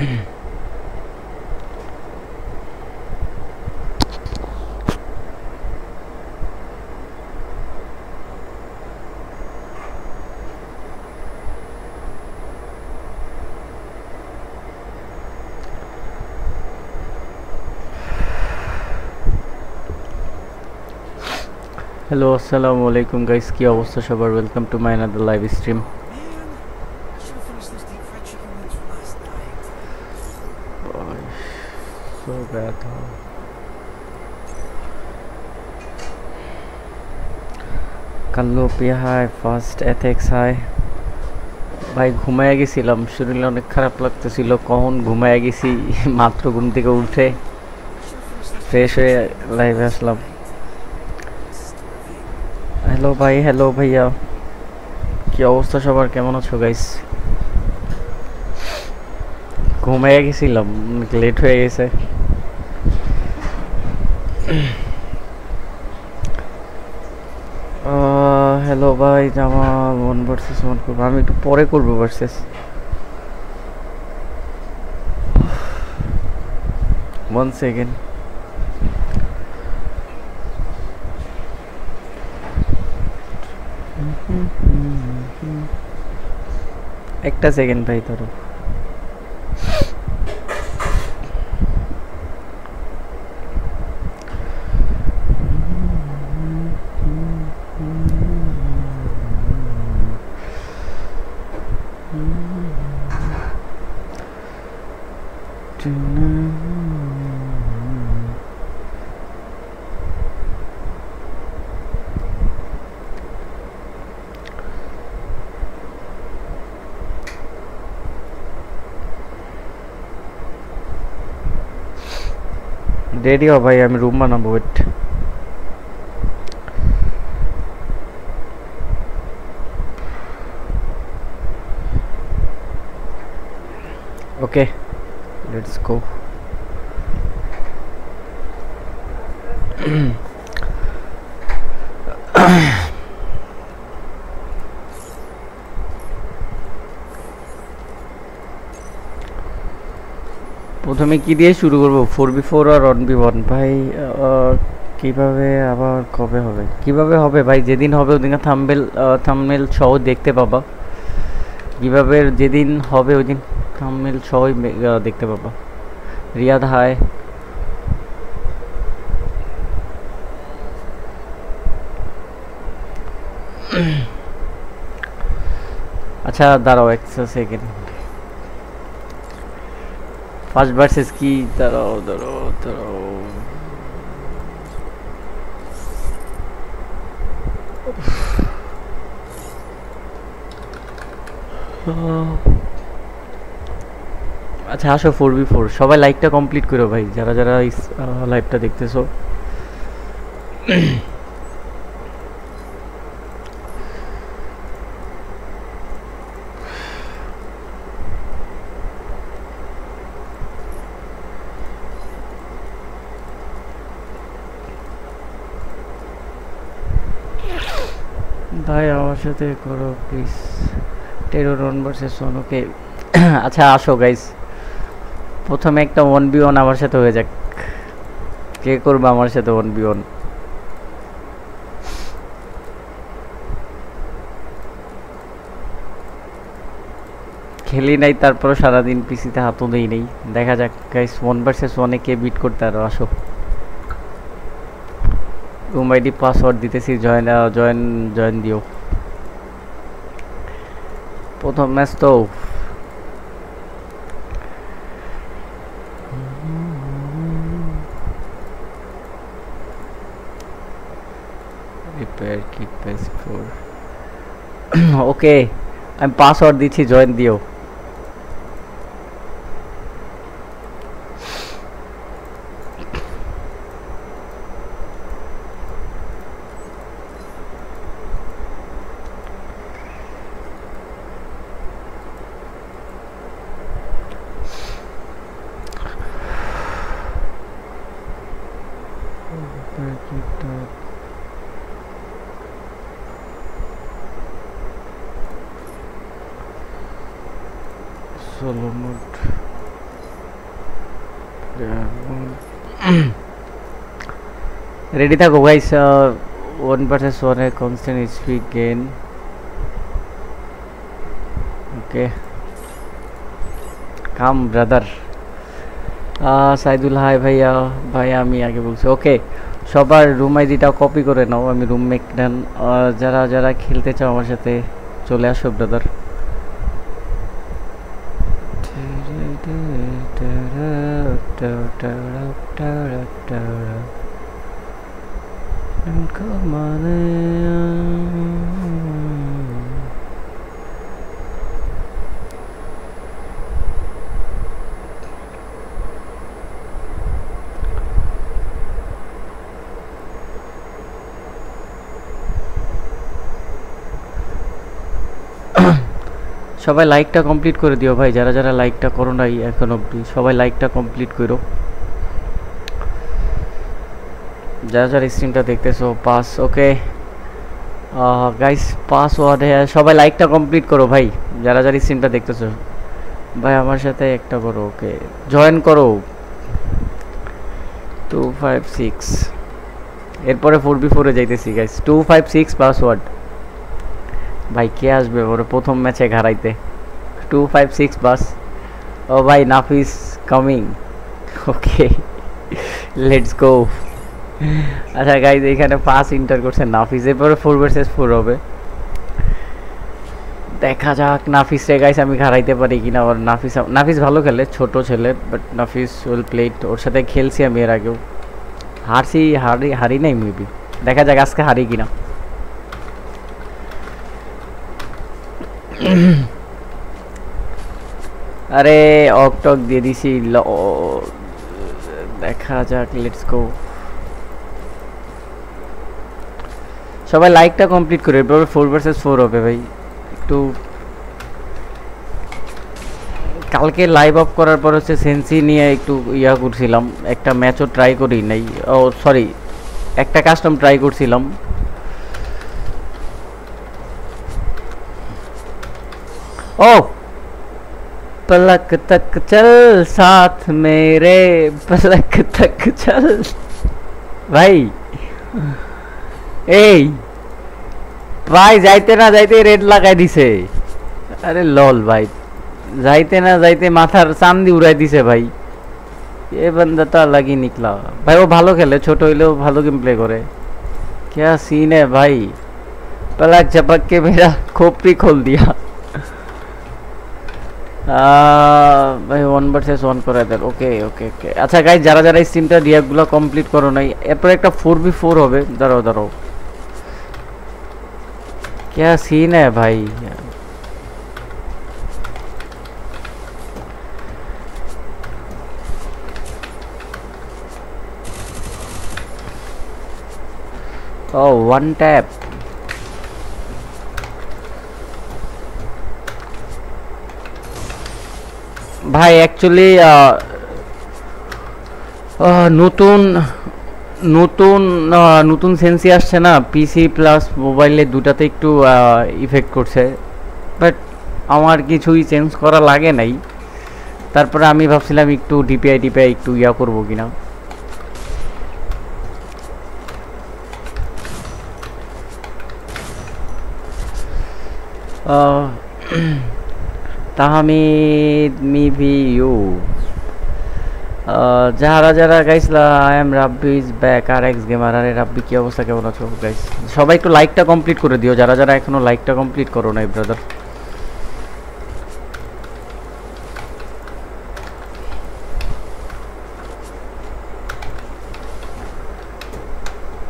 Hello আসসালামু আলাইকুম guys কি অবস্থা সবার welcome to my another live stream Kallu পিহায় ফার্স্ট এথেক্স হাই। ভাই ঘুমায় গেছিলাম। শরীরে অনেক খারাপ লাগতেছিল। কখন ঘুমায় গেছি? মাত্র ঘুম থেকে উঠে ফ্রেশ হয়ে লাইভে আসলাম। হ্যালো ভাই হ্যালো ভাইয়া। কি অবস্থা সবার? কেমন আছো গাইস ঘুমিয়ে গেছিলাম। লেট হয়ে গেছে। জামা ওয়ান ভার্সেস ওয়ান করব। আমি একটু পরে করব ভার্সেস ওয়ান সেকেন্ড একটা সেকেন্ড ভাই ধরো। রেডি হ ভাই আমি রুম বানাবো ওয়েট ওকে লেটস গো প্রথমে কি দিয়ে শুরু করব? ফোর বি ফোর আর ওয়ান বি ওয়ান ভাই কীভাবে আবার কবে হবে? কীভাবে হবে? ভাই, যেদিন হবে ওদিন থাম্বেল থাম্বেল সহ দেখতে পাবা। কীভাবে যেদিন হবে ওই দিন থাম্বেল সহই দেখতে পাবা। রিয়াদ হায় আচ্ছা দাঁড়াও, এক সেকেন্ড ফার্স্ট ভার্সেস কি দাঁড়াও দাঁড়াও দাঁড়াও আচ্ছা আসো ফোর বি ফোর সবাই লাইকটা কমপ্লিট করো ভাই, যারা যারা লাইভটা দেখতেছো ভাই আমার সাথে করো প্লিজ টেরো রন ভার্সেস ওয়ান ওকে আচ্ছা আসো গাইস প্রথমে একটা ওয়ান বি ওয়ান আমার সাথে হয়ে যাক। কে করবে আমার সাথে ওয়ান বি ওয়ান খেলি নাই, তারপরও সারাদিন পিসিতে হাতও দেই নেই। দেখা যাক গাইস ওয়ান ভার্সেস ওয়ানে কে বিট করতে আরও, আসো। রুম আইডি পাসওয়ার্ড দিতেছি জয়েন জয়েন জয়েন দিও। প্রথম ম্যাচ তো রিপেয়ার কি পেস ফোর ওকে আমি পাসওয়ার্ড দিচ্ছি জয়েন দিও solo mode রেডি থাকো গাইস ওয়ান ভার্সেস ওয়ানে constant speed gain okay come brother Saidul hi ভাইয়া। ভাই আমি আগে বলছি। ওকে সবার রুম আইডিটা কপি করে নাও, আমি রুম মেক যারা যারা খেলতে চাও আমার সাথে, চলে আসো ব্রাদার সবাই লাইকটা কমপ্লিট করে দিও ভাই, যারা যারা লাইকটা করো নাই এখন অবধি, সবাই লাইকটা কমপ্লিট করো। যারা যারা স্ট্রিমটা দেখতেছো pass okay guys password সবাই লাইকটা কমপ্লিট করো ভাই, যারা যারা স্ট্রিমটা দেখতেছো। ভাই, আমার সাথে একটা করো ওকে জয়েন করো। টু ফাইভ সিক্স এরপরে ফোর বি ফোরে যাইতেছি guys two five six password ভাই, কে আসবে ওর প্রথম ম্যাচে ঘাড়াইতে? টু ফাইভ সিক্স বাস ও ভাই, Nafis coming okay let's go আচ্ছা গাইজ এখানে পাস ইন্টার করছে নাফিস। এরপরে ফোর ভার্সেস ফোর হবে। দেখা যাক নাফিস রে গাইস আমি ঘাড়াইতে পারি কিনা ওর নাফিস নাফিস ভালো খেলে, ছোট ছেলে বাট নাফিস উইল প্লেট ওর সাথে খেলছি আমি এর আগেও। হারছি, হারি হারি নাই মেবি দেখা যাক আজকে হারি কিনা। আরে, অক টক দিয়ে দিছি দেখা যাক লেটস গো সবাই লাইকটা কমপ্লিট করে, এরপর ফোর ভার্সেস ফোর হবে ভাই। একটু কালকে লাইভ অফ করার পর হচ্ছে সেন্সি নিয়ে একটু ইয়া করছিলাম, একটা ম্যাচও ট্রাই করি নাই। ও সরি একটা কাস্টম ট্রাই করছিলাম। ओ पलक तक चल साथ मेरे पलक तक चल ভাই এই ভাই যাইতে না যাইতে রেড লাগাই দিছে আরে লল ভাই যাইতে না যাইতে মাথার চান্দি উড়াই দিছে ভাই এ बंदा तो अलग ही निकला ভাই ও ভালো খেলে ছোট হইলেও ভালো গেম প্লে করে क्या सीन है भाई पलक झपक के मेरा खोपड़ी खोल दिया ভাই ওয়ান ভার্সেস ওয়ান করে দেন ওকে ওকে ওকে আচ্ছা গাইজ যারা যারা এই স্ট্রিমটা রিয়াক্টগুলো কমপ্লিট করো নাই এরপর একটা ফোর বি ফোর হবে দাঁড়াও দাঁড়াও क्या सीन है भाई Oh, one tap. ভাই অ্যাকচুয়ালি নতুন নতুন নতুন সেন্সি আসছে না। পিসি প্লাস মোবাইলে দুটাতে একটু ইফেক্ট করছে। বাট আমার কিছুই চেঞ্জ করা লাগে নাই। তারপরে আমি ভাবছিলাম একটু ডিপিআই ডিপিআই একটু ইয়া করব কিনা। আহ, তাহমিদ মিভি ইউ যারা যারা গাইসলা I am Rabbi is back R X gamer আরে রাব্বি কি অবস্থা কেমন আছো গাইস সবাই একটু লাইকটা কমপ্লিট করে দিও যারা যারা এখনও লাইকটা কমপ্লিট করো নাই brother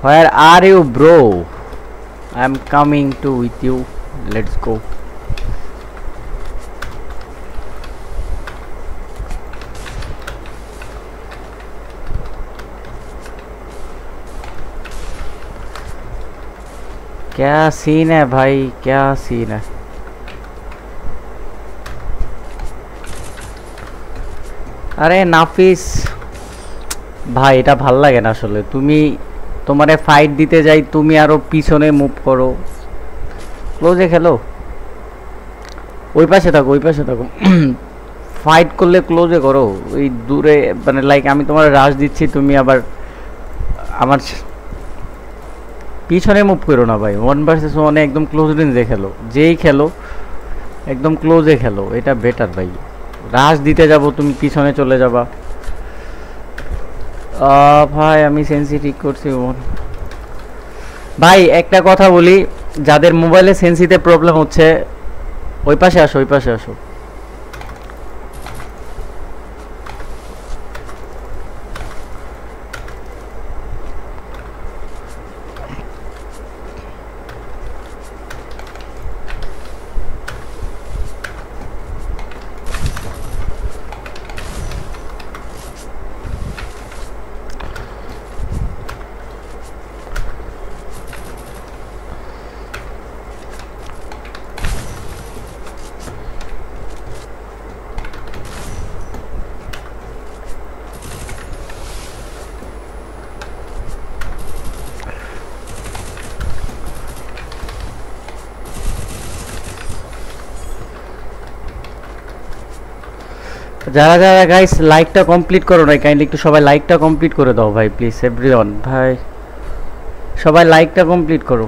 Where are you, bro? I'm coming to with you. Let's go. क्या सीन है भाई क्या सीन है আরে নাফিস ভাই এটা ভাল লাগে না আসলে তুমি তোমারে ফাইট দিতে যাই তুমি আরো পিছনে মুভ করো ক্লোজে খেলো ওই পাশে থাকো ওই পাশে থাকো ফাইট করলে ক্লোজে করো ওই দূরে মানে লাইক আমি তোমার রাশ দিচ্ছি তুমি আবার আমার স- পিছনে মুভ করো না ভাই। ওয়ান ভার্সেস ওয়ানে একদম ক্লোজ রেঞ্জে খেলো। যেই খেলো, একদম ক্লোজে খেলো। এটা বেটার ভাই। রাশ দিতে যাব, তুমি পিছনে চলে যাবা। ভাই, আমি সেন্সি ঠিক করছি ভাই, একটা কথা বলি, যাদের মোবাইলে সেন্সিতে প্রবলেম হচ্ছে, ওই পাশে আসো, ওই পাশে আসো। যারা যারা গাইস লাইকটা কমপ্লিট করো না কাইন্ডলি একটু সবাই লাইকটা কমপ্লিট করে দাও ভাই প্লিজ এভরিওয়ান ভাই। সবাই লাইকটা কমপ্লিট করো।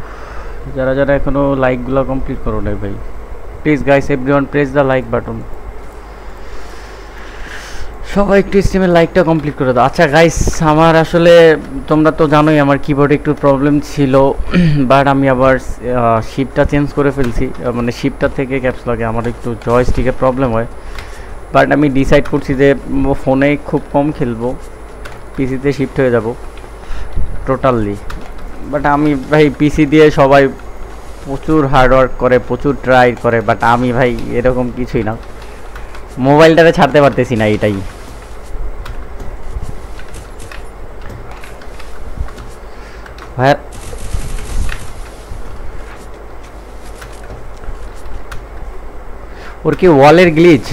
যারা যারা এখনও লাইকগুলো কমপ্লিট করো না ভাই please guys everyone press the like button সবাই একটু স্ট্রিমের লাইকটা কমপ্লিট করে দাও। আচ্ছা গাইস আমার আসলে তোমরা তো জানোই আমার কিবোর্ডে একটু প্রবলেম ছিল বাট আমি আবার শিপটা চেঞ্জ করে ফেলছি। মানে শিপটা থেকে ক্যাপস লাগে আমার একটু জয়স্টিকে প্রবলেম হয়। বাট আমি ডিসাইড করছি যে ফোনে খুব কম খেলব পিসিতে শিফট হয়ে যাব টোটালি বাট আমি ভাই পিসি দিয়ে সবাই প্রচুর হার্ডওয়ার্ক করে, প্রচুর ট্রাই করে বাট আমি ভাই এরকম কিছুই না। মোবাইলটারে ছাড়তে পারতেছি না এটাই। ওর কি ওয়ালের গ্লিচ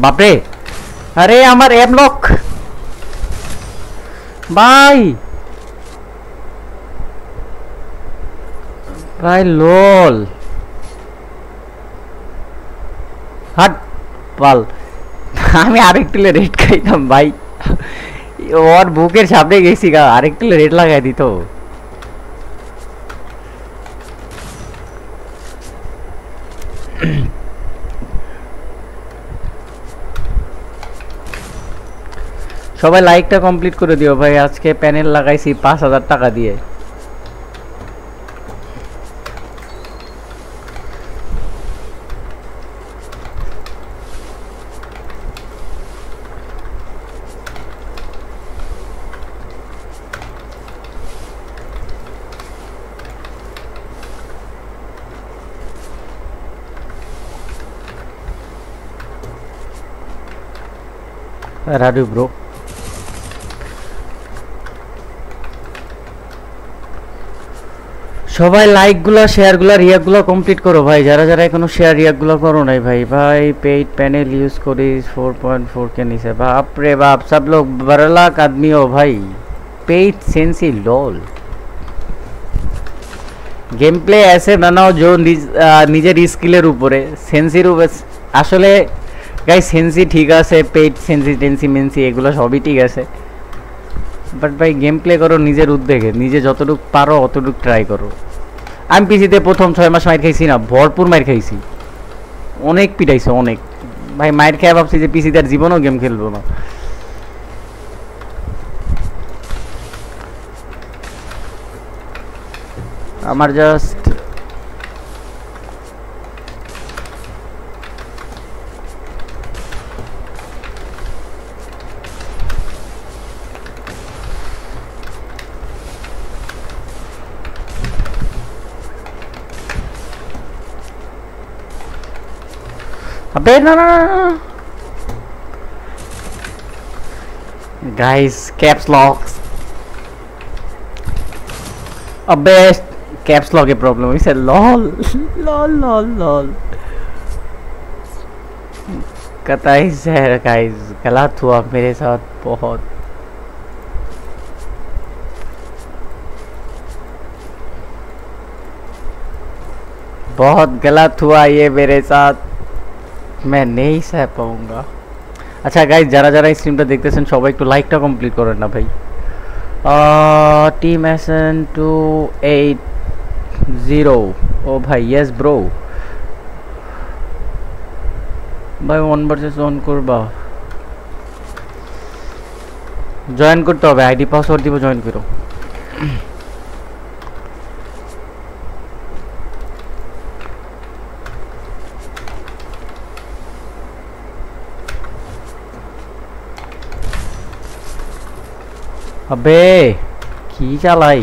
বাপরে আরে আমার অ্যাপ লক ভাই ভাই লোল হাট পাল আমি আরেকটু রেট খাইতাম ভাই ওর বুকের সামনে গেছি গা আরেকটু রেট লাগাই দিত সবাই লাইকটা কমপ্লিট করে দিও ভাই, আজকে প্যানেল লাগাইছি পাঁচ হাজার টাকা দিয়ে। রাডু ব্রো সবাই লাইকগুলো শেয়ারগুলো রিয়াকগুলো কমপ্লিট করো ভাই যারা যারা এখনো শেয়ার রিয়াকগুলো করো নাই ভাই ভাই পেইড প্যানেল ইউজ করি फोर पॉइंट फोर के नीचे बाप रे बाप सब लोग बारह लाख आदमी हो भाई paid sensi lol game play এসে বানাও जो নিজ আহ, নিজের স্কিলের উপরে সেন্সির উপরে আসলে গাই সেন্সি ঠিক আছে পেইড সেন্সি টেন্সি মেন্সি এগুলো সবই ঠিক আছে বাট ভাই গেম প্লে করো নিজের উদ্যোগে নিজে যতটুকু পারো অতটুকু ট্রাই করো আমি পিসিতে প্রথম ছয় মাস মায়ের খাইছি না, ভরপুর মায়ের খাইছি। অনেক পিটাইছে, অনেক। ভাই মায়ের খেয়ে ভাবছি যে পিসিতে আর জীবনেও গেম খেলব না। আমার জাস্ট अबे ना ना गाइस कैप्स लॉक्स अबे कैप्स लॉक की प्रॉब्लम हुई से लॉल लॉल लॉल लॉल कताई जहर गाइस गलत हुआ मेरे साथ बहुत। बहुत गलत हुआ ये मेरे साथ। मैं नहीं सह पाऊंगा আচ্ছা গাইজ যারা যারা এই স্ট্রিমটা দেখতেছেন সবাই একটু লাইকটা কমপ্লিট করেন না ভাই team SN two eight zero ও ভাই ইয়েস ব্রো ভাই ওয়ান ভার্সেস ওয়ান করবা জয়েন করতে হবে আইডি পাসওয়ার্ড দিব জয়েন করো আবে কি চালাই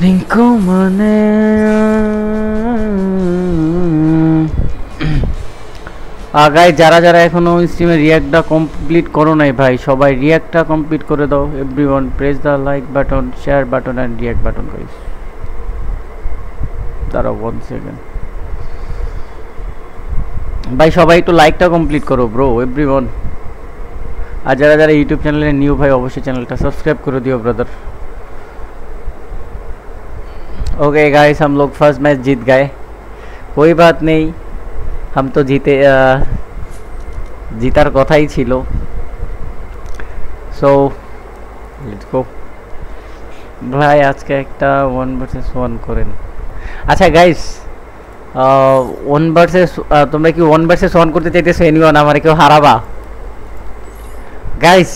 Rinko মানে আগায় যারা যারা এখনো স্ট্রিমে রিয়াক্টটা কমপ্লিট করো নাই ভাই সবাই রিয়াক্টটা কমপ্লিট করে দাও everyone press the like button share button and react button guys তারা ওয়ান সেকেন্ড ভাই সবাই একটু লাইকটা কমপ্লিট করো ব্রো এভরিওয়ান আর যারা যারা ইউটিউব চ্যানেলে নিউ ভাই অবশ্যই চ্যানেলটা সাবস্ক্রাইব করে দিও ব্রাদার ओके गाइस हम लोग फर्स्ट मैच जीत गए कोई बात नहीं হাম তো জিতে জিতার কথাই ছিল। সো লেটস গো ভাই, আজকে একটা ওয়ান ভার্সেস ওয়ান করেন। আচ্ছা গাইস ওয়ান ভার্সেস তোমরা কি ওয়ান ভার্সেস ওয়ান করতে চাইতেছো? এনিওয়ান আমার কেউ হারাবা? গাইস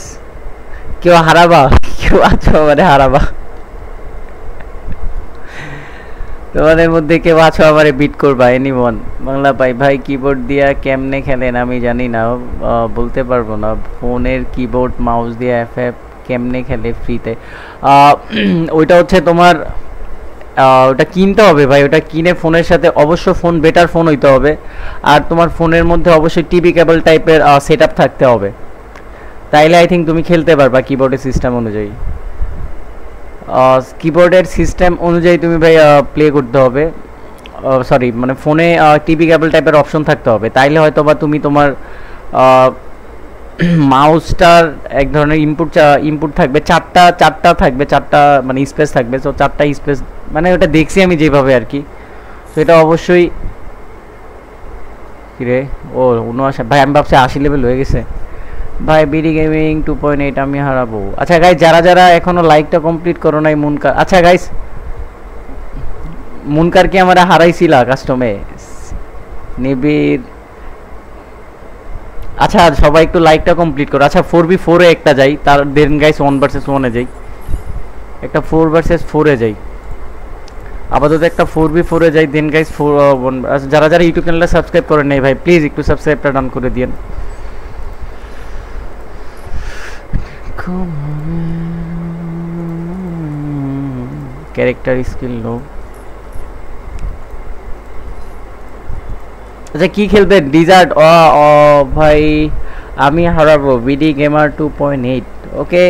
কেউ হারাবা? কেউ আছো? মানে হারাবা? তোমাদের মধ্যে কেউ আছো আমারে বিট করবা এনিওয়ান বাংলা ভাই ভাই কিবোর্ড দিয়া কেমনে খেলেন আমি জানি না বলতে পারব না। ফোনের কিবোর্ড মাউস দিয়ে এফ এফ কেমনে খেলে ফ্রিতে ওইটা হচ্ছে তোমার ওটা কিনতে হবে ভাই, ওটা কিনে ফোনের সাথে অবশ্য ফোন বেটার ফোন হইতে হবে। আর তোমার ফোনের মধ্যে অবশ্যই টিভি কেবল টাইপের সেট থাকতে হবে। তাইলে আই থিঙ্ক তুমি খেলতে পারবা কিবোর্ডের সিস্টেম অনুযায়ী। কিবোর্ডের সিস্টেম অনুযায়ী তুমি ভাই প্লে করতে হবে। সরি মানে ফোনে টিভি কেবল টাইপের অপশন থাকতে হবে। তাইলে হয়তো বা তুমি তোমার মাউসটার এক ধরনের ইনপুট ইনপুট থাকবে। চারটা চারটা থাকবে, চারটা মানে স্পেস থাকবে। তো চারটা স্পেস মানে ওটা দেখছি আমি যেভাবে আর কি। তো এটা অবশ্যই কিরে? ও উনআশি ভাই, আমি ভাবছি আশি লেভেল হয়ে গেছে। ভাই, BD gaming two point eight আমি হারাবো। আচ্ছা গাইস যারা যারা এখনও লাইকটা কমপ্লিট করো নাই মুনকার আচ্ছা গাইস মুনকার কি আমরা হারাইছিলা কাস্টমে নিবিড়। আচ্ছা সবাই একটু লাইকটা কমপ্লিট করো। আচ্ছা ফোর বি ফোরে একটা যাই, তার দেন গাইস ওয়ান ভার্সেস ওয়ানে যাই। একটা ফোর ভার্সেস ফোরে যাই। আপাতত একটা ফোর বি ফোরে যাই দেন গাইস ফোর যারা যারা ইউটিউব চ্যানেলটা সাবস্ক্রাইব করেন নেই ভাই প্লিজ একটু সাবস্ক্রাইবটা ডান করে দিন ক্যারেক্টার স্কিল লো। আচ্ছা কি খেলবেন ডিজার্ট ও ও ভাই, আমি হারাবো। BD gamer two point eight okay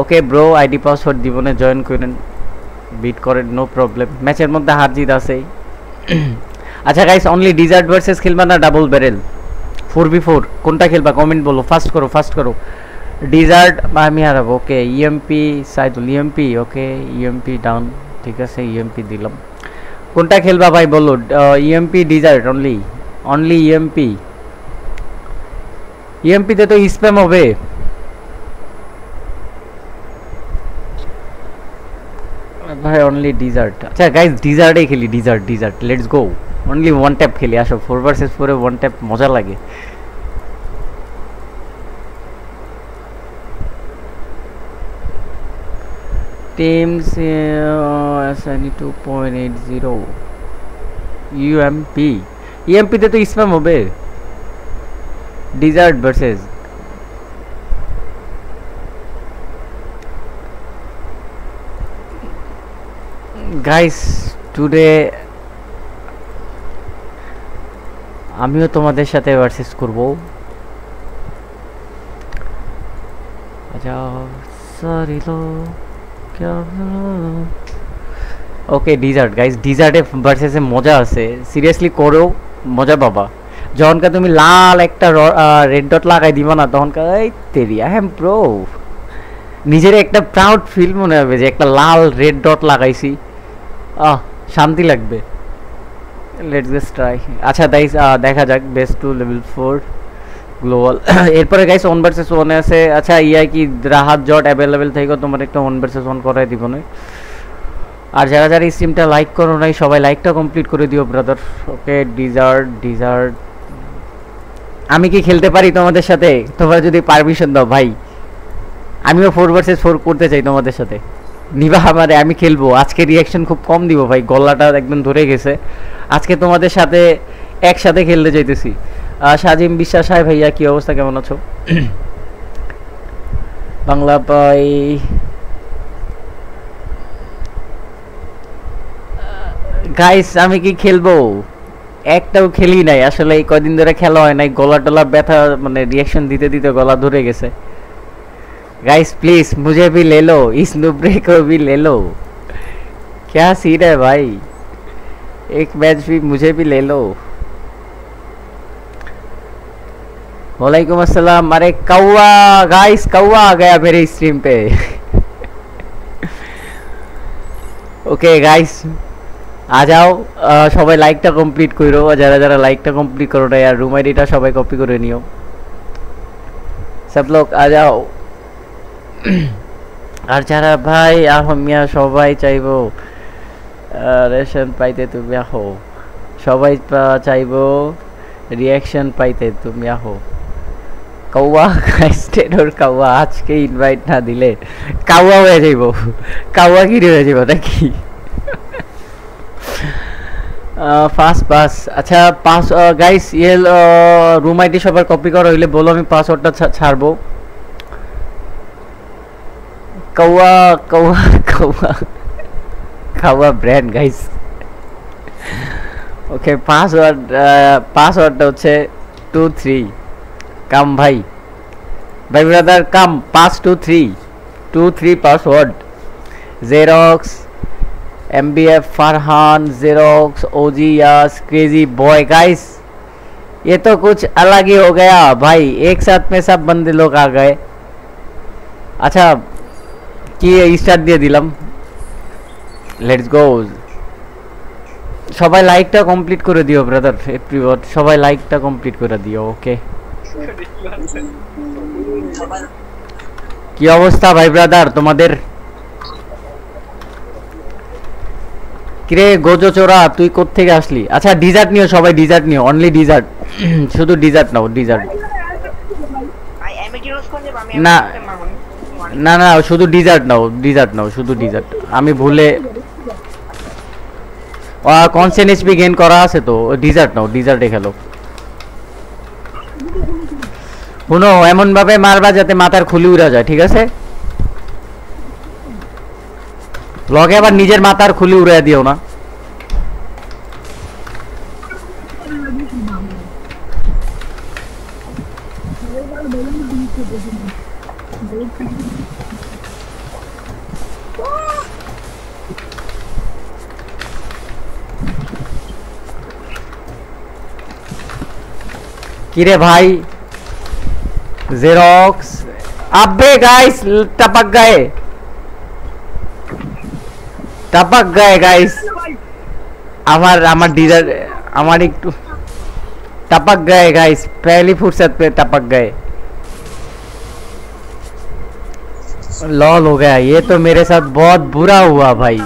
okay bro ID password জীবনে জয়েন করেন। বিট করেন নো প্রবলেম ম্যাচের মধ্যে হার জিত আছে আচ্ছা গাইস অনলি ডিজার্ট ভার্সেস খেলবা না double barrel four B four কোনটা খেলবা? কমেন্ট বলো। ফাস্ট করো ফাস্ট করো। ডিজার্ট আমি হারাবো okay EMP Saidul EMP okay EMP down ঠিক আছে ইএমপি দিলাম। কোনটা খেলবা ভাই, বলো EMP desert only only EMP ইএমপিতে তো স্প্যাম হবে। ভাই অনলি ডিজার্ট আচ্ছা গাইস ডিজার্টেই খেলি desert desert let's go only one tap খেলি, আসো ফোর ভার্সেস ফোরে ওয়ান ট্যাপ মজা লাগে। Teams uh, SNE 2.80 ইউএমপি ইএমপিতে তো স্প্যাম হবে। ডিজার্ট ভার্সেস গাইস টুডে আমিও তোমাদের সাথে ভার্সেস করব। আচ্ছা সারিলো ওকে ডিজার্ট গাইস ডিজার্টে ভার্সেসে মজা আছে। সিরিয়াসলি করো, মজা পাবা। যখনকার তুমি লাল একটা রেড ডট লাগাই দিবা না তখনকার এই তেরি আই এম প্রো নিজের একটা প্রাউড ফিল মনে হবে যে একটা লাল রেড ডট লাগাইছি। আহ, শান্তি লাগবে। লেটস গেট ট্রাই আচ্ছা গাইস দেখা যাক best two level four global এরপরে গাইস ওয়ান ভার্সেস ওয়ানে আছে। আচ্ছা ইয়া কি রাহাত জট অ্যাভেলেবেল থেকে তোমার একটা ওয়ান ভার্সেস ওয়ান করাই দিব না। আর যারা যারা এই লাইক করো নাই সবাই লাইকটা কমপ্লিট করে দিও ব্রাদার ওকে ডিজার্ট ডিজার্ট আমি কি খেলতে পারি তোমাদের সাথে? তোমরা যদি পারমিশন দাও ভাই। আমিও ফোর ভার্সেস ফোর করতে চাই তোমাদের সাথে। নিবা আমারে আমি খেলব। আজকে রিয়াকশন খুব কম দিব ভাই। গলাটা একদম ধরে গেছে। আজকে তোমাদের সাথে একসাথে খেলতে যাইতেছি। আহ, সাজিম বিশ্বাস হাই ভাইয়া কি অবস্থা কেমন আছো বাংলা পাই গাইস আমি কি খেলবো একটাও খেলি নাই আসলে এই কদিন ধরে খেলা হয় নাই গলা টলা ব্যথা মানে রিয়াকশন দিতে দিতে গলা ধরে গেছে गाइस प्लीज मुझे भी ले लो इस नुब्रे को भी ले लो क्या सीन है भाई एक मैच भी मुझे भी ले लो वालेकुम अस्सलाम अरे कौआ गाइस कौआ आ गया मेरे स्ट्रीम पे ওকে গাইস আ যাও আহ, সবাই লাইকটা কমপ্লিট করো যারা যারা লাইকটা কমপ্লিট করো না আর রুম আইডিটা সবাই কপি করে নিও সব লোক আ যাও আর যারা ভাই আহো মিয়া সবাই চাইবো আহ, রেশন পাইতে তুমি আহো সবাই পা- চাইবো রিয়াকশন পাইতে তুমি আহো কৌয়া স্টেডর কাউয়া, আজকে ইনভাইট না দিলে কাউয়া হয়ে যাইব। কাউয়া কি হয়ে যাইব নাকি? ফার্স্ট পাস আচ্ছা পাস গাইস ইয়েল রুম আইডি সবার কপি করা হইলে বলো, আমি পাসওয়ার্ডটা ছাড়বো। কৌয়া কৌয়া কৌয়া কৌয়া ব্র্যান্ড গাইস ওকে পাসওয়ার্ড পাসওয়ার্ডটা হচ্ছে টু থ্রি কাম ভাই ভাই brother come pass two three two three password Xerox M B F Farhan Xerox OG yes crazy boy guys ये तो कुछ अलग ही हो गया भाई एक साथ में सब बंदे लोग आ गए अच्छा কি স্টার্ট দিয়ে দিলাম লেটস গো সবাই লাইকটা কমপ্লিট করে দিও ব্রাদার এভরিওয়ান সবাই লাইকটা কমপ্লিট করে দিও ওকে কি অবস্থা ভাই ব্রাদার তোমাদের? কিরে গোজো চোরা তুই কোত্থেকে আসলি? আচ্ছা ডিজার্ট নিও সবাই ডিজার্ট নিও অনলি ডিজার্ট শুধু ডিজার্ট নাও ডিজার্ট না। না। না না শুধু ডিজার্ট নাও ডিজার্ট নাও শুধু ডিজার্ট আমি ভুলে কনসেন এইচপি গেইন করা আছে তো? ডিজার্ট নাও ডিজার্টে খেলো। শুনো, এমন ভাবে মারবা যাতে মাথার খুলি উড়া যায়, ঠিক আছে? লগে আবার নিজের মাথার খুলি উড়ে দিও না। কিরে ভাই? जेरोक्स अबे गाइस टपक गए। টপক গয়ে গাইস আমার আমার ডিলার टपक गए तो- गाइस पहली फुर्सत पे टपक गए। लॉल हो गया, ये तो मेरे साथ बहुत बुरा हुआ भाई।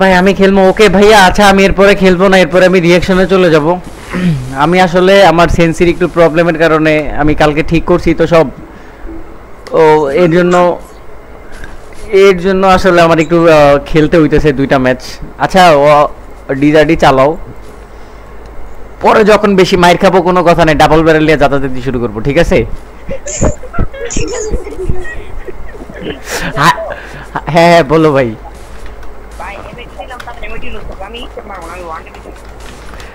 ভাই আমি খেলব। ওকে ভাইয়া আচ্ছা আমি এরপরে খেলব না এরপরে আমি রিয়াকশনে চলে যাব। আমি আসলে আমার সেন্সির একটু প্রবলেমের কারণে আমি কালকে ঠিক করছি তো সব। ও এর জন্য এর জন্য আসলে আমার একটু খেলতে হইতেছে দুইটা ম্যাচ আচ্ছা ও ডিজার্ডি চালাও। পরে যখন বেশি মাইর খাব কোনো কথা নেই ডাবল ব্যারেল নিয়ে যাতায়াত শুরু করব ঠিক আছে? হ্যাঁ হ্যাঁ বলো ভাই।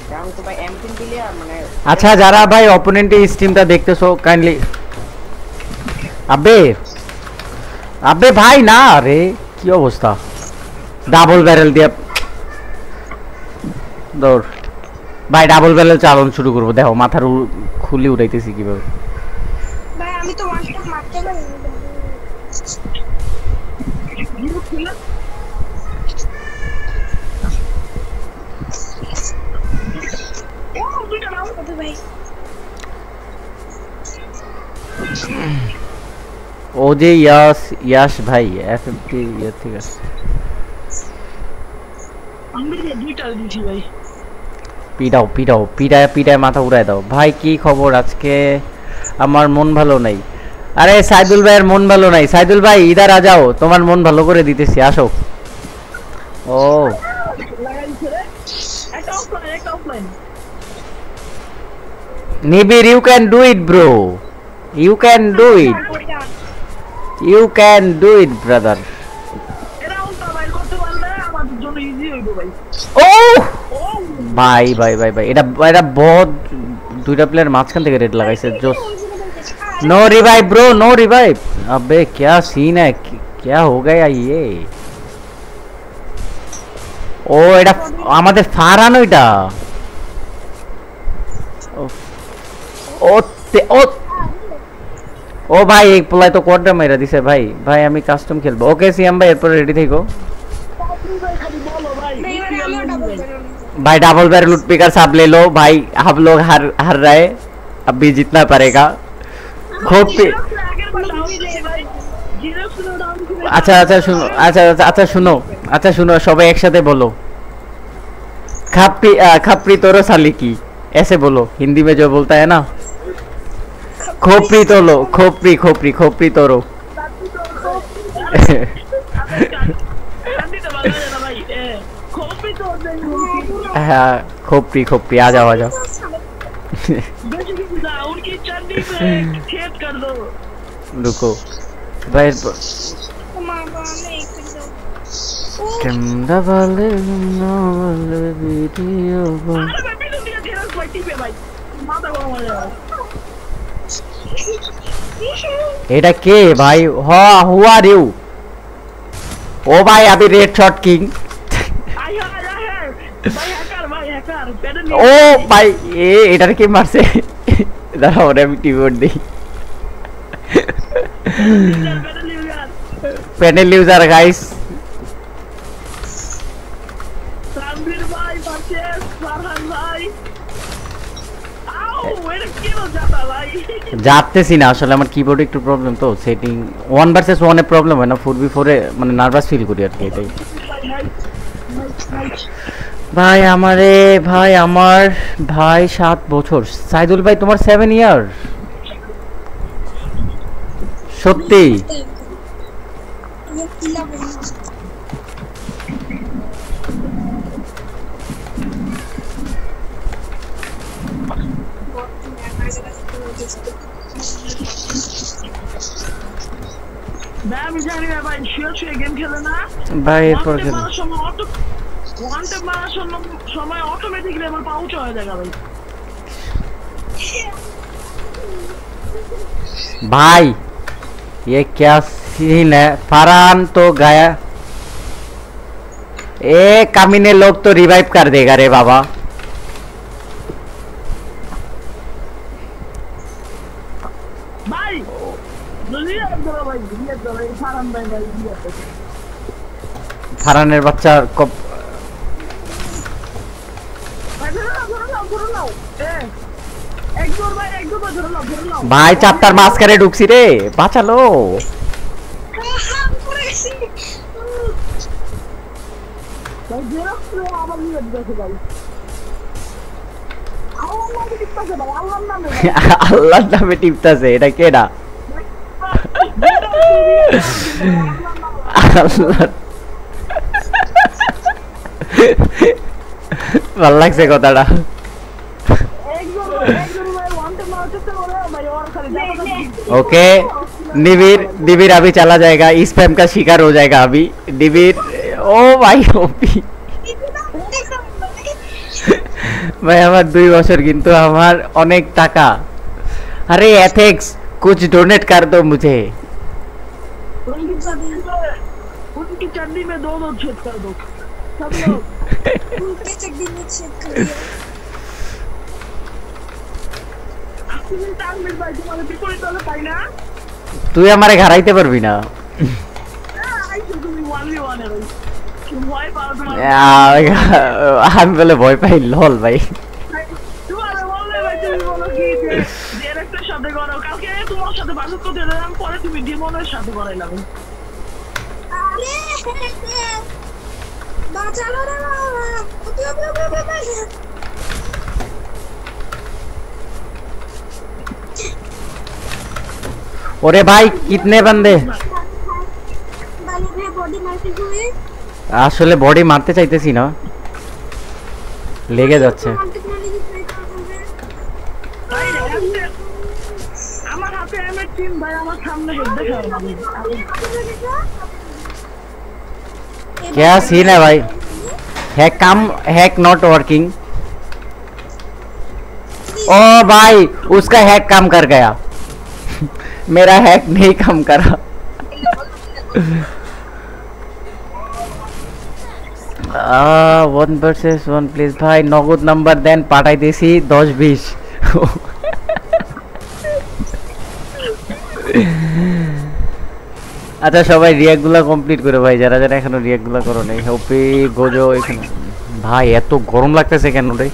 যে আমি তো ভাই এমপিন দিলে আর মানে আচ্ছা যারা ভাই অপোনেন্টের স্ট্রিমটা দেখতেছো কাইন্ডলি আবে আবে ভাই না রে কি অবস্থা? ডাবল ব্যারেল দিয়ে দৌড়। ভাই ডাবল ব্যারেল চালন শুরু করব দেখো মাথার খুলি উড়াইতেছি কীভাবে। ভাই। ও যে ইয়াস ইয়াস ভাই এফ এফটি ইয়ে ঠিক আছে। পিটাও পিটাও পিটায় পিটায় মাথা উড়ায় দাও। ভাই কি খবর আজকে? আমার মন ভালো নাই। আরে সাইদুল ভাইয়ের মন ভালো নাই। সাইদুল ভাই ইদার আ যাও তোমার মন ভালো করে দিতেছি আসো। ও। Nibir you can do it bro you can do it You can do it brother এরা উল্টা ভাই করতে পারলে আমাদের জন্য ইজি হইব ভাই ও ও ভাই ভাই ভাই ভাই এটা এটা বহুত দুইটা প্লেয়ার মাঝখান থেকে রেড লাগাইছে জোস no revive bro no revive अबे क्या सीन है कि- क्या हो गया ये ও এটা আমাদের ফারানো এটা উফ। ও তে- ও ও ভাই, এই প্লাই তো কোয়ার্টার মাইরা দিছে ভাই। ভাই, আমি কাস্টম খেলব। ওকে সিএম ভাই, এরপর রেডি থেকো। ভাই ডাবল ব্যারেল লুট পিকার সাব লে লো। ভাই আপ লোগ হার হার রায়ে। আপনি জিতনা পারেগা। খুব আচ্ছা আচ্ছা শুনো আচ্ছা আচ্ছা আচ্ছা শুনো। আচ্ছা শুনো, সবাই একসাথে বলো। খাপ্রি খাপ্রি তোর সালি এসে বলো। হিন্দি মে যে বলতে না? खोपड़ी तो लो खोपड़ी खोपड़ी खोपड़ी तो रो हाँ खोपड़ी खोपड़ी आ जाओ आ जाओ रुको कैमरा वाले वीडियो भाई এটা কে ভাই? হ হু আর ইউ ও ভাই আমি red shot king I I I ভাই হ্যাকার ভাই হ্যাকার প্যাডেল ও ভাই এ এটার কে মারছে? দাঁড়াও ওরে আমি টিবোর্ড দিই। Paddle user panel user guys যাতেছি না, আসলে আমার কিবোর্ডে একটু প্রবলেম তো সেটিং ওয়ান ভার্সেস ওয়ানে প্রবলেম হয় না ফোর বি ফোরে মানে নার্ভাস ফিল করি আর কি এটাই। ভাই আমারে ভাই আমার ভাই সাত বছর। সাইদুল ভাই, তোমার সেভেন ইয়ার সত্যি? আমি কি লাভ ভাই আমি জানি না ভাই শুয়ে শুয়ে গেম খেলে না ভাই এরপর ওয়ান কেন মারার সময় অটো ওয়ান টেপ মারার সময়- সময় অটোমেটিকলি আমার পা উঁচু হয়ে যায় ভাই भाई ये क्या सीन है फरहान तो गया ए कमीने लोग तो रिवाइव कर देगा रे बाबा ভাই চারটার মাঝখানে ঢুকছি রে। বাঁচালো। আল্লাহর নামে টিপতাছে এটা কেডা? ওর খালি দেখা যাচ্ছে ओके निविर निविर अभी चला जाएगा स्पैम का शिकार हो जाएगा अभी निविर ओ भाई ओपी দেখলাম ভাই। ভাই আমার দুই বছর কিন্তু আমার অনেক টাকা আরে এথেক্স कुछ डोनेट कर दो मुझे उनकी चड्डी में उनकी चड्डी में दो दो छेद कर दो सब लोग उनके चड्डी में छेद कर दिया। তুমি টান মিল ভাই তোমার বিপরীত হলে তাই না তুই আমারে ঘাড়াইতে পারবি না হ্যাঁ, আইসো তুমি ওয়ান ভি ওয়ানে ভাই তুমি ভয় পাও তোমার আহ, আমি বলে ভয় পাই লল ভাই তোমার সাথে বাসত করতে দিলাম পরে তুমি ডিমনের সাথে করাইলাম আরে, বাঁচালো রে বাবা। আসলে বডি মারতে চাইতেছি না। লেগে যাচ্ছে। হাতে এমএর টিম ভাই আমার সামনে হেড দেখাও আমি क्या सीन है भाई हैक काम हैक नॉट वर्किंग ओ भाई उसका हैक काम कर गया मेरा हैक नहीं काम करा वन वर्सेस वन प्लीज ভাই নগদ নাম্বার দেন পাঠাই দিয়েছি দশ বিশ আচ্ছা সবাই রিয়াক্ট গুলা কমপ্লিট করে ভাই যারা যারা এখনো রিয়াক্ট গুলা করো নাই হপি গোজো এখানে ভাই এত গরম লাগতেছে কেন রে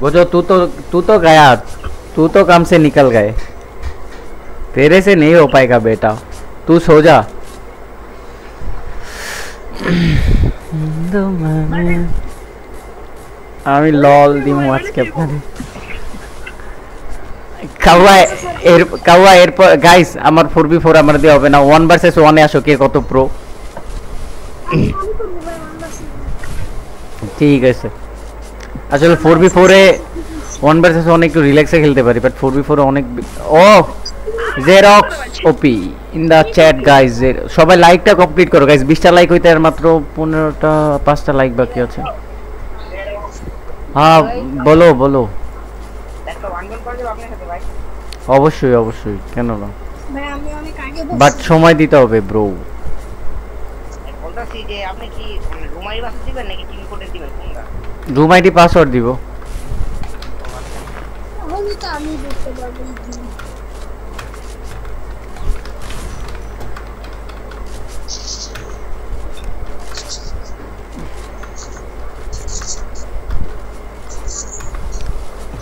गोजो तू तो तू तो गया तू तो काम से निकल गए तेरे से नहीं हो पाएगा बेटा तू सो जा আমি লল দিমু আজকে আপনারে কাওয়া এর কাওয়া এরপর গাইস আমার ফোর বি ফোর আমার দিয়ে হবে না। ওয়ান ভার্সেস ওয়ানে আসো, কে কত প্রো ঠিক আছে। আসলে ফোর বি ফোরে ওয়ান ভার্সেস ওয়ান একটু রিল্যাক্সে খেলতে পারি বাট ফোর বি ফোরে অনেক বি- ও Xerox OP in the chat guys সবাই লাইকটা কমপ্লিট করো গাইজ বিশটা লাইক হইতে আর মাত্র পনেরোটা, পাঁচটা লাইক বাকি আছে। হ্যাঁ বলো বলো দেবো আপনার সাথে ভাই অবশ্যই অবশ্যই কেন না? ভাই আমি অনেক আগে বাট সময় দিতে হবে ব্রো বলতেছি যে আপনি কি বাসা দিবেন নাকি টিম কোড দিবেন কোনটা? রুম আইডি পাসওয়ার্ড দিব। তাহলে তো আমি বুঝতে পারব এই দিন।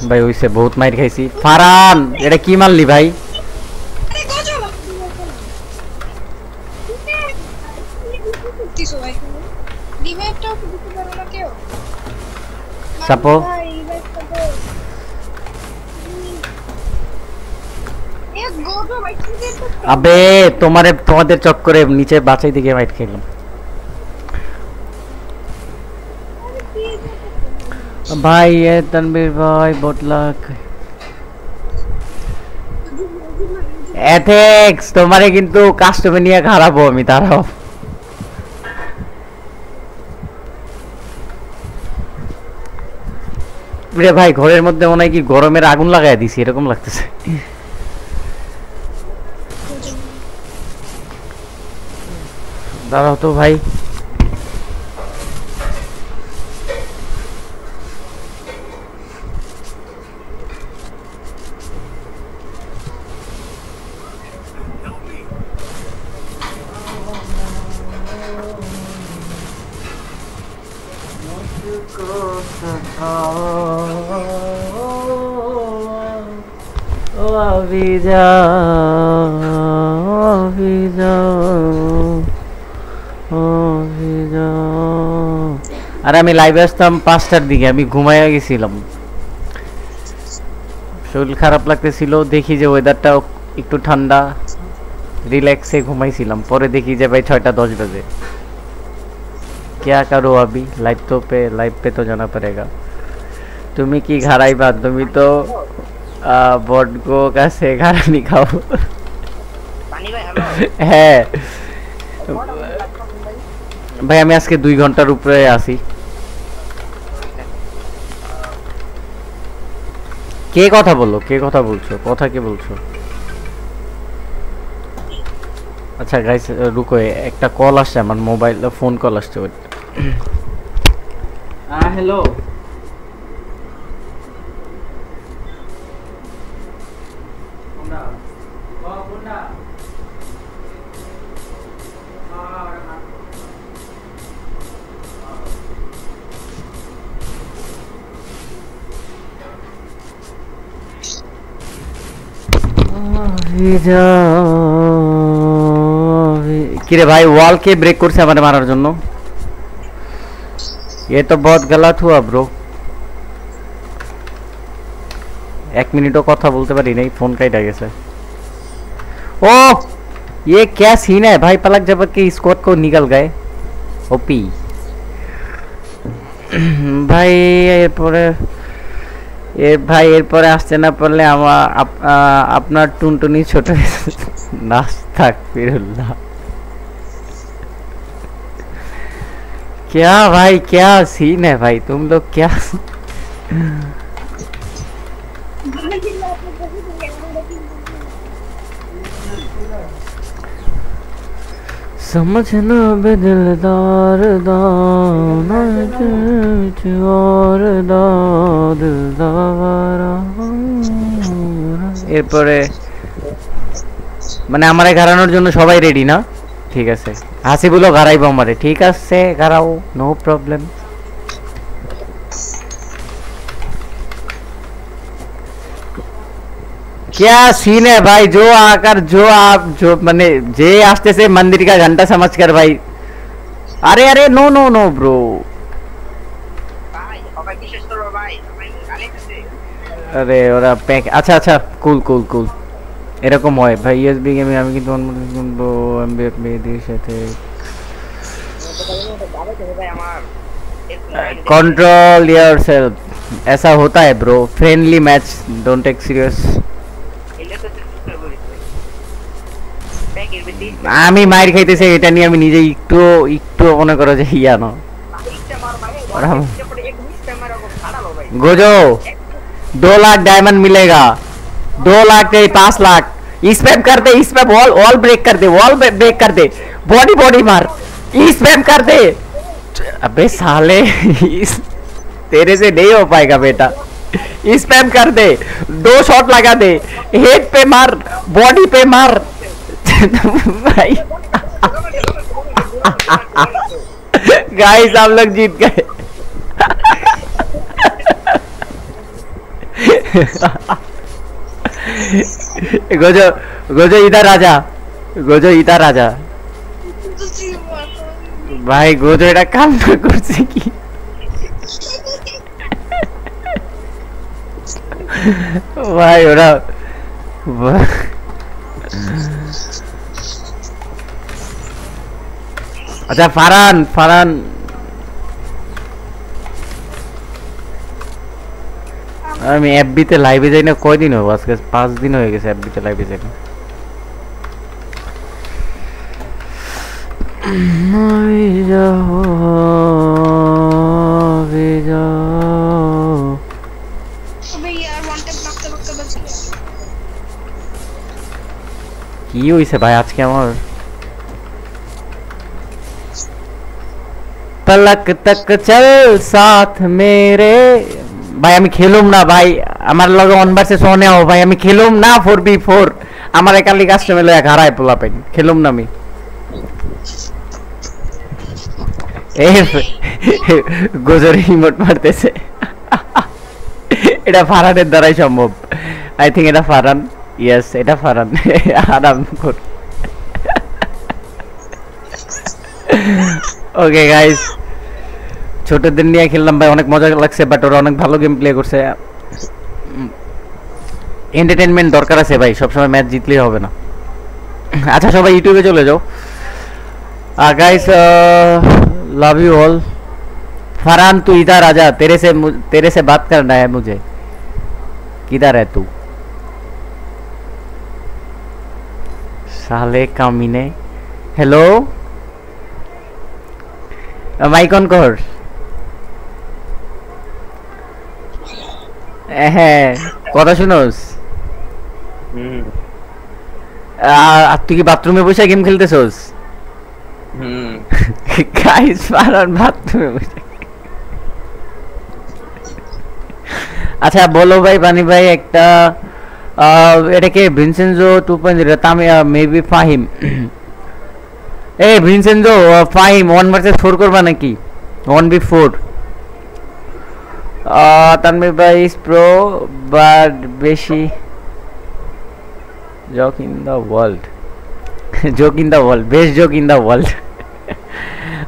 ভাই ওইসে বহুত মাইর খাইছি। ফারান, এটা কি মারলি ভাই? সাপো। আবে, তোমারে তোমাদের চক্করে নিচে বাঁচাই দিকে মাইট খেলাম ভাই, এ তনবীর ভাই বটলাক এথেক্স, তোমারে কিন্তু কাস্টমে নিয়ে খারাপও আমি তারাও রে ভাই, ঘরের মধ্যে মনে হয় কি গরমের আগুন লাগাই দিছি, এরকম লাগতেছে। দাঁড়াও তো ভাই। আমি লাইভে আসতাম পাঁচটার দিকে আমি ঘুমাইয়া গেছিলাম শরীর খারাপ লাগতেছিল দেখি যে ওয়েদারটা একটু ঠান্ডা রিল্যাক্সে ঘুমাইছিলাম পরে দেখি যে ভাই ছয়টা দশ বাজে क्या करो अभी लाइव तो पे लाइव पे तो जाना पड़ेगा তুমি কি ঘাড়াইবা তুমি তো বটগো কাছে ঘাড়ানি খাও পানি ভাই হ্যালো হ্যাঁ ভাই আমি আজকে দুই ঘন্টার উপরে আছি কে কথা বলল? কে কথা বলছো? কথা কে বলছো? আচ্ছা গাইস রুকো, একটা কল আসছে, আমার মোবাইল ফোন কল আসছে হ্যাঁ হ্যালো কিরে ভাই ওয়াল কে ব্রেক করছে আমাদের মারার জন্য ये तो बहुत गलत हुआ ब्रो এক মিনিটও কথা বলতে পারি নাই ফোন কাইটা গেছে ओ ये क्या सीन है भाई पलक झपक के स्क्वाड को निकल गए ओपी ভাই এরপরে এ ভাই এরপরে আসতে না পারলে আমার আপ- আ- আপনার টুনটুনি ছোট নাচ থাক ফিরুল্লাহ क्या भाई क्या सीन है भाई तुम लोग क्या समझना बेदिलदार दाना कुछ और দিলদারা এরপরে মানে আমারে গাড়ানোর জন্য সবাই রেডি না ঠিক আছে হাসিবুলো গাড়াইবো আমারে ঠিক আছে গাড়াও নো প্রবলেম क्या सीन है भाई जो आकर जो आप जो मैंने जे आस्ते से मंदिर का घंटा समझ कर भाई अरे अरे नो नो नो ब्रो ভাই সবাই বিশেষ করবো ভাই সবাই গালিতেছে আরে ওরা প্যাক আচ্ছা আচ্ছা কুল কুল কুল এরকম হয় ভাই ইউএসবি গেমে আমি কিন্তু অনুমতি শুনবো এমবি মেয়েদের সাথে ভাই আমার कंट्रोल योरसेल्फ ऐसा होता है bro friendly match don't take serious আমি মাইর খাইতেছি এটা নিয়ে আমি নিজে একটু একটু মনে করো যে ইয়া না गोजो दो लाख डायमंड मिलेगा दो लाख नहीं पांच लाख स्पैम कर दे स्पैम वॉल वॉल ब्रेक कर दे वॉल ब्रेक कर दे बॉडी बॉडी मार स्पैम कर दे अबे साले इस- तेरे से नहीं हो पाएगा बेटा स्पैम कर दे दो शॉट लगा दे हेड पे मार बॉडी पे मार भाई गाइस आप लोग जीत गए गोजो गोजो इधर आजा गोजो इधर आजा ভাই গোজো এটা কান্না করছে কি ভাই ওরা আচ্ছা ফারান ফারান আমি এফবিতে লাইভে যাই না কয়দিন হবে? আজকে পাঁচ দিন হয়ে গেছে এফবিতে লাইভে যাই না। কি হয়েছে ভাই আজকে আমার? পলক তক চল সাথ মেরে ভাই আমি খেলুম না, ভাই। আমার লগে অন ভার্সেস ওয়ানে আও ভাই। আমি খেলুম না ফোর বি ফোর আমার একালি কাস্টমার লগে হারায় পোলা পাই খেলুম না আমি। গোজর ইমোট মারতেছে। এটা ফারানের দ্বারাই সম্ভব। আই থিঙ্ক এটা ফারান। ইয়েস এটা ফারান। আরাম কর। ওকে গাইস ছোটদের নিয়ে খেললাম ভাই অনেক মজা লাগছে বাট ওরা অনেক ভালো গেম প্লে করছে এন্টারটেনমেন্ট দরকার আছে ভাই সবসময় ম্যাচ জিতলেই হবে না আচ্ছা সবাই ইউটিউবে চলে যাও guys love you all Farhan तू इधर आजा तेरे से मु- तेरे से बात करना है मुझे किधर है तू साले कामिने हेलो মাইক অন কর হ্যাঁ কথা শুনোস। আর তুই কি বাথরুমে বসে গেম খেলতেছস? গাইস পারান বাথরুমে বসে। আচ্ছা বলো ভাই বানি ভাই একটা এটাকে ভিনসেনজো টু পয়েন্ট জিরো? তামি মেবি ফাহিম। এই Vincenzo Fahim one versus four করবা নাকি ওয়ান বি ফোর তানমির ভাই ইস প্রো বাট বেশি joke in the world joke in the world best joke in the world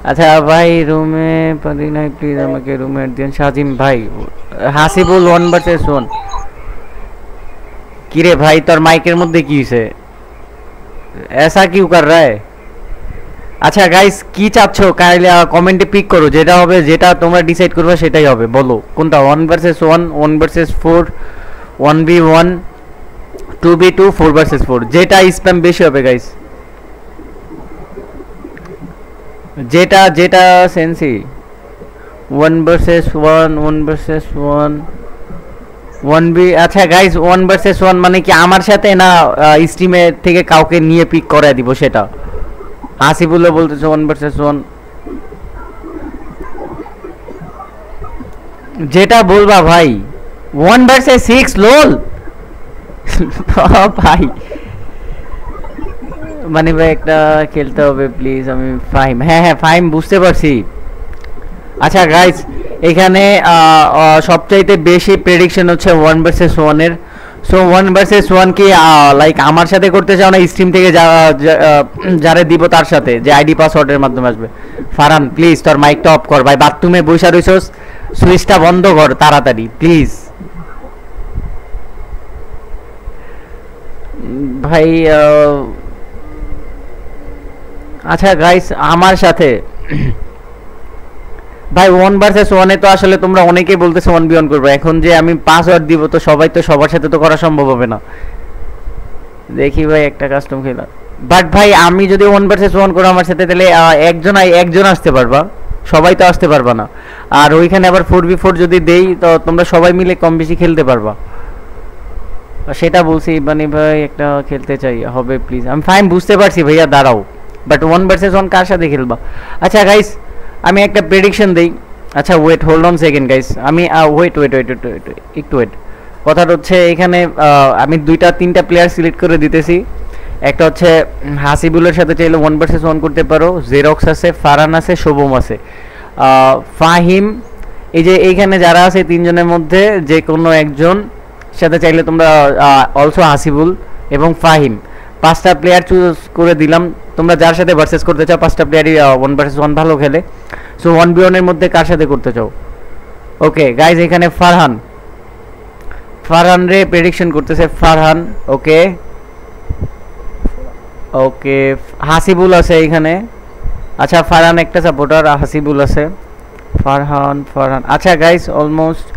আচ্ছা ভাই রুমে পারি নাই প্লিজ আমাকে রুমে দিন শাজিম ভাই হাসিবুল ওয়ান ভার্সেস ওয়ান কিরে ভাই তোর মাইকের মধ্যে কি হইছে ऐसा क्यों कर रहा है আচ্ছা গাইস কি চাচ্ছ? কাইলে কমেন্টে পিক করো, যেটা হবে, যেটা তোমরা ডিসাইড করবে, সেটাই হবে, বলো। কোনটা? One versus one one versus four one B one two B two four versus four যেটা স্প্যাম বেশি হবে গাইস যেটা যেটা sensi one versus one one versus one one B আচ্ছা গাইস ওয়ান ভার্সেস ওয়ান মানে কি আমার সাথে না স্টিমে থেকে কাউকে নিয়ে পিক করে দিব সেটা? হাসিবুল্লাহ বলতেছে ওয়ান ভার্সেস ওয়ান যেটা বলবা ভাই ওয়ান ভার্সেস সিক্স লোল ভাই। মানে ভাই, একটা খেলতে হবে প্লিজ আমি ফাইম হ্যাঁ হ্যাঁ ফাইম বুঝতে পারছি। আচ্ছা গাইস এখানে সবচাইতে বেশি প্রেডিকশন হচ্ছে ওয়ান ভার্সেস ওয়ানের সো ওয়ান ভার্সেস ওয়ান কি লাইক আমার সাথে করতে চাও না স্ট্রিম থেকে যারে দিব তার সাথে, যে আইডি পাসওয়ার্ডের মাধ্যমে আসবে। ফারান প্লিজ তোর মাইকটা অফ কর, ভাই বাথরুমে বসে রইছস সুইচটা বন্ধ কর, তাড়াতাড়ি প্লিজ ভাই আচ্ছা গাইস আমার সাথে ভাই ওয়ান ভার্সেস ওয়ানে তো আসলে তোমরা অনেকেই বলতেছো ওয়ান বি ওয়ান করবে। এখন যে আমি পাসওয়ার্ড দিব তো সবাই তো সবার সাথে তো করা সম্ভব হবে না। দেখি ভাই, একটা কাস্টম খেলা। বাট ভাই, আমি যদি ওয়ান ভার্সেস ওয়ান করো আমার সাথে, তাহলে একজন একজন আসতে পারবা। সবাই তো আসতে পারবা না। আর ওইখানে আবার ফোর বি ফোর যদি দেই, তো তোমরা সবাই মিলে কম বেশি খেলতে পারবা। সেটা বলছি মানে ভাই, একটা খেলতে চাই। হবে প্লিজ আমি ফাইন বুঝতে পারছি ভাইয়া, দাঁড়াও। বাট ওয়ান ভার্সেস ওয়ান কার সাথে খেলবা? আচ্ছা গাইস আমি একটা প্রেডিকশন দেই। আচ্ছা wait hold on second guys আমি ওয়েট ওয়েট ওয়েট ওয়েট একটু ওয়েট কথাটা হচ্ছে এখানে আমি দুইটা, তিনটা প্লেয়ার সিলেক্ট করে দিতেছি। একটা হচ্ছে হাসিবুলের সাথে চাইলে ওয়ান ভার্সেস ওয়ান করতে পারো। জেরক্স আছে ফারান আছে, শোভম আছে। ফাহিম, এই যে এইখানে যারা আছে তিনজনের মধ্যে যে কোনো একজন সাথে চাইলে তোমরা অলসো হাসিবুল এবং ফাহিম। পাঁচটা প্লেয়ার চুজ করে দিলাম। তোমরা যার সাথে ভার্সেস করতে চাও, পাঁচটা প্লেয়ারই ওয়ান ভার্সেস ওয়ান ভালো খেলে। সো ওয়ান বি ওয়ানের মধ্যে কার সাথে করতে চাও? ওকে গাইজ এখানে ফারহান। ফারহান রে প্রেডিকশন করতেছে, ফারহান ওকে ওকে হাসিবুল আছে এখানে। আচ্ছা ফারহান একটা সাপোর্টার হাসিবুল আছে। ফারহান ফারহান। আচ্ছা গাইস অলমোস্ট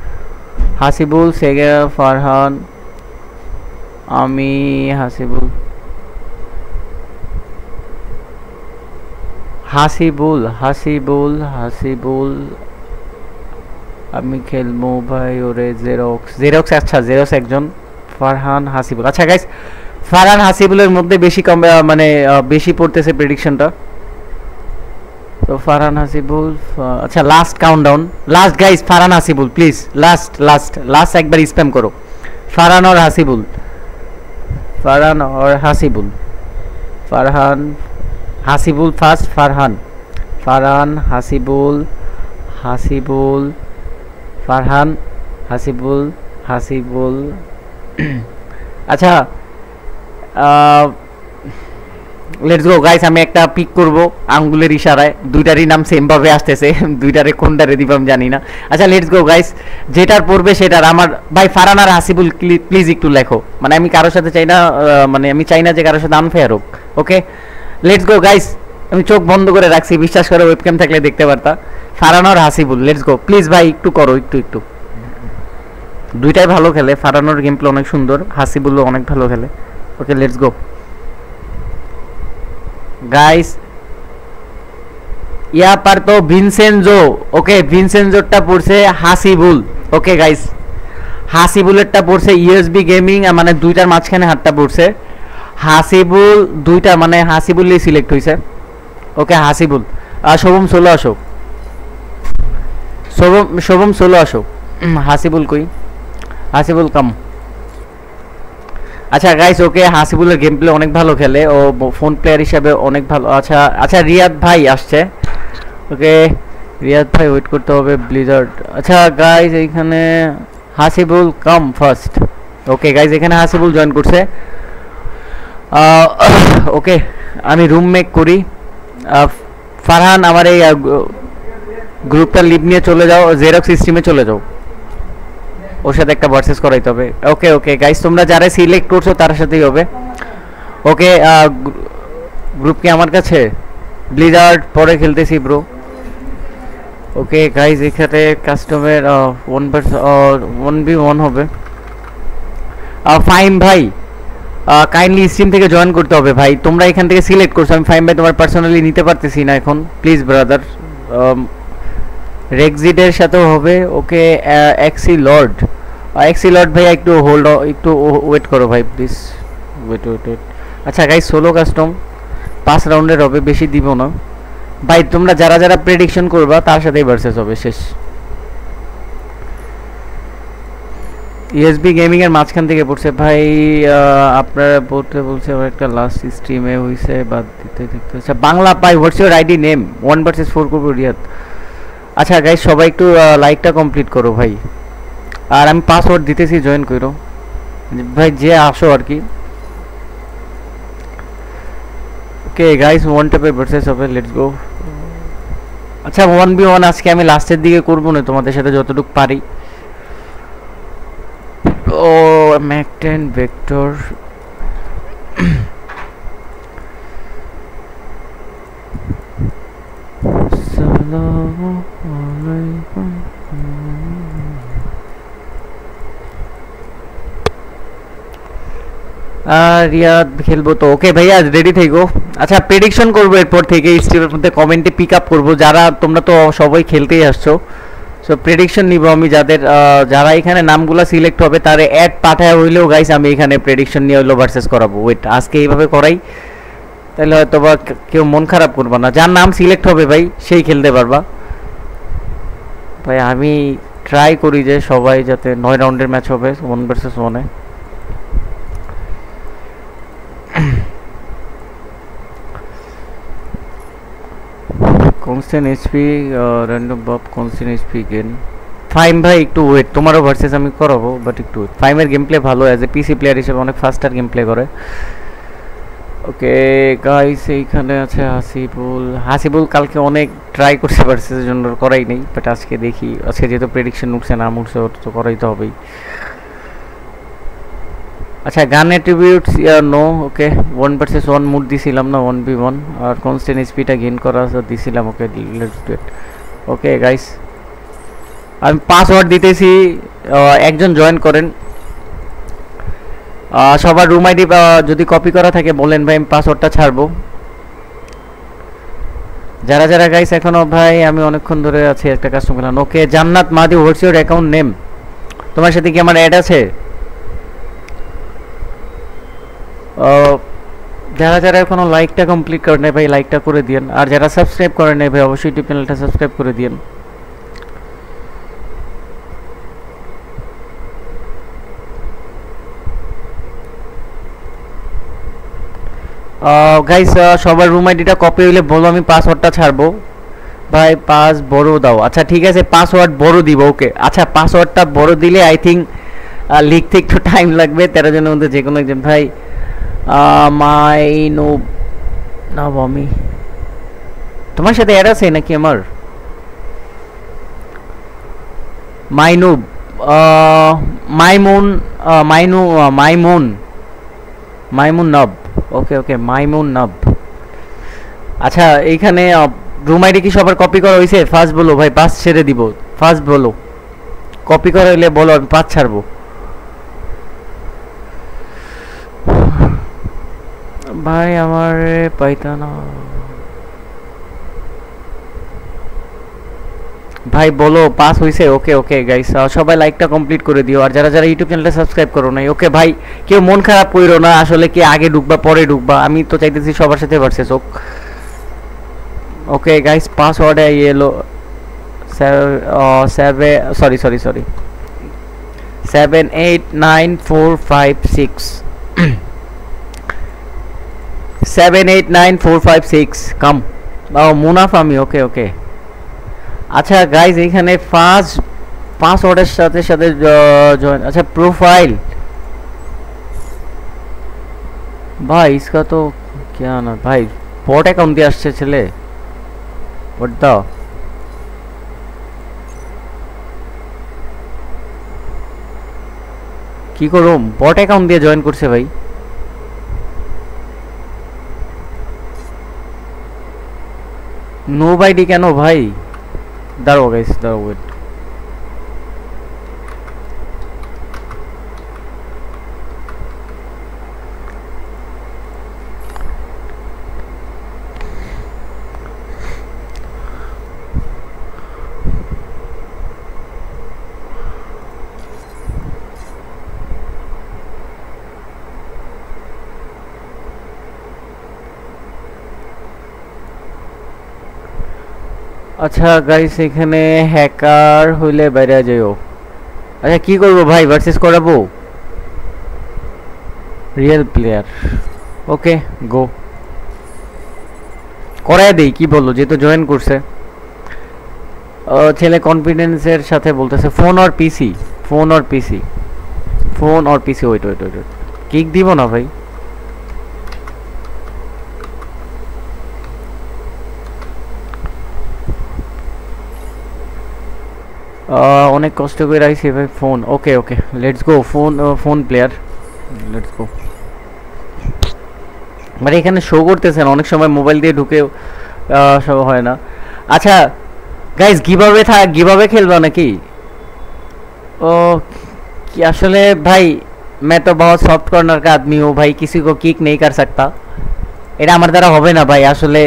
হাসিবুল, সেগে ফারহান, আমি হাসিবুল। হাসিবুল হাসিবুল হাসিবুল। আমি খেলব ভাই, ওরে জেরক্স জেরক্স আচ্ছা জেরক্স একজন। ফারহান হাসিবুল। আচ্ছা গাইস ফারহান হাসিবুলের মধ্যে বেশি কম মানে বেশি পড়তেছে প্রেডিকশনটা তো ফারহান হাসিবুল আচ্ছা last countdown last guys Farhan Hasibul please last last last একবার স্প্যাম করো। Farhan or Hasibul. Farhan or Hasibul. Farhan Hasibul first Farhan. Farhan, Hasibul Hasibul, Farhan, Hasibul Hasibul. আচ্ছা লেটস গো গাইস আমি একটা পিক করব আঙ্গুলের ইশারায়। দুইটারই নাম সেম ভাবে আসতেছে, দুইটারে কোনটারে দিবাম জানি না। আচ্ছা লেটস গো গাইস যেটার পড়বে সেটার। আমার, ভাই, ফারহান আর হাসিবুল প্লিজ একটু লেখো। মানে আমি কারোর সাথে চাই না মানে আমি চাই না যে কারোর সাথে আনফেয়ার হোক ওকে লেটস গো গাইস আমি চোখ বন্ধ করে রাখছি, বিশ্বাস করে ওয়েবক্যাম থাকলে দেখতে পারতা। ফারহান আর হাসিবুল লেটস গো প্লিজ ভাই, একটু করো, একটু একটু। দুইটাই ভালো খেলে, ফারানোর গেম প্লে অনেক সুন্দর, হাসিবুলও অনেক ভালো খেলে। ওকে লেটস গো গাইস ইয়া পার তো ভিনসেনজো। ওকে ভিনসেনজোরটা পড়ছে হাসিবুল। ওকে গাইস হাসিবুলেরটা পড়ছে ইউএসবি গেমিং মানে দুইটার মাঝখানে হাতটা পড়ছে। হাসিবুল, দুইটা মানে হাসিবুলই সিলেক্ট হয়েছে ওকে হাসিবুল। আর শোভম ষোলো আসো। শোভম শোভম ষোলো আসো। হাসিবুল কই? হাসিবুল কাম আচ্ছা গাইস ওকে হাসিবুলের গেম প্লে অনেক ভালো খেলে। ও ফোন প্লেয়ার হিসাবে অনেক ভালো। আচ্ছা আচ্ছা রিয়াদ ভাই আসছে। ওকে রিয়াদ ভাই ওয়েট করতে হবে ব্লিজার্ড আচ্ছা গাইস এইখানে Hasibul come first okay guys এখানে হাসিবুল জয়েন করছে। ওকে আমি রুম মেক করি। ফারহান, আমার এই গ্রুপটা লিভ নিয়ে চলে যাও জেরক্স সিস্টেমে চলে যাও। ওর সাথে একটা ভার্সেস করাইতে হবে। ওকে ওকে গাইস তোমরা যারা সিলেক্ট করছ, তার সাথেই হবে। ওকে গ্রুপ কি আমার কাছে? ব্লিজার্ড পরে খেলতেছি ব্রো ওকে গাইস এখানে কাস্টমের ওয়ান ওয়ান বি ওয়ান হবে। ফাইন ভাই কাইন্ডলি স্ট্রিম থেকে জয়েন করতে হবে ভাই। তোমরা এখান থেকে সিলেক্ট করছ। আমি ফাইন ভাই, তোমার পার্সোনালি নিতে পারতেছি না এখন। প্লিজ ব্রাদার রেক্সিডের সাথেও হবে। ওকে এক্সি লর্ড এক্সি লর্ড ভাই একটু হোল্ড একটু ওয়েট করো ভাই প্লিজ ওয়েট ওয়েট ওয়েট আচ্ছা গাই ষোলো কাস্টম পাঁচ রাউন্ডের হবে, বেশি দিব না। ভাই, তোমরা যারা যারা প্রেডিকশন করবা, তার সাথেই ভার্সেস হবে, শেষ। ইএসবি গেমিং এর মাঝখান থেকে পড়ছে। ভাই আপনারা বলতে বলছে আমার একটা লাস্ট স্ট্রিমে হইছে, বাদ দিতে দেখতে আচ্ছা বাংলা পাই what's your ID name one versus four করব, রিয়াদ। আচ্ছা গাইস সবাই একটু লাইকটা কমপ্লিট করো, ভাই। আর আমি পাসওয়ার্ড দিতেছি জয়েন করো। ভাই, যে আসো আর কি। ওকে গাইস ওয়ান টেপে ভার্সেস হবে লেটস গো আচ্ছা ওয়ান বি ওয়ান আজকে আমি লাস্টের দিকে করব না, তোমাদের সাথে যতটুকু পারি। আসসালামু আলাইকুম। আর রিয়াদ খেলব তো। ওকে ভাইয়া রেডি থেকো। আচ্ছা প্রেডিকশন করব এরপর থেকে। স্ট্রিমের মধ্যে কমেন্টে পিক আপ করব। যারা, তোমরা তো সবাই খেলতেই আসছো। সো প্রেডিকশন নিব আমি যাদের যারা এখানে নামগুলো সিলেক্ট হবে, তার অ্যাড পাঠায় হইলেও গাইস আমি এখানে প্রেডিকশন নিয়ে হইল ভার্সেস করাবো। ওয়েট আজকে এইভাবে করাই, তাহলে হয়তো বা কেউ মন খারাপ করবে না। যার নাম সিলেক্ট হবে ভাই, সেই খেলতে পারবা। ভাই, আমি ট্রাই করি যে সবাই যাতে নয় রাউন্ডের ম্যাচ হবে ওয়ান ভার্সেস ওয়ানে কনস্ট্যান্ট এইচপি র্যান্ডম বব কনস্ট্যান্ট এইচপি গেন ফাইম ভাই, একটু ওয়েট তোমারও ভার্সেস আমি করাবো বাট একটু ওয়েট ফাইমের গেম প্লে ভালো অ্যাজ এ পিসি প্লেয়ার হিসেবে অনেক ফাস্টার গেম প্লে করে। ওকে গাইস এইখানে আছে হাসিবুল। হাসিবুল কালকে অনেক ট্রাই করছে ভার্সেসের জন্য, করাই নেই বাট আজকে দেখি, আজকে যেহেতু প্রেডিকশন উঠছে না উঠছে ওর তো করাই তো হবেই। আচ্ছা gun attributes no okay one versus one mode দিছিলাম না ওয়ান বি ওয়ান আর কনস্ট্যান্ট স্পিডটা গেইন করা দিছিলাম ওকে ওকে গাইস আমি পাসওয়ার্ড দিতেছি একজন জয়েন করেন। সবার রুম আইডি যদি কপি করা থাকে, বলেন ভাই, আমি পাসওয়ার্ডটা ছাড়বো। যারা যারা গাইস এখনও ভাই, আমি অনেকক্ষণ ধরে আছি একটা কাস্টমার ওকে জান্নাত মাদি হোয়াটস ইউর অ্যাকাউন্ট নেম তোমার সাথে কি আমার অ্যাড আছে ও, যারা যারা এখনও লাইকটা কমপ্লিট করে নেয় ভাই লাইকটা করে দিয়েন। আর যারা সাবস্ক্রাইব করে নেয় ভাই, অবশ্যই ইউটিউব চ্যানেলটা সাবস্ক্রাইব করে দিয়েন। গাইস সবার রুম আইডিটা কপি হইলে বলো, আমি পাসওয়ার্ডটা ছাড়বো। ভাই পাস বড় দাও। আচ্ছা ঠিক আছে পাসওয়ার্ড বড় দিব ওকে আচ্ছা পাসওয়ার্ডটা বড় দিলে আই থিঙ্ক লিখতে একটু টাইম লাগবে, তেরো জনের মধ্যে যে কোনো একজন। ভাই মাই নো না আমি তোমার সাথে অ্যাড আছে নাকি আমার? মাইনুব মাইমুন মাইনু মাইমুন মাইমুন নব ওকে ওকে মাইমুন নব আচ্ছা এইখানে রুম আইডি কি সবার কপি করা হয়েছে ফার্স্ট বলো ভাই পাস ছেড়ে দিব। ফার্স্ট বলো। কপি করা হইলে বলো, আমি পাস ছাড়বো। ভাই, আমার পাইতা না। ভাই, বলো পাস হইছে? ওকে ওকে গাইস সবাই লাইকটা কমপ্লিট করে দিও। আর যারা যারা ইউটিউব চ্যানেলটা সাবস্ক্রাইব করো নাই ওকে ভাই, কেউ মন খারাপ কইরো না, আসলে কি আগে ঢুকবা, পরে ঢুকবা। আমি তো চাইতেছি সবার সাথে ভার্সেস হোক। ওকে গাইস পাসওয়ার্ডে এলো seven sorry sorry sorry seven eight nine four five six seven eight nine four five six come ও মুনাফ আমি ওকে ওকে আচ্ছা গাইজ এখানে ফার্স্ট পাঁচ অর্ডার সাথে সাথে জয়েন আচ্ছা प्रोफाइल भाई इसका तो क्या ना भाई বট অ্যাকাউন্ট দিয়ে আসছে ছেলে বট দাও কি করুম বট অ্যাকাউন্ট দিয়ে জয়েন করছে ভাই নো বাই ডি কেন ভাই। দাঁড়াও গাইস দাঁড়াও ওয়েট আচ্ছা গাইস এখানে হ্যাকার হইলে বাইরে যাইও। আচ্ছা কি করব ভাই? ভার্সেস করাবো? রিয়েল প্লেয়ার ওকে গো করায় দেই, কি বলল? যেহেতু জয়েন করছে। ছেলে কনফিডেন্সের সাথে বলতেছে ফোন আর পিসি ফোন আর পিসি ফোন আর PC wait wait wait kick দিব না ভাই? অনেক কষ্ট করে রাখছি ভাই phone okay okay let's go phone phone player let's go মানে এখানে শো করতেছেন অনেক সময় মোবাইল দিয়ে ঢুকে আহ, সব হয় না আচ্ছা গাইজ গিভাবে থাক গিভাবে খেলবা নাকি ও কি আসলে ভাই मैं तो बहुत सॉफ्ट कॉर्नर का आदमी हूँ भाई किसी को किक नहीं कर सकता এটা আমার দ্বারা হবে না ভাই আসলে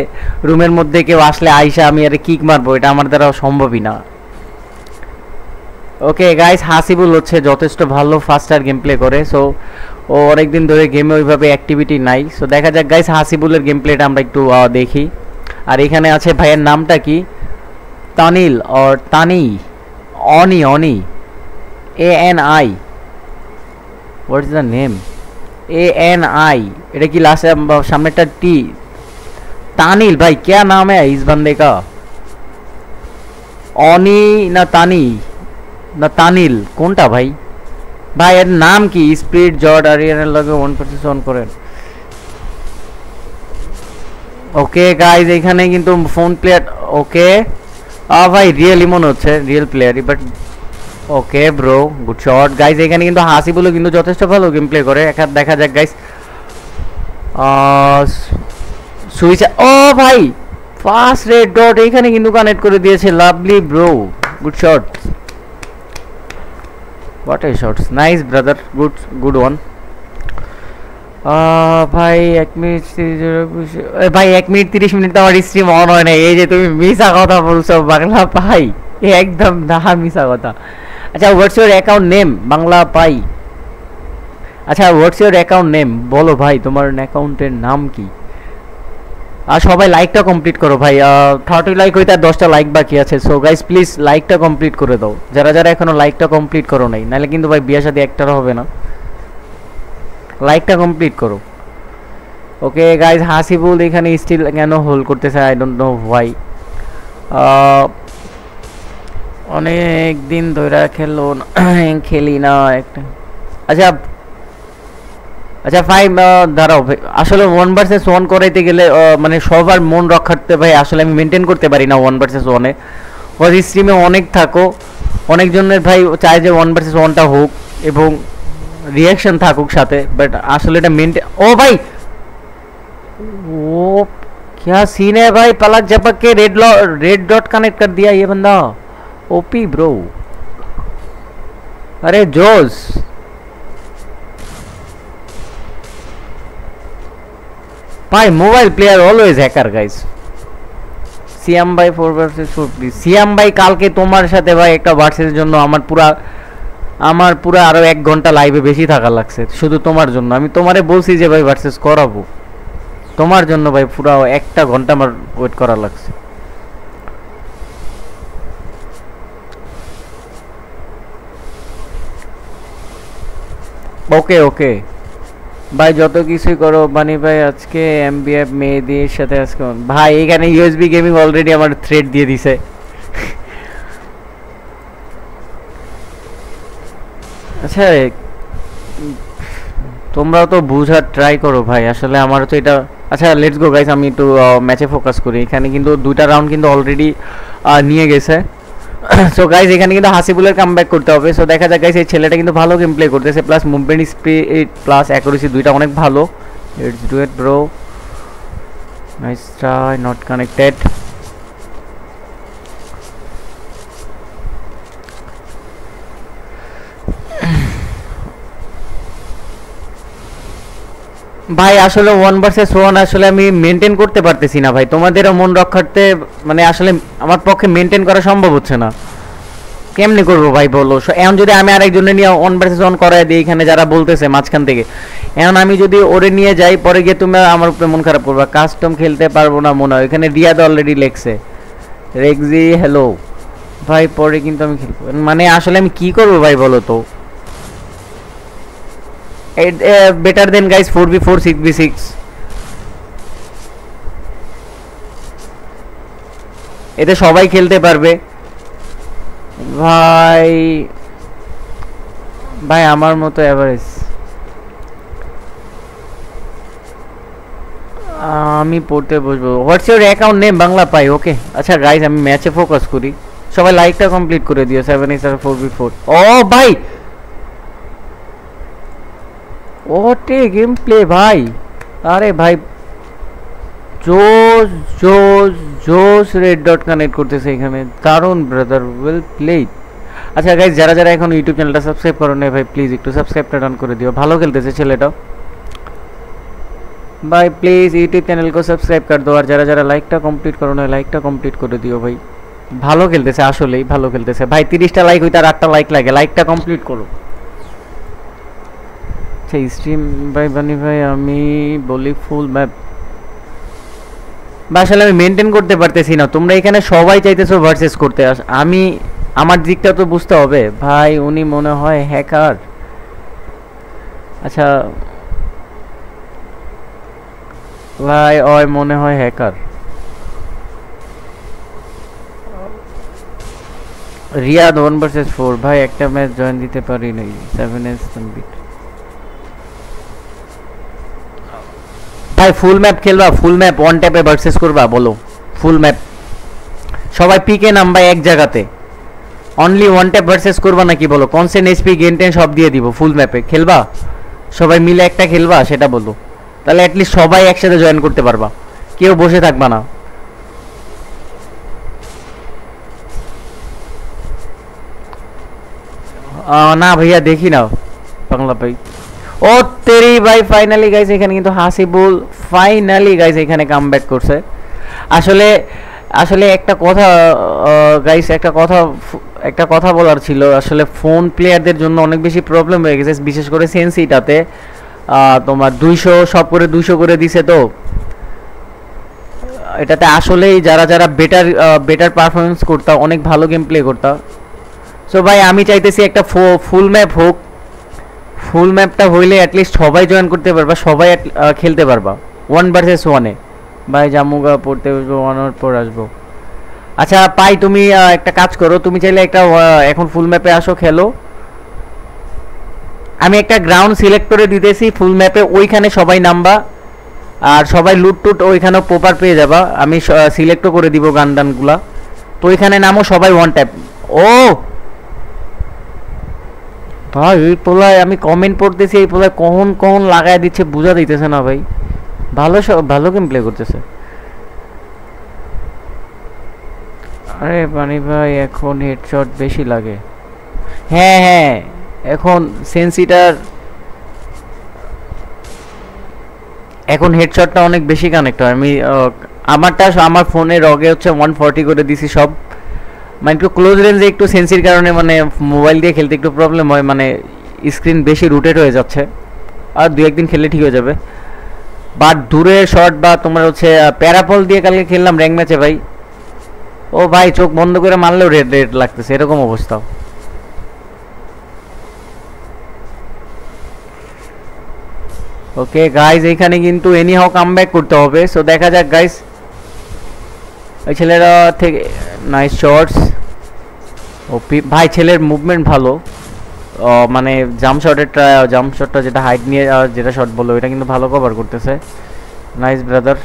রুমের মধ্যে কেউ আসলে আইসা আমি আরে কিক মারবো এটা আমার দ্বারা সম্ভবই না ওকে গাইস হাসিবুল হচ্ছে যথেষ্ট ভালো ফাস্টার গেম প্লে করে সো ও অনেকদিন ধরে গেমে ওইভাবে অ্যাক্টিভিটি নাই। সো দেখা যাক গাইস হাসিবুলের গেম প্লেটা আমরা একটু দেখি। আর এখানে আছে ভাইয়ের নামটা কি? Tanil or Tani, Oni Oni A N I what is the name A N I এটা কি লাস্ট সামনেটা টি তানিল, ভাই, ক্যা নাম হ্যাঁ ইস বান্দে কা অনি না তানি? না তানিল কোনটা ভাই? ভাই, এর নাম কি? স্পিড, জর্ড আরিয়ানের লগে ওয়ান পার্সেন্ট অন করেন। ওকে গাইজ এখানে কিন্তু ফোন প্লেয়ার ওকে। আ, ভাই রিয়েলি মনে হচ্ছে real প্লেয়ারই but okay bro good shot guys এখানে কিন্তু হাসি হাসিবুলও কিন্তু যথেষ্ট ভালো গেম প্লে করে। এক দেখা যাক গাইজ সুইচ ও, ভাই ফার্স্ট রেড ডট এখানে কিন্তু কানেক্ট করে দিয়েছে। Lovely bro good shot what a shots nice brother good good one ah, ভাই এক মিনিট ভাই এক মিনিট তিরিশ মিনিট তো আমার স্ট্রিম অন হয় না এই যে তুমি মিশা কথা বলছো বাংলা পাই। একদম না মিশা কথা। আচ্ছা what's your account name Bangla পাই। আচ্ছা হোয়াটস ইউর অ্যাকাউন্ট নেম বলো ভাই তোমার অ্যাকাউন্টের নাম কি? আর সবাই লাইকটা কমপ্লিট করো ভাই। থার্টি লাইক হইতে আর দশটা লাইক বাকি আছে। সো গাইস প্লিজ লাইকটা কমপ্লিট করে দাও। যারা যারা এখনও লাইকটা কমপ্লিট করো নাই, নাহলে কিন্তু ভাই বিয়ে সাথে একটারও হবে না। লাইকটা কমপ্লিট করো। ওকে গাইজ হাসিবুল এখানে স্টিল কেন হোল্ড করতেছে? আই ডোন্ট নো হোয়াই অনেক দিন ধরে খেলো খেলি না একটা। আচ্ছা আচ্ছা ভাই দাঁড়াও ভাই আসলে ওয়ান ভার্সেস ওয়ান করাইতে গেলে আহ, মানে সবার মন রক্ষার্থে ভাই আসলে আমি মেনটেন করতে পারি না ওয়ান ভার্সেস ওয়ানে ওর স্ট্রিমে অনেক থাকো অনেকজনের ভাই চায় যে ওয়ান ভার্সেস ওয়ানটা হোক এবং রিয়াকশন থাকুক সাথে বাট আসলে এটা মেনটেন ও ভাই ओ क्या सीन है भाई पलक झपक के रेड रेड डॉट कनेक्ट कर दिया ये बंदा ओपी ब्रो अरे जोस ভাই mobile player always hacker guys Siam ভাই four versus four please Siam ভাই কালকে তোমার সাথে ভাই একটা ভার্সের জন্য আমার পুরা, আমার পুরো আরও এক ঘণ্টা লাইভে বেশি থাকা লাগছে। শুধু তোমার জন্য। আমি তোমারে বলছি যে ভাই ভার্সেস করাবো। তোমার জন্য ভাই পুরো একটা ঘণ্টা আমার ওয়েট করা লাগছে। ওকে ওকে ভাই, যত কিছুই করো, বানি ভাই, আজকে এমবিএফ মেয়েদের সাথে আজকে ভাই, এখানে ইউএসবি গেমিং অলরেডি আমার থ্রেড দিয়ে দিছে। আচ্ছা তোমরাও তো বুঝার ট্রাই করো ভাই, আসলে আমার তো এটা আচ্ছা লেটস গো গাইস আমি একটু ম্যাচে ফোকাস করি। এখানে কিন্তু দুইটা রাউন্ড কিন্তু অলরেডি নিয়ে গেছে। সো গাইজ এখানে কিন্তু হাসিপুলের কাম ব্যাক করতে হবে। সো দেখা যাক গাইজ এই ছেলেটা কিন্তু ভালো গেম প্লে করতেছে। Plus movement speed plus accuracy দুইটা অনেক ভালো। It's do it bro nice try not connected ভাই, আসলে ওয়ান ভার্সেস ওয়ান আসলে আমি মেনটেন করতে পারতেছি না ভাই। তোমাদেরও মন রক্ষার্থে মানে আসলে আমার পক্ষে মেনটেন করা সম্ভব হচ্ছে না। কেমনে করব ভাই, বলো? এখন যদি আমি আরেকজনের নিয়ে ওয়ান ভার্সেস ওয়ান করাই দিই, এখানে যারা বলতেছে মাঝখান থেকে, এখন আমি যদি ওরে নিয়ে যাই, পরে গিয়ে তুমি আমার উপরে মন খারাপ করবা। কাস্টম খেলতে পারব না মনে হয়। এখানে রিয়াদ অলরেডি লেখছে। রেগজি হ্যালো ভাই, পরে কিন্তু আমি খেলব। মানে আসলে আমি কি করব ভাই, বলো তো? Guys four B four six B six এতে সবাই খেলতে পারবে। ভাই ভাই, আমার মতো অ্যাভারেজ আমি পড়তে বসবো। What's your account name Bangla pi okay আচ্ছা গাইস আমি ম্যাচে ফোকাস করি। সবাই লাইকটা কমপ্লিট করে দিও seven eight four B four ও, ভাই ওটে গেম প্লে ভাই আরে ভাই জোস জোস জোস রেড ডট কানেক্ট করতেছে এখানে দারুণ ব্রাদার ওয়েল প্লেড আচ্ছা গাইজ যারা যারা এখন ইউটিউব চ্যানেলটা সাবস্ক্রাইব করো না ভাই প্লিজ একটু সাবস্ক্রাইবটা ডান করে দিও ভালো খেলতেছে ছেলেটা ভাই প্লিজ ইউটিউব চ্যানেল को সাবস্ক্রাইব कर दो আর যারা যারা লাইকটা কমপ্লিট করো না লাইকটা কমপ্লিট করে দিও ভাই ভালো খেলতেছে আসলেই ভালো খেলতেছে ভাই তিরিশটা লাইক হইতে আর আটটা লাইক লাগে লাইকটা কমপ্লিট করো আচ্ছা স্ট্রিম ভাই, বানি ভাই, আমি বলি ফুল ম্যাপ বা আসলে আমি মেনটেন করতে পারতেছি না। তোমরা এখানে সবাই চাইতেছো ভার্সেস করতে। আমি, আমার দিকটা তো বুঝতে হবে। ভাই, উনি মনে হয় হ্যাকার আচ্ছা। ভাই, ওই মনে হয় hacker Riyad one versus four ভাই, একটা ম্যাচ জয়েন দিতে পারি নাই। সেভেন এস কমপ্লিট ভাই ফুল ম্যাপ খেলবা ফুল ম্যাপ ওয়ান ট্যাপে ভার্সেস করবা, বলো। ফুল ম্যাপ সবাই পিকে নামবা এক জায়গাতে। অনলি ওয়ান ট্যাপ ভার্সেস করবা নাকি, বলো? কনসেন্ট এসপি গেন টেন সব দিয়ে দিব ফুল ম্যাপে খেলবা? সবাই মিলে একটা খেলবা, সেটা বলো। তাহলে অ্যাটলিস্ট সবাই একসাথে জয়েন করতে পারবা। কেউ বসে থাকবা না। না ভাইয়া, দেখি না বাংলা ভাই। ও তেরি, ভাই ফাইনালি গাইস এখানে কিন্তু হাসিবুল ফাইনালি গাইস এখানে কামব্যাক করছে। আসলে আসলে একটা কথা গাইস একটা কথা একটা কথা বলার ছিল, আসলে ফোন প্লেয়ারদের জন্য অনেক বেশি প্রবলেম হয়ে গেছে, বিশেষ করে সেন্সিটাতে তোমার দুইশো, সব করে দুইশো করে দিছে তো। এটাতে আসলেই যারা যারা বেটার বেটার পারফরমেন্স করতা, অনেক ভালো গেম প্লে করতা। সো ভাই, আমি চাইতেছি একটা ফুল ম্যাপ হোক ফুল ম্যাপটা হইলে অ্যাটলিস্ট সবাই জয়েন করতে পারবা, সবাই খেলতে পারবা। ওয়ান ভার্সেস ওয়ানে ভাই, জামুগা পড়তে বসবো ওয়ান আওয়ার পর আসব। আচ্ছা পাই, তুমি একটা কাজ করো, তুমি চাইলে একটা এখন ফুল ম্যাপে আসো, খেলো। আমি একটা গ্রাউন্ড সিলেক্ট করে দিতেছি ফুল ম্যাপে ওইখানে সবাই নামবা, আর সবাই লুট টুট ওইখানেও প্রপার পেয়ে যাবা। আমি সিলেক্টও করে দিব গান ডানগুলা তো ওইখানে নামো, সবাই ওয়ান ট্যাপ ও! ভাই এই পোলায় আমি কমেন্ট পড়তেছি এই পোলায় কখন কখন লাগায় দিচ্ছে বোঝা দিতেছে না ভাই। ভালো ভালো গেম প্লে করতেছে। আরে পানি ভাই এখন হেডশট বেশি লাগে। হ্যাঁ হ্যাঁ এখন সেন্সিটার এখন হেডশটটা অনেক বেশি কানেক্ট হয়। আমি আমারটা আমার ফোনে রগে হচ্ছে ওয়ান ফর্টি করে দিছি সব। মানে একটু ক্লোজ রেঞ্জে একটু সেন্সির কারণে মানে মোবাইল দিয়ে খেলতে একটু প্রবলেম হয় মানে স্ক্রিন বেশি রুটেড হয়ে যাচ্ছে। আর দু একদিন খেললে ঠিক হয়ে যাবে। বাট দূরে শট বা তোমার হচ্ছে প্যারাপল দিয়ে কালকে খেললাম র্যাঙ্ক ম্যাচে ভাই, ও ভাই চোখ বন্ধ করে মারলেও রেড রেড লাগতেছে, এরকম অবস্থা। ওকে গাইজ এখানে কিন্তু এনি হাও কাম করতে হবে। সো দেখা যাক গাইজ ওই ছেলেরা থেকে নাইস শর্টস ও পি- ভাই ছেলের মুভমেন্ট ভালো। মানে জাম্প শটেরটা জাম্প শটটা যেটা হাইট নিয়ে যেটা শট বলল এটা কিন্তু ভালো কভার করতেছে। নাইস ব্রাদার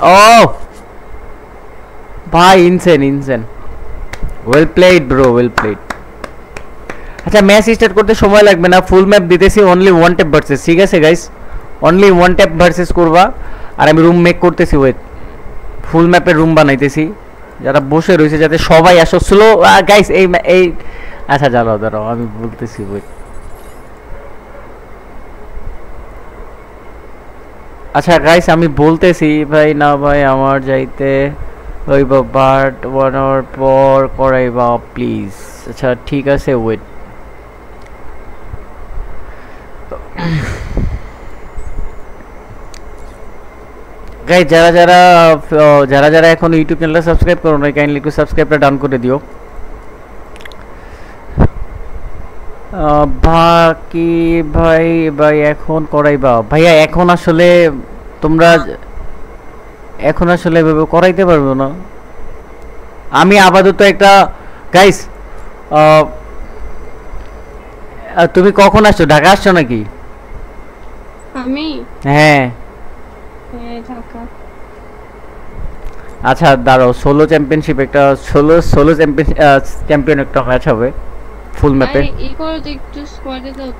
ও! ভাই insane insane well played bro well played আচ্ছা ম্যাচ স্টার্ট করতে সময় লাগবে না ফুল ম্যাপ দিতেছি অনলি ওয়ান ট্যাপ ভার্সেস ঠিক আছে guys only one tap versus করবা, আর আমি রুম মেক করতেছি ওয়েট ফুল ম্যাপের রুম বানাইতেছি। যারা বসে রয়েছে, যাতে সবাই আসো স্লো গাইস এই এই আচ্ছা দাঁড়াও দাঁড়াও, আমি বলতেছি ওয়েট আচ্ছা গাইস আমি বলতেছি, ভাই, না, ভাই, আমার যাইতে হইব বাট ওয়ান আওয়ার পর করাইবা প্লিজ আচ্ছা ঠিক আছে ওয়েট গাইস যারা যারা যারা যারা এখন ইউটিউব চ্যানেলটা সাবস্ক্রাইব করো না কাইন্ডলি একটু সাবস্ক্রাইবটা ডান করে দিও। বাকি ভাই ভাই এখন করাইবা ভাইয়া এখন আসলে তোমরা এখন আসলে এভাবে করাইতে পারব না। আমি আপাতত একটা গাইস তুমি কখন আসছো? ঢাকা আসছো নাকি? আমি? হ্যাঁ। হ্যাঁ ঢাকা। আচ্ছা দাঁড়াও সোলো চ্যাম্পিয়নশিপ একটা সোলো সোলো চ্যাম্পিয়ন চ্যাম্পিয়ন একটা ম্যাচ হবে ফুল ম্যাপে একটু স্কোয়াডে দাও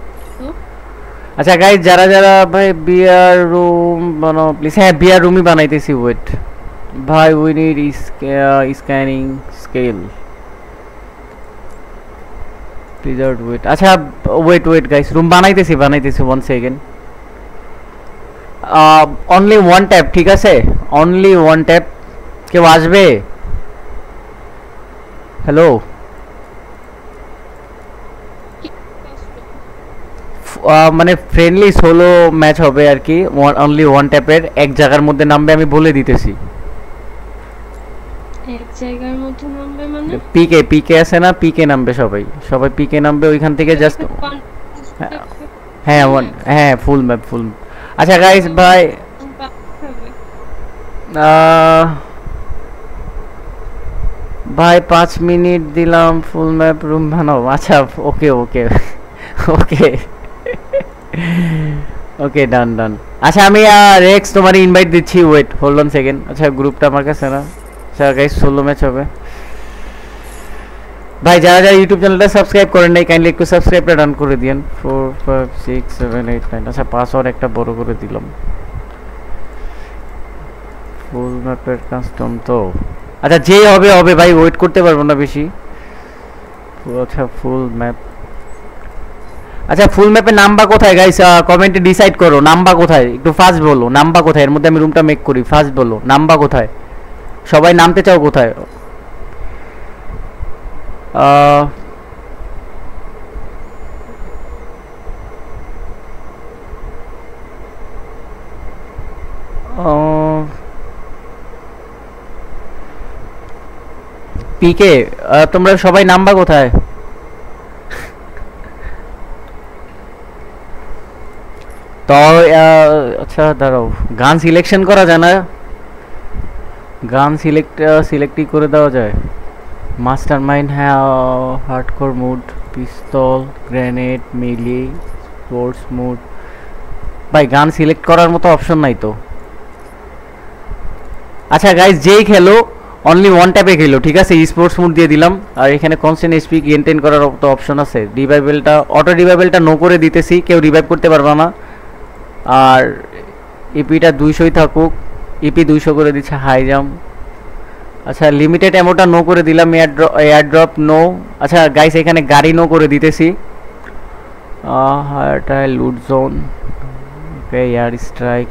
আচ্ছা গাইজ যারা যারা ভাই বিয়ার রুম বানাও প্লিজ হ্যাঁ বিয়ার রুমই বানাইতেছি ওয়েট ভাই we need scanning scale Blizzard wait আচ্ছা ওয়েট ওয়েট গাইস রুম বানাইতেছি বানাইতেছি one second only one tap ঠিক আছে? অনলি ওয়ান ট্যাপ কেউ আসবে? হ্যালো মানে ফ্রেন্ডলি সোলো ম্যাচ হবে আর কি। অনলি ওয়ান ট্যাপের এক জায়গার মধ্যে নামবে আমি বলে দিতেছি। এক জায়গার মধ্যে নামবে মানে? পিকে পিকে আছে না? পিকে নামবে সবাই। সবাই পিকে নামবে ওইখান থেকে জাস্ট হ্যাঁ হ্যাঁ ফুল ম্যাপ ফুল আচ্ছা গাইস ভাই ভাই, পাঁচ মিনিট দিলাম ফুল ম্যাপ রুম বানাও। আচ্ছা ওকে ওকে ওকে ওকে ডান ডান আচ্ছা আমি রেক্স তোমার ইনভাইট দিচ্ছি। ওয়েট হোল্ড অন সেকেন্ড আচ্ছা গ্রুপটা আমার কাছে না। আচ্ছা গাইস ষোলো ম্যাচ হবে। ভাই, যারা যারা ইউটিউব চ্যানেলটা সাবস্ক্রাইব করেন নাই কাইন্ডলি একটু সাবস্ক্রাইবটা ডান করে দিন four five six seven eight nine আচ্ছা পাসওয়ার্ড একটা বড় করে দিলাম। ফুল ম্যাপের কাস্টম তো। আচ্ছা যে হবে হবে ভাই ওয়েট করতে পারব না বেশি। আচ্ছা ফুল ম্যাপ আচ্ছা ফুল ম্যাপে নাম্বার কোথায় গাইস কমেন্টে ডিসাইড করো নাম্বার কোথায়? একটু ফাস্ট বলো নাম্বার কোথায়? এর মধ্যে আমি রুমটা মেক করি ফাস্ট বলো নাম্বার কোথায়? সবাই নামতে চাও কোথায়? পিকে তোমরা সবাই নাম্বার কোথায়? তো আচ্ছা দাঁড়াও। গান সিলেকশন করা যায় না? গান সিলেক্ট সিলেক্টই করে দেওয়া যায়। মাইন্ড হ্যাঁ হার্ডকোর মুড পিস্তল গ্রেনেড মিলি স্পোর্টস মুড ভাই, গান সিলেক্ট করার মতো অপশন নাই তো। আচ্ছা গাইজ যেই খেলো অনলি ওয়ান ট্যাপে খেলো, ঠিক আছে? স্পোর্টস মুড দিয়ে দিলাম। আর এখানে কনস্ট্যান্ট এসপি মেনটেন করার তো অপশন আছে। রিভাইভেলটা অটো রিভাইভেলটা নো করে দিতেছি, কেউ রিভাইভ করতে পারবে না। আর ইপিটা দুইশোই থাকুক। ইপি দুইশো করে দিচ্ছে হাই জাম্প আচ্ছা লিমিটেড অ্যামোটা নো করে দিলাম এয়ার ড্রপ নো আচ্ছা গাইস এখানে গাড়ি নো করে দিতেছি। Loot zone okay air strike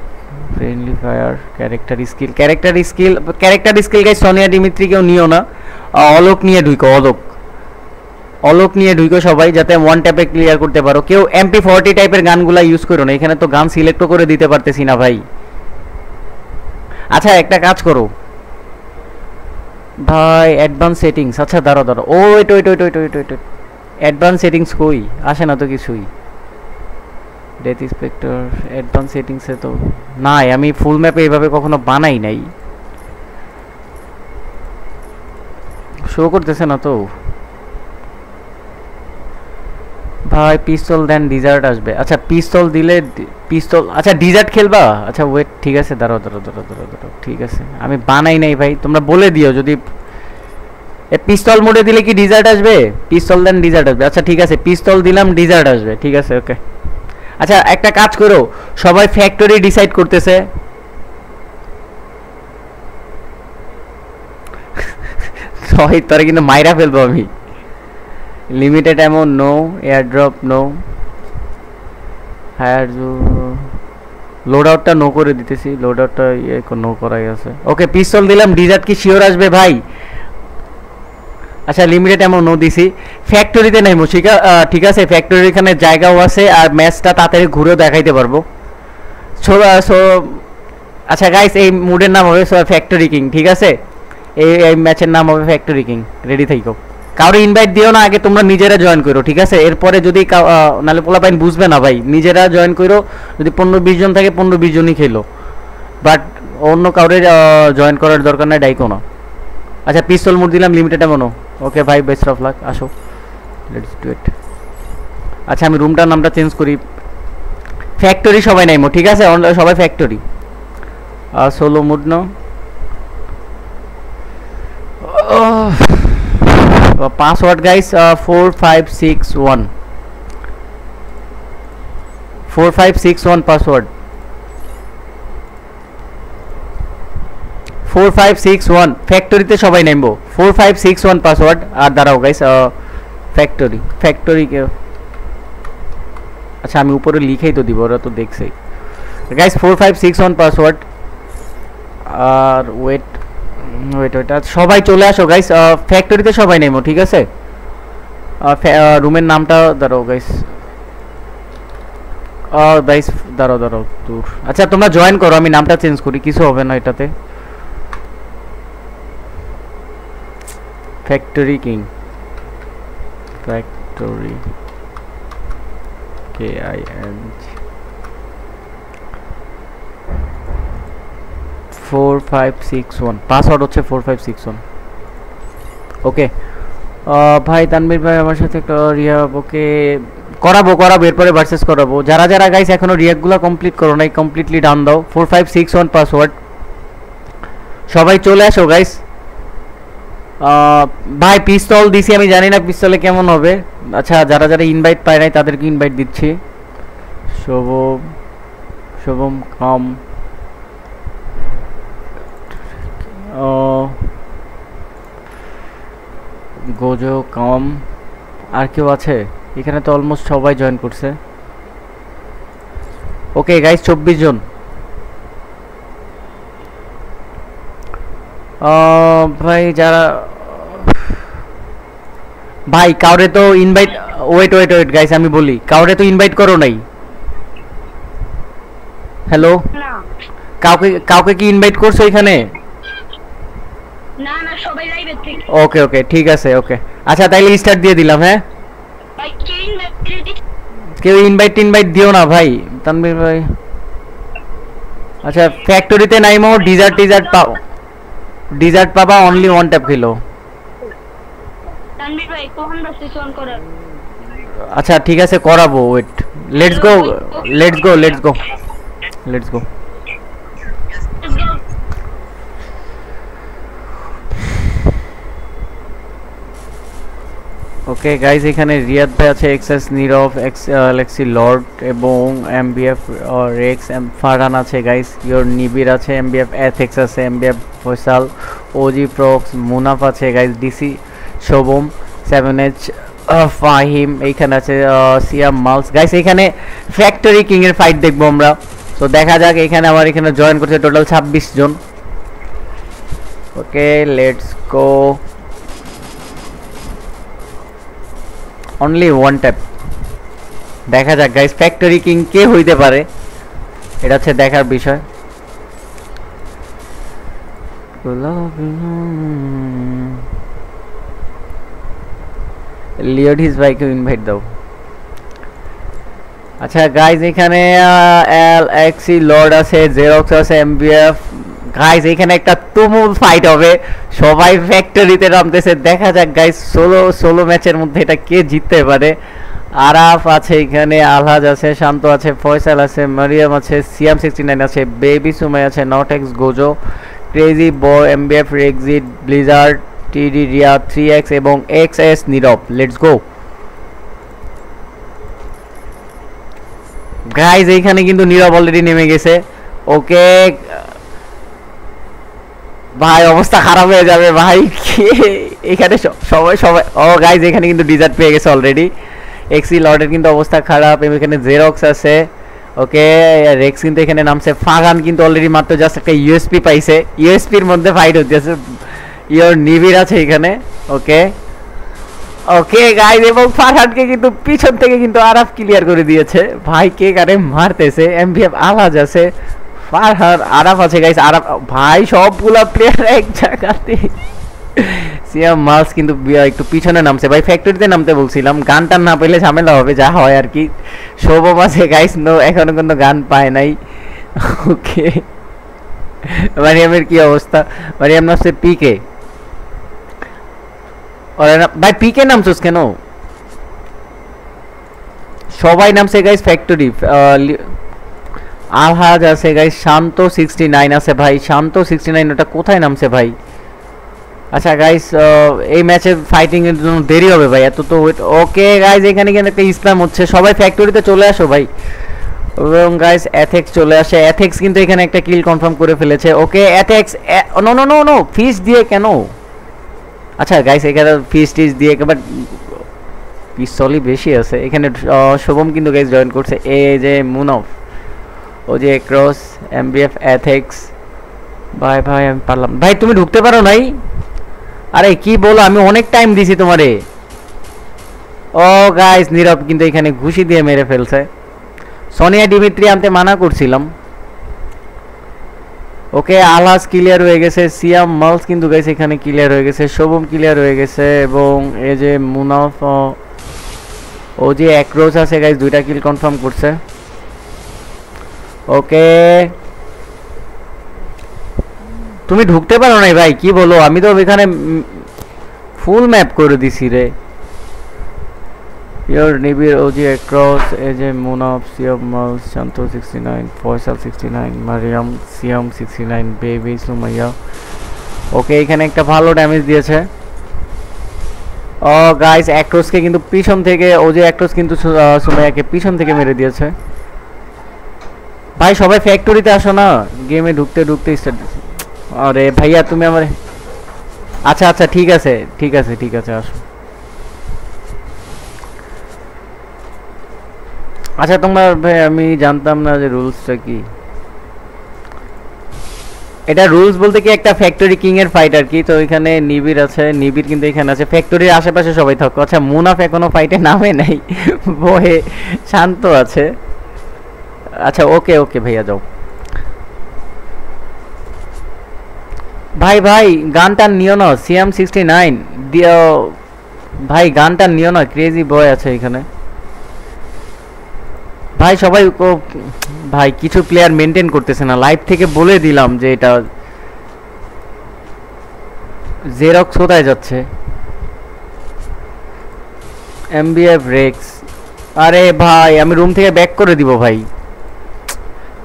friendly fire character skill character skill character skill guys Sonia Dimitri কেউ নিও না। অলোক নিয়ে ঢুইকো, অলোক। অলোক নিয়ে ঢুইকো সবাই, যাতে ওয়ান ট্যাপে ক্লিয়ার করতে পারো। কেউ এমপি ফর্টি টাইপের গানগুলা ইউজ করো না। এখানে তো গান সিলেক্টও করে দিতে পারতেছি না, ভাই। আচ্ছা একটা কাজ করো। ভাই অ্যাডভান্স সেটিংস আচ্ছা দাঁড়ো দাঁড়ো ও, wait wait wait wait wait wait advance settings কই? আসে না তো কিছুই। ডেথ ইন্সপেক্টর অ্যাডভান্স সেটিংসে তো নাই। আমি ফুল ম্যাপে এইভাবে কখনো বানাই নাই। শো করতেছে না তো। ভাই পিস্তল দেন ডিজার্ট আসবে। আচ্ছা পিস্তল দিলে পিস্তল আচ্ছা ডিজার্ট খেলবা? আচ্ছা ওয়েট ঠিক আছে, দাঁড়াও দাঁড়াও দাঁড়াও দাঁড়াও দাঁড়াও, ঠিক আছে। আমি বানাই নাই ভাই, তোমরা বলে দিও যদি। এ পিস্তল মোডে দিলে কি ডিজার্ট আসবে? পিস্তল দেন ডিজার্ট আসবে। আচ্ছা ঠিক আছে পিস্তল দিলাম ডিজার্ট আসবে, ঠিক আছে ওকে আচ্ছা একটা কাজ করো, সবাই ফ্যাক্টরি ডিসাইড করতেছে। সবাই, তোরা কিন্তু মাইরা ফেলব আমি। লিমিটেড এমন no air drop no higher load আউটটা no করে দিতেছি। লোড আউটটা ইয়ে নো করাই আছে। ওকে পিস্তল দিলাম। ডিজার্ট কি শিওর আসবে ভাই? আচ্ছা লিমিটেড এমন নো দিছি। ফ্যাক্টরিতে নাই মুশিকা। ঠিক আছে ফ্যাক্টরির এখানে জায়গাও আছে আর ম্যাচটা তাড়াতাড়ি ঘুরেও দেখাইতে পারব। সো সো আচ্ছা গাইস এই মুডের নাম হবে সো ফ্যাক্টরি কিং ঠিক আছে? এই এই ম্যাচের নাম হবে ফ্যাক্টরি কিং রেডি থাইকো। কাউরে ইনভাইট দিও না আগে তোমরা নিজেরা জয়েন করো ঠিক আছে? এরপরে যদি কাউ- আহ, নাহলে পোলা পাইন বুঝবে না ভাই নিজেরা জয়েন করো যদি পনেরো বিশ জন থাকে পনেরো বিশ জনই খেলো। বাট অন্য কাউরে জয়েন করার দরকার নাই ডাইকো না। আচ্ছা পিস্তল মুড দিলাম লিমিটেড এমনও ওকে ভাই বেস্ট অফ লাক আসো। লেটস ডু ইট আচ্ছা আমি রুমটার নামটা চেঞ্জ করি। ফ্যাক্টরি সবাই নাইমো ঠিক আছে? সবাই ফ্যাক্টরি সোলো মুড নাও। Password guys four five six one four five six one password four five six one ফ্যাক্টরিতে সবাই নেমবো। Four five six one password আর দাঁড়াও গাইস ফ্যাক্টরি ফ্যাক্টরিকে আচ্ছা আমি উপরে লিখেই তো দিব, ওরা তো দেখছেই। Guys four five six one password আর ওয়েট ওয়েট ওয়েট সবাই চলে আসো গাইস ফ্যাক্টরিতে সবাই নেমো, ঠিক আছে? রুমের নামটা দাঁড়াও গাইস গাইস দাঁড়াও দাঁড়াও, দূর। আচ্ছা তোমরা জয়েন করো, আমি নামটা চেঞ্জ করি, কিছু হবে না এটাতে। Factory king factory K I N four five six one password হচ্ছে four five six one okay ভাই তানবীর ভাই আমার সাথে একটা রিহাব ওকে করাবো করাবো, এরপরে ভার্সেস করাবো। যারা যারা গাইস এখনও রিয়াকগুলো কমপ্লিট করো নাই কমপ্লিটলি ডাউন দাও। Four five six one password সবাই চলে আসো গাইস ভাই পিস্তল দিছি, আমি জানি না পিস্তলে কেমন হবে। আচ্ছা যারা যারা ইনভাইট পায় নাই, তাদেরকে ইনভাইট দিচ্ছি। শুভম শুভম কাম গোজো কম আর কেউ আছে? এখানে তো অলমোস্ট সবাই জয়েন করছে। ওকে গাইস চব্বিশ জন। ভাই যারা ভাই কাউরে তো invite wait wait wait guys আমি বলি কাউরে তো ইনভাইট করো নাই। হ্যালো কাউকে কাউকে কি ইনভাইট করছ এখানে না না সবাই লাইভের থেকে ওকে ওকে ঠিক আছে ওকে আচ্ছা তাইলে স্টার্ট দিয়ে দিলাম হ্যাঁ? কেউ ইনভাইট ইনভাইট দিও না ভাই। তানভীর ভাই। আচ্ছা ফ্যাক্টরিতে নাইমো ডিজার্ট টিজার্ট পাও ডিজার্ট পাবা অনলি ওয়ান ট্যাপ খেলো আচ্ছা ঠিক আছে করাবো wait let's go let's go let's go let's go okay guys এখানে রিয়াদ ভাই আছে XS Nirob X Alexi Lord এবং এমবিএফ রেক্স ফারহান আছে গাইজ ইয়োর নিবির আছে এমবিএফ এথেক্স আছে MBF Faisal OG Prox Munaf আছে guys DC Shubham seven H Fahim এইখানে আছে সিয়াম মালস গাইস এখানে ফ্যাক্টরি কিং এর ফাইট দেখব আমরা। তো দেখা যাক, এখানে আমার এখানে জয়েন করছে টোটাল ছাব্বিশ জন। Okay let's go only one tap দেখা যাক গাইস ফ্যাক্টরি কিং কে হইতে পারে? এটা হচ্ছে দেখার বিষয়। লিওড হিজ ভাইকে ইনভাইট দাও। আচ্ছা গাইজ এখানে এল এক্সি লর্ড আছে জেরক্স আছে এমবিএফ গাইজ এখানে একটা তুমুল ফাইট হবে। সবাই ফ্যাক্টরিতে নামতেছে। দেখা যাক গাইজ ষোলো ষোলো ম্যাচের মধ্যে এটা কে জিততে পারে। আরাফ আছে এখানে, আলহাজ আছে, শান্ত আছে, ফয়সাল আছে, মারিয়াম আছে, সিয়াম সিক্সটি নাইন আছে, বেবি সুমাই আছে, not X, Gojo, crazy boy MBF Rexit Blizzard, TD, Riya, three X এবং X S, Nirob. Let's go guys এইখানে কিন্তু নীরব অলরেডি নেমে গেছে। ওকে ভাই, অবস্থা খারাপ হয়ে যাবে ভাই। এখানে সবাই সবাই, ও গাইজ এখানে কিন্তু ডিজার্ট পেয়ে গেছে অলরেডি এক্সি লর্ডের কিন্তু অবস্থা খারাপ এখানে জেরক্স আছে। ওকে রেক্স কিন্তু এখানে নামছে। ফাগান কিন্তু অলরেডি মাত্র জাস্ট একটা ইউএসপি পাইছে। ইউএসপির মধ্যে ফাইট হচ্ছে। ইয়োর নিবির আছে এখানে। ওকে। ওকে গাইজ এবং ফারহানকে কিন্তু পিছন থেকে কিন্তু আরাফ ক্লিয়ার করে দিয়েছে। ভাই, কে কারে মারতেছে? এমভিএফ আওয়াজ আছে। ফারহান আরাফ আছে গাইজ আরাফ, ভাই, সবগুলা প্লেয়ার এক জায়গাতে। সিয়াম মাস কিন্তু একটু পিছনে নামছে। ভাই ফ্যাক্টরিতে নামতে বলছিলাম গানটা না পেলে ঝামেলা হবে, যা হয় আর কি। শোভম আছে গাইজ নো এখনও কিন্তু গান পায় নাই। ওকে মারিয়ামের কি অবস্থা? মারিয়াম নামছে পিকে ওরা ভাই পিকে নামছোস কেন? সবাই নামছে গাইস ফ্যাক্টরি আলহাজ আছে গাইস শান্ত সিক্সটি নাইন আছে ভাই, শান্ত সিক্সটি নাইন ওটা কোথায় নামছে ভাই? আচ্ছা গাইস এই ম্যাচে ফাইটিং এর জন্য দেরি হবে ভাই, এত তো ওকে গাইস এখানে কেন একটা ইসলাম হচ্ছে, সবাই ফ্যাক্টরিতে চলে আসো ভাই। এবং গাইস অ্যাথেক্স চলে আসে অ্যাথেক্স কিন্তু এখানে একটা কিল কনফার্ম করে ফেলেছে okay Athex no no no no ফিস দিয়ে কেন? আচ্ছা গাইস এখানে ফিস টিস দিয়ে একেবারে পিস্তলই বেশি আছে, এখানে শুভম কিন্তু গাইস জয়েন করছে এ যে মুনফ। ও যে ক্রস এমবিএফ অ্যাথেক্স ভাই ভাই, আমি পারলাম। ভাই, তুমি ঢুকতে পারো নাই? আরে, কি বলো? আমি অনেক টাইম দিছি তোমারে। ও গাইস নীরব কিন্তু এখানে ঘুষি দিয়ে মেরে ফেলছে। সোনিয়া ডিমিত্রি আনতে মানা করছিলাম। ওকে আলহাস ক্লিয়ার হয়ে গেছে। সিয়াম, মালস কিন্তু গেছে এখানে ক্লিয়ার হয়ে গেছে। শোভম ক্লিয়ার হয়ে গেছে এবং এই যে মুনাফ, ও যে অ্যাক্রোচ আছে গাইস দুইটা কিল কনফার্ম করছে। ওকে। তুমি ঢুকতে পারো নাই ভাই, কি বলো? আমি তো এখানে ফুল ম্যাপ করে দিছি রে। ইয়োর নিবির ওজি অ্যাক্রস এ যে মুনাফ সিয়াম মাল Shanto sixty nine Faisal sixty nine Mariyam Siam sixty nine baby Sumaiya okay এখানে একটা ভালো ড্যামেজ দিয়েছে। ও গাইস অ্যাক্রোসকে কিন্তু পিছন থেকে ওজি অ্যাক্রোস কিন্তু সুমাইয়াকে পিছন থেকে মেরে দিয়েছে। ভাই, সবাই ফ্যাক্টরিতে আসো না। গেমে ঢুকতে ঢুকতে স্টার্ট আরে ভাইয়া, তুমি আমার আচ্ছা আচ্ছা ঠিক আছে ঠিক আছে ঠিক আছে, আসো। আচ্ছা তোমার ভাই, আমি জানতাম না যে রুলসটা কি। এটা রুলস বলতে কি একটা ফ্যাক্টরি কিং এর ফাইট আর কি? তো এখানে নিবিড় আছে, নিবিড় কিন্তু এখানে আছে। ফ্যাক্টরির আশেপাশে সবাই থাকো। আচ্ছা মুনাফ এখনও ফাইটে নামে নাই। বহে শান্ত আছে। আচ্ছা ওকে ওকে ভাইয়া যাও। ভাই ভাই, গানটা নিও না, সিএম সিক্সটি নাইন। দিও, ভাই, গানটা নিও না ক্রেজি বয় আছে এখানে। ভাই, সবাই ভাই, কিছু প্লেয়ার মেনটেন করতেছে না। লাইভ থেকে বলে দিলাম যে এটা জেরক্স কোথায় যাচ্ছে? এমবিএফ রেক্স আরে ভাই, আমি রুম থেকে ব্যাক করে দিব ভাই।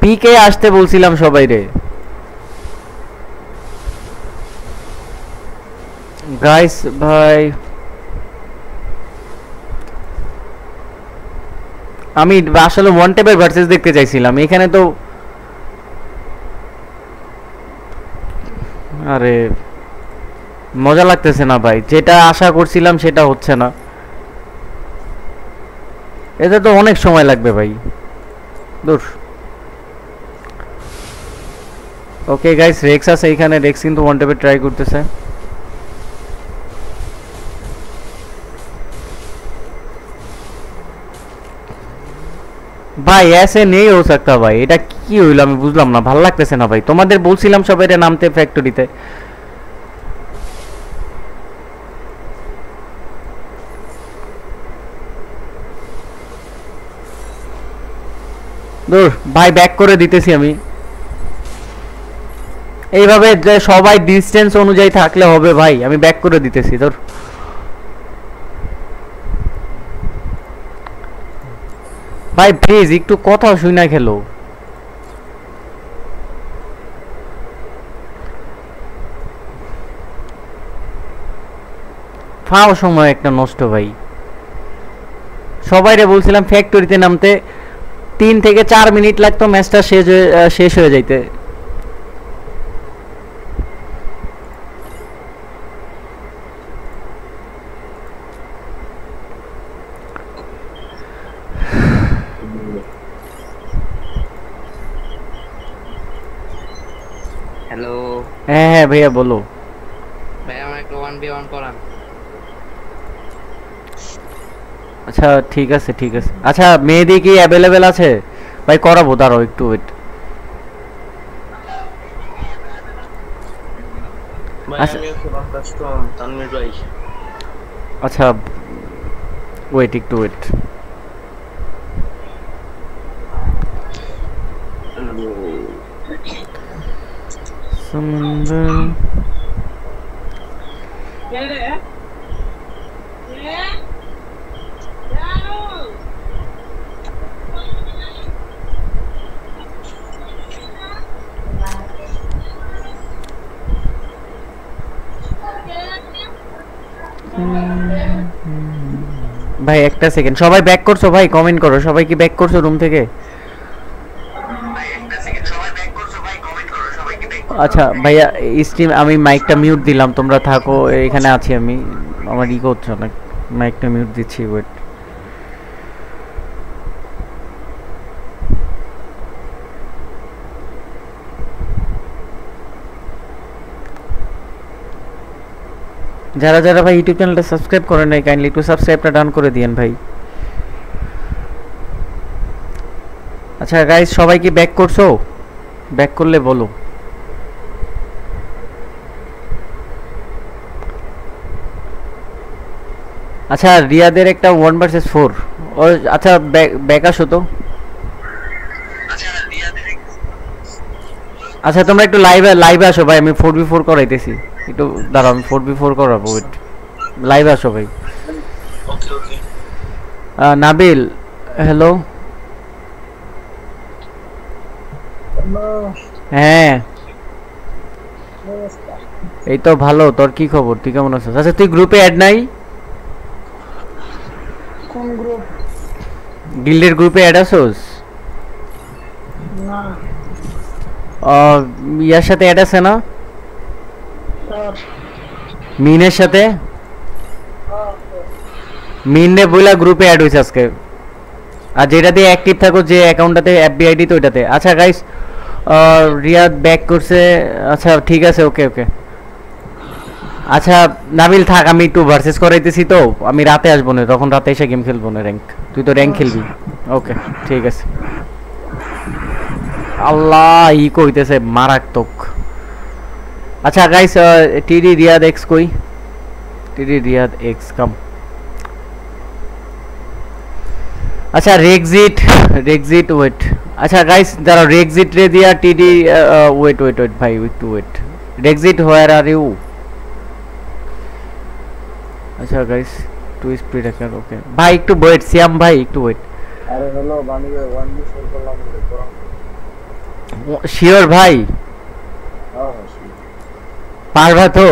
পিকে আসতে বলছিলাম সবাই রে। গাইস ভাই। আমি আসলে ওয়ান টেপের ভার্সেস দেখতে চাইছিলাম। এখানে তো আরে, মজা লাগতেছে না ভাই। যেটা আশা করছিলাম সেটা হচ্ছে না। এতে তো অনেক সময় লাগবে ভাই। দূর ওকে গাইস রেক্স আছে এখানে রেক্স কিন্তু ওয়ান টেপে ট্রাই করতেছে ভাই ऐसे नहीं हो सकता ভাই এটা কি হইলো আমি বুঝলাম না ভালো লাগতেছে না ভাই তোমাদের বলছিলাম সবাই এটা নামতে ফ্যাক্টরিতে দূর ভাই ব্যাক করে দিতেছি আমি এইভাবে সবাই ডিস্টেন্স অনুযায়ী থাকলে হবে ভাই, আমি ব্যাক করে দিতেছি তোর ভাই প্লিজ একটু কথা শুই না খেলো। ফাও সময় একটা নষ্ট, ভাই। সবাইরে বলছিলাম ফ্যাক্টরিতে নামতে, তিন থেকে চার মিনিট লাগতো ম্যাচটা শেষ শেষ হয়ে যাইতে। হ্যাঁ হ্যাঁ ভাইয়া বলো। ভাই আমার একটা ওয়ান বি ওয়ান করান আচ্ছা ঠিক আছে ঠিক আছে। আচ্ছা মেহেদি কি অ্যাভেলেবেল আছে? ভাই করাবো দাঁড়াও একটু ওয়েট আচ্ছা। ভাই। আচ্ছা ওয়েট একটু ওয়েট সমুদ্র ভাই একটা সেকেন্ড সবাই ব্যাক করছ ভাই? কমেন্ট করো। সবাই কি ব্যাক করছ রুম থেকে? আচ্ছা ভাইয়া স্ট্রিম আমি মাইকটা মিউট দিলাম, তোমরা থাকো, এখানে আছি আমি। আমার ই করছ না মাইকটা মিউট দিচ্ছি ওয়েট যারা যারা ভাই ইউটিউব চ্যানেলটা সাবস্ক্রাইব করেন নাই কাইন্ডলি একটু সাবস্ক্রাইবটা ডান করে দিয়েন ভাই। আচ্ছা গাইস সবাই কি ব্যাক করছ? ব্যাক করলে বলো। আচ্ছা রিয়াদের একটা ওয়ান ভার্সেস ফোর আচ্ছা ব্যাক আসো তো আচ্ছা তোমরা একটু লাইভে লাইভে আসো ভাই, আমি ফোর বি ফোর করাইতেছি। একটু দাঁড়াও, আমি ফোর বি ফোর করাবো লাইভে আসো ভাই। নাবিল হ্যালো হ্যাঁ। এই তো ভালো, তোর কি খবর? তুই কেমন আছিস? আচ্ছা তুই গ্রুপে অ্যাড নাই? কোন গ্রুপ গিল্ডের গ্রুপে অ্যাড আছোস না। ইয়ার সাথে অ্যাড আছে না? মিনের সাথে? মিনে বইলা গ্রুপে অ্যাড হয়েছে আজকে। আর যেটা দিয়ে অ্যাক্টিভ থাকো যে অ্যাকাউন্টটাতে এফবি আইডি তো ওইটাতে। আচ্ছা গাইস রিয়াদ ব্যাক করছে। আচ্ছা ঠিক আছে ওকে ওকে আচ্ছা নাবিল থাক, আমি একটু ভার্সেস করাইতেছি তো। আমি রাতে আসব না, তখন রাতে এসে গেম খেলব না র্যাঙ্ক তুই তো র্যাঙ্ক খেলবি। ওকে ঠিক আছে। আল্লাহ, ই কইতেছে মারাত্মক। আচ্ছা গাইস টিডি রিয়াদ এক্স কই? টিডি রিয়াদ এক্স কাম আচ্ছা রেক্সিট রেক্সিট ওয়েট আচ্ছা গাইস দাঁড়াও রেক্সিট রে দিয়া টিডি ওয়েট ওয়েট ওয়েট ভাই, একটু wait Rexit where are you আচ্ছা guys two speed hacker okay ভাই একটু ওয়েট সিয়াম ভাই একটু ওয়েট আরে হলো বানিয়ে ওয়ান বি ফোর করলাম শিওর ভাই? পারবা তো?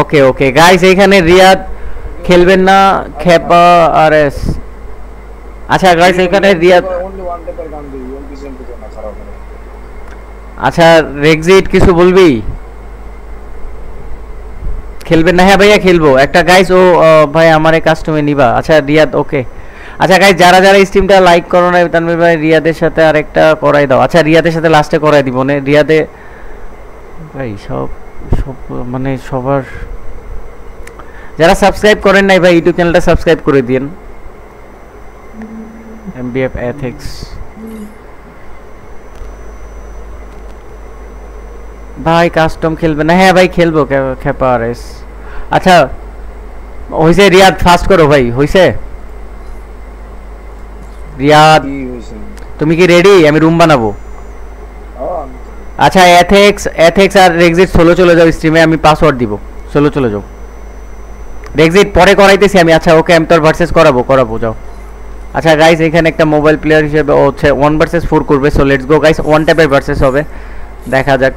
ওকে ওকে গাইস এখানে রিয়াদ খেলবেন না খেপা আর এস আচ্ছা গাইস এখানে রিয়াদ ওয়ান আচ্ছা রেক্সিট কিছু বলবি? খেলবেন না? হ্যাঁ ভাইয়া, খেলব। একটা গাইস ও ভাই আমারে কাস্টমে নিবা। আচ্ছা রিয়াদ ওকে আচ্ছা গাইস যারা যারা স্ট্রিমটা লাইক করো না তানভীর ভাই, রিয়াদের সাথে আরেকটা করাই দাও। আচ্ছা রিয়াদের সাথে লাস্টে করাই দিব, না? রিয়াদে ভাই, সব সব মানে সবার যারা সাবস্ক্রাইব করেন নাই ভাই, ইউটিউব চ্যানেলটা সাবস্ক্রাইব করে দিন এমবিএফ এথিক্স ভাই কাস্টম খেলবে। না হ্যাঁ ভাই খেলব খেপা আচ্ছা হইছে রিয়াদ ফাস্ট করো ভাই হইছে? রিয়াদ তুমি কি রেডি আমি রুম বানাবো। আচ্ছা এথেক্স এথেক্স আর রেক্সিট সোলো চলে যাও স্ট্রিমে আমি পাসওয়ার্ড দিব। সোলো চলে যাও। রেক্সিট পরে করাইতেছি আমি। আচ্ছা ওকে আমি তোর ভার্সেস করাবো করাবো যাও। আচ্ছা গাইস এখানে একটা মোবাইল প্লেয়ার হিসেবে হচ্ছে ওয়ান ভার্সেস ফোর করবে। So let's go guys one টাইপের ভার্সেস হবে। দেখা যাক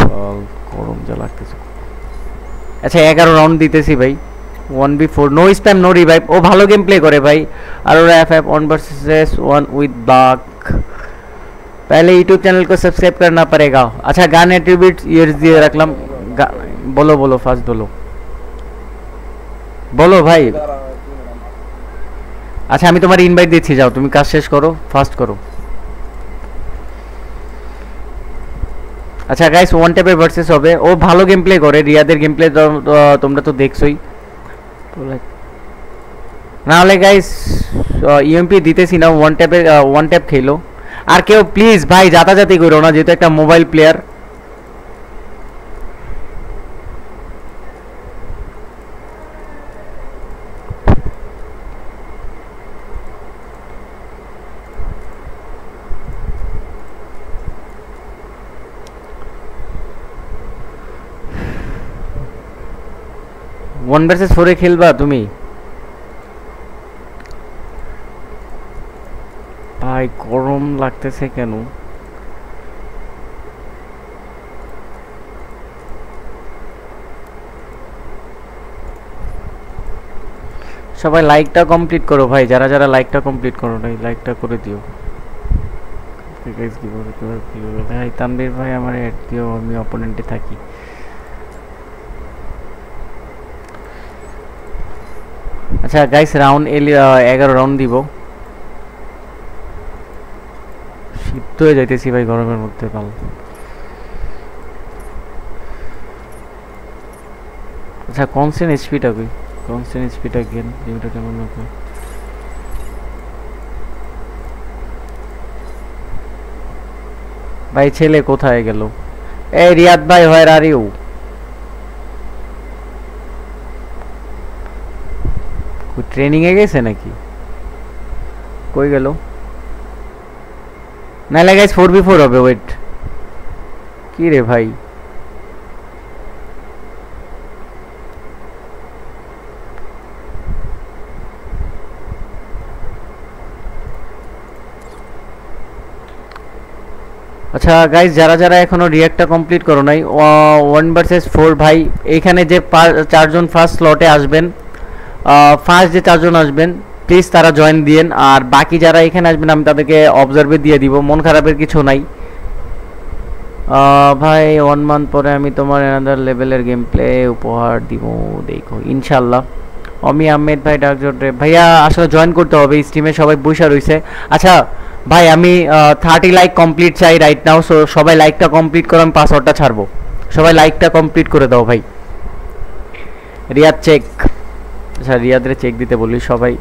চল, গরম যা লাগতেছে আচ্ছা এগারো রাউন্ড দিতেছি ভাই। One v four no spam no revive ও ভালো গেম প্লে করে ভাই। আর ওরা F F one versus one with বাক পহলে ইউটিউব चैनल को सब्सक्राइब करना पड़ेगा अच्छा गान एट्रीब्यूट দিয়ে রাখলাম। বলো বলো ফার্স্ট বলো। বলো ভাই। আচ্ছা আমি তোমার ইনভাইট দিচ্ছি, যাও। তুমি কাজ শেষ করো ফার্স্ট করো। আচ্ছা গাইস ওয়ান ট্যাপের ভার্সেস হবে। ও ভালো গেম প্লে করে, রিয়াদের গেম প্লে তোমরা তো দেখছোই। নাহলে গাইস ইএমপি দিতেছি না ওয়ান ট্যাপে ওয়ান ট্যাপ খেলো। আর কেউ প্লিজ ভাই, যাতাযাতি করো না, যেহেতু একটা মোবাইল প্লেয়ার ওয়ান ভার্সেস ফোরে খেলবা তুমি। ভাই, গরম লাগতেছে কেন? সবাই লাইকটা কমপ্লিট করো ভাই, যারা যারা লাইকটা কমপ্লিট করো নাই লাইকটা করে দিও। ভাই তানবীর ভাই, আমার অ্যাড আমি অপোনেন্টে থাকি। আচ্ছা গাইস রাউন্ড এলি এগারো রাউন্ড দিব। শীত হয়ে যাইতেছি ভাই গরমের মধ্যে, কাল। আচ্ছা কনসেন্ট এইচপিটা কই? কনসেন্ট এইচপিটা গেন গেমটা কেমন হবে ভাই, ছেলে কোথায় গেল? এই রিয়াদ ভাই হোয়ার আর ইউ ট্রেনিং এ গেছে নাকি? কই গেল? নাহলে গাইস ফোর বি ফোর হবে ওয়েট কি রে ভাই? আচ্ছা গাইস যারা যারা এখনও রিয়াক্টটা কমপ্লিট করো নাই ওয়ান ভার্সেস ফোর ভাই এইখানে যে চারজন ফার্স্ট স্লটে আসবেন ফার্স্ট যে চারজন আসবেন প্লিজ তারা জয়েন দিয়েন। আর বাকি যারা এখানে আসবেন, আমি তাদেরকে অবজার্ভে দিয়ে দিব। মন খারাপের কিছু নাই। ভাই ওয়ান মান্থ পরে আমি তোমার এনাদার লেভেলের গেম প্লে উপহার দিব, দেখো ইনশাল্লাহ অমি আহমেদ ভাই ডাক জোটে ভাইয়া, আসলে জয়েন করতে হবে স্ট্রিমে সবাই বসে রয়েছে। আচ্ছা ভাই, আমি থার্টি লাইক কমপ্লিট চাই রাইট নাও সো সবাই লাইকটা কমপ্লিট করে, আমি পাসওয়ার্ডটা ছাড়বো। সবাই লাইকটা কমপ্লিট করে দাও, ভাই। রিয়াদ চেক আচ্ছা রিয়াদের চেক দিতে বলি সবাই।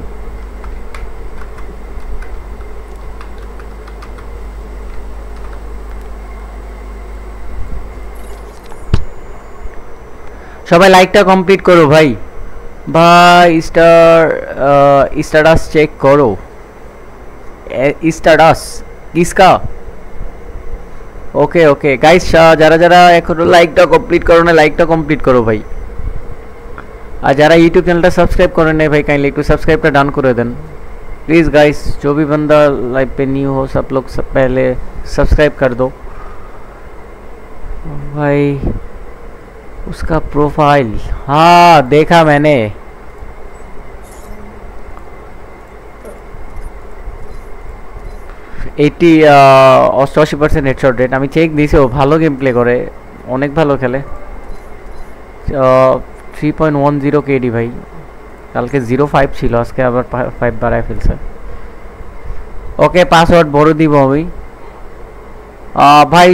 সবাই লাইকটা কমপ্লিট করো ভাই। ভাই স্টার স্ট্যাটাস চেক করো। স্ট্যাটাস কিসকা? ওকে ওকে গাইস যারা যারা এখনও লাইকটা কমপ্লিট করো না লাইকটা কমপ্লিট করো ভাই। আর যারা ইউটিউব চ্যানেলটা সাবস্ক্রাইব করেন নাই ভাই কাইন্ডলি একটু সাবস্ক্রাইবটা ডান করে দেন प्लीज़ गाइस जो भी बंदा लाइव पे न्यू हो सब लोग सब पहले सब्सक्राइब कर दो भाई उसका प्रोफ़ाइल हाँ देखा मैंने এইটি অষ্টআশি পার্সেন্ট হেডশট রেট আমি চেক দিয়েছি ও ভালো গেম প্লে করে অনেক ভালো খেলে three point one zero KD ভাই। কালকে জিরো ফাইভ ছিল, আজকে আবার ফাইভ বাড়ায় ফেলছে। ওকে পাসওয়ার্ড বড় দিব আমি। ভাই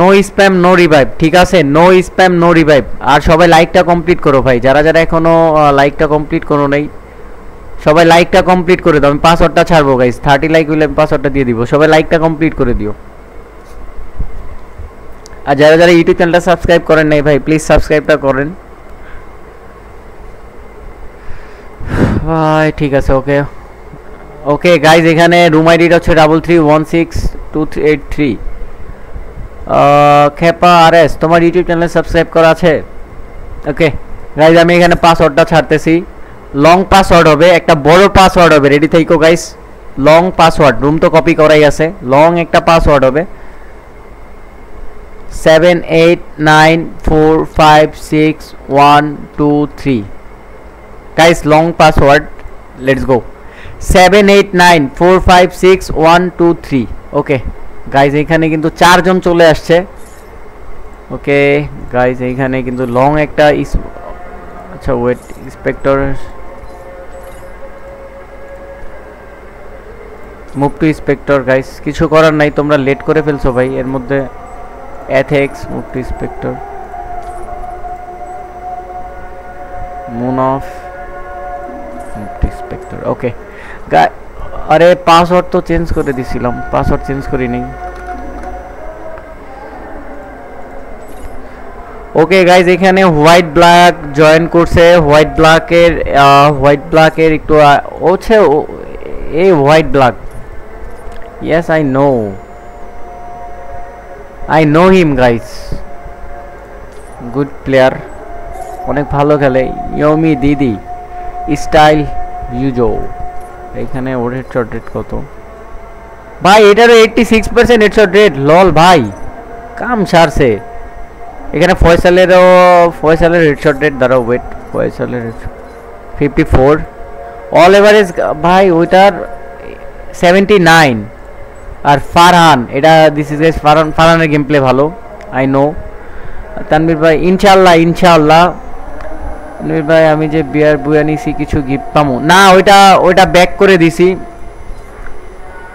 নো স্প্যাম নো রিভাইভ ঠিক আছে? নো স্প্যাম নো রিভাইভ আর সবাই লাইকটা কমপ্লিট করো ভাই। যারা যারা এখনও লাইকটা কমপ্লিট করো নাই, সবাই লাইকটা কমপ্লিট করে দাও। আমি পাসওয়ার্ডটা ছাড়বো গাইস থার্টি লাইক হইলে আমি পাসওয়ার্ডটা দিয়ে দিব। সবাই লাইকটা কমপ্লিট করে দিও। আর যারা যারা ইউটিউব চ্যানেলটা সাবস্ক্রাইব করেন নাই ভাই প্লিজ সাবস্ক্রাইবটা করেন। ভাই, ঠিক আছে ওকে ওকে গাইজ এখানে রুম আইডিটা হচ্ছে double three one six two three eight three খেপা আর এস তোমার ইউটিউব চ্যানেল সাবস্ক্রাইব করা আছে? ওকে গাইজ আমি এখানে পাসওয়ার্ডটা ছাড়তেছি। লং পাসওয়ার্ড হবে, একটা বড় পাসওয়ার্ড হবে রেডি থাইকো গাইস লং পাসওয়ার্ড রুম তো কপি করাই আছে। লং একটা পাসওয়ার্ড হবে। Seven eight nine four five six one two three four five six one two three okay guys এখানে কিন্তু চারজন চলে আসছে। ওকে গাইজ এইখানে কিন্তু লং একটা আচ্ছা wait inspector move to inspector guys কিছু করার নাই, তোমরা লেট করে ফেলছো ভাই। এর মধ্যে Athex move to inspector moon of inspector okay আরে পাসওয়ার্ড তো চেঞ্জ করে দিছিলাম, পাসওয়ার্ড চেঞ্জ করি নেই। ওকে গাইজ এখানে হোয়াইট ব্ল্যাক জয়েন করছে হোয়াইট ব্ল্যাকের হোয়াইট ব্ল্যাকের একটু ওছে এই white black yes I know I know him guys good player অনেক ভালো খেলে। ইয়মি দিদি স্টাইল ইউজো এখানে ওর হেডশট রেট কত? ভাই, এটারও eighty six percent headshot rate lol ভাই, কাম সারছে। এখানে ফয়সালেরও, ফয়সালের হেডশট রেট দাঁড়াও ওয়েট ফয়সালের ফিফটি ফোর অল এভারেজ ভাই, ওইটার সেভেন্টি নাইন আর ফারহান, এটা দিস ইজ গাইস ফারহান, ফারহানের গেম প্লে ভালো আই নো তানবীর ভাই, ইনশাআল্লাহ ইনশাআল্লাহ। তানবীর ভাই, আমি যে বিয়ার বুয়া নিছি, কিছু গিফট পামু। না, ওইটা ওইটা ব্যাক করে দিছি।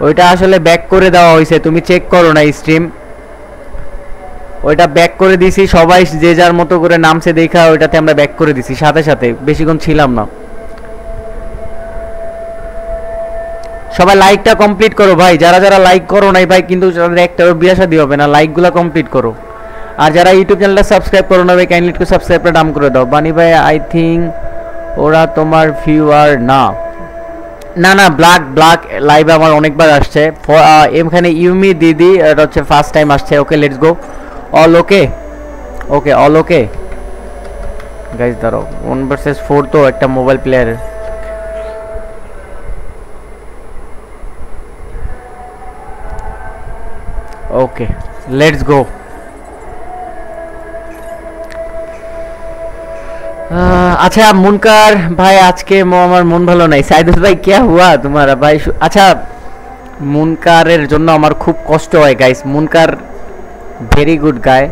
ওইটা আসলে ব্যাক করে দেওয়া হয়েছে তুমি চেক করো না স্ট্রিম ওইটা ব্যাক করে দিছি, সবাই যে যার মতো করে নামছে দেখা, ওইটাতে আমরা ব্যাক করে দিছি, সাথে সাথে। বেশিক্ষণ ছিলাম না। সবাই লাইকটা কমপ্লিট করো ভাই। যারা যারা লাইক করো নাই ভাই, কিন্তু একটা বিয়া শাদি হবে না লাইকগুলো কমপ্লিট করো। আর যারা ইউটিউব চ্যানেলটা সাবস্ক্রাইব করো না ভাই কাইন্ডলি একটু সাবস্ক্রাইবটা ডাম করে দাও। বানি ভাই আই থিঙ্ক ওরা তোমার ভিউয়ার না। না না ব্ল্যাক ব্ল্যাক লাইভে আমার অনেকবার আসছে। এখানে ইউমি দিদি, এটা হচ্ছে ফার্স্ট টাইম আসছে। Okay let's go all okay okay all okay guys দাঁড়াও। ওয়ান ভার্সেস ফোর তো একটা মোবাইল প্লেয়ারের ওকে লেটস গো আচ্ছা মুনকার, ভাই, আজকে আমার মন ভালো নাই। সাইদুস ভাই, কে হুয়া তোমার? ভাই আচ্ছা মুনকারের জন্য আমার খুব কষ্ট হয় গাইস মুনকার ভেরি গুড গায়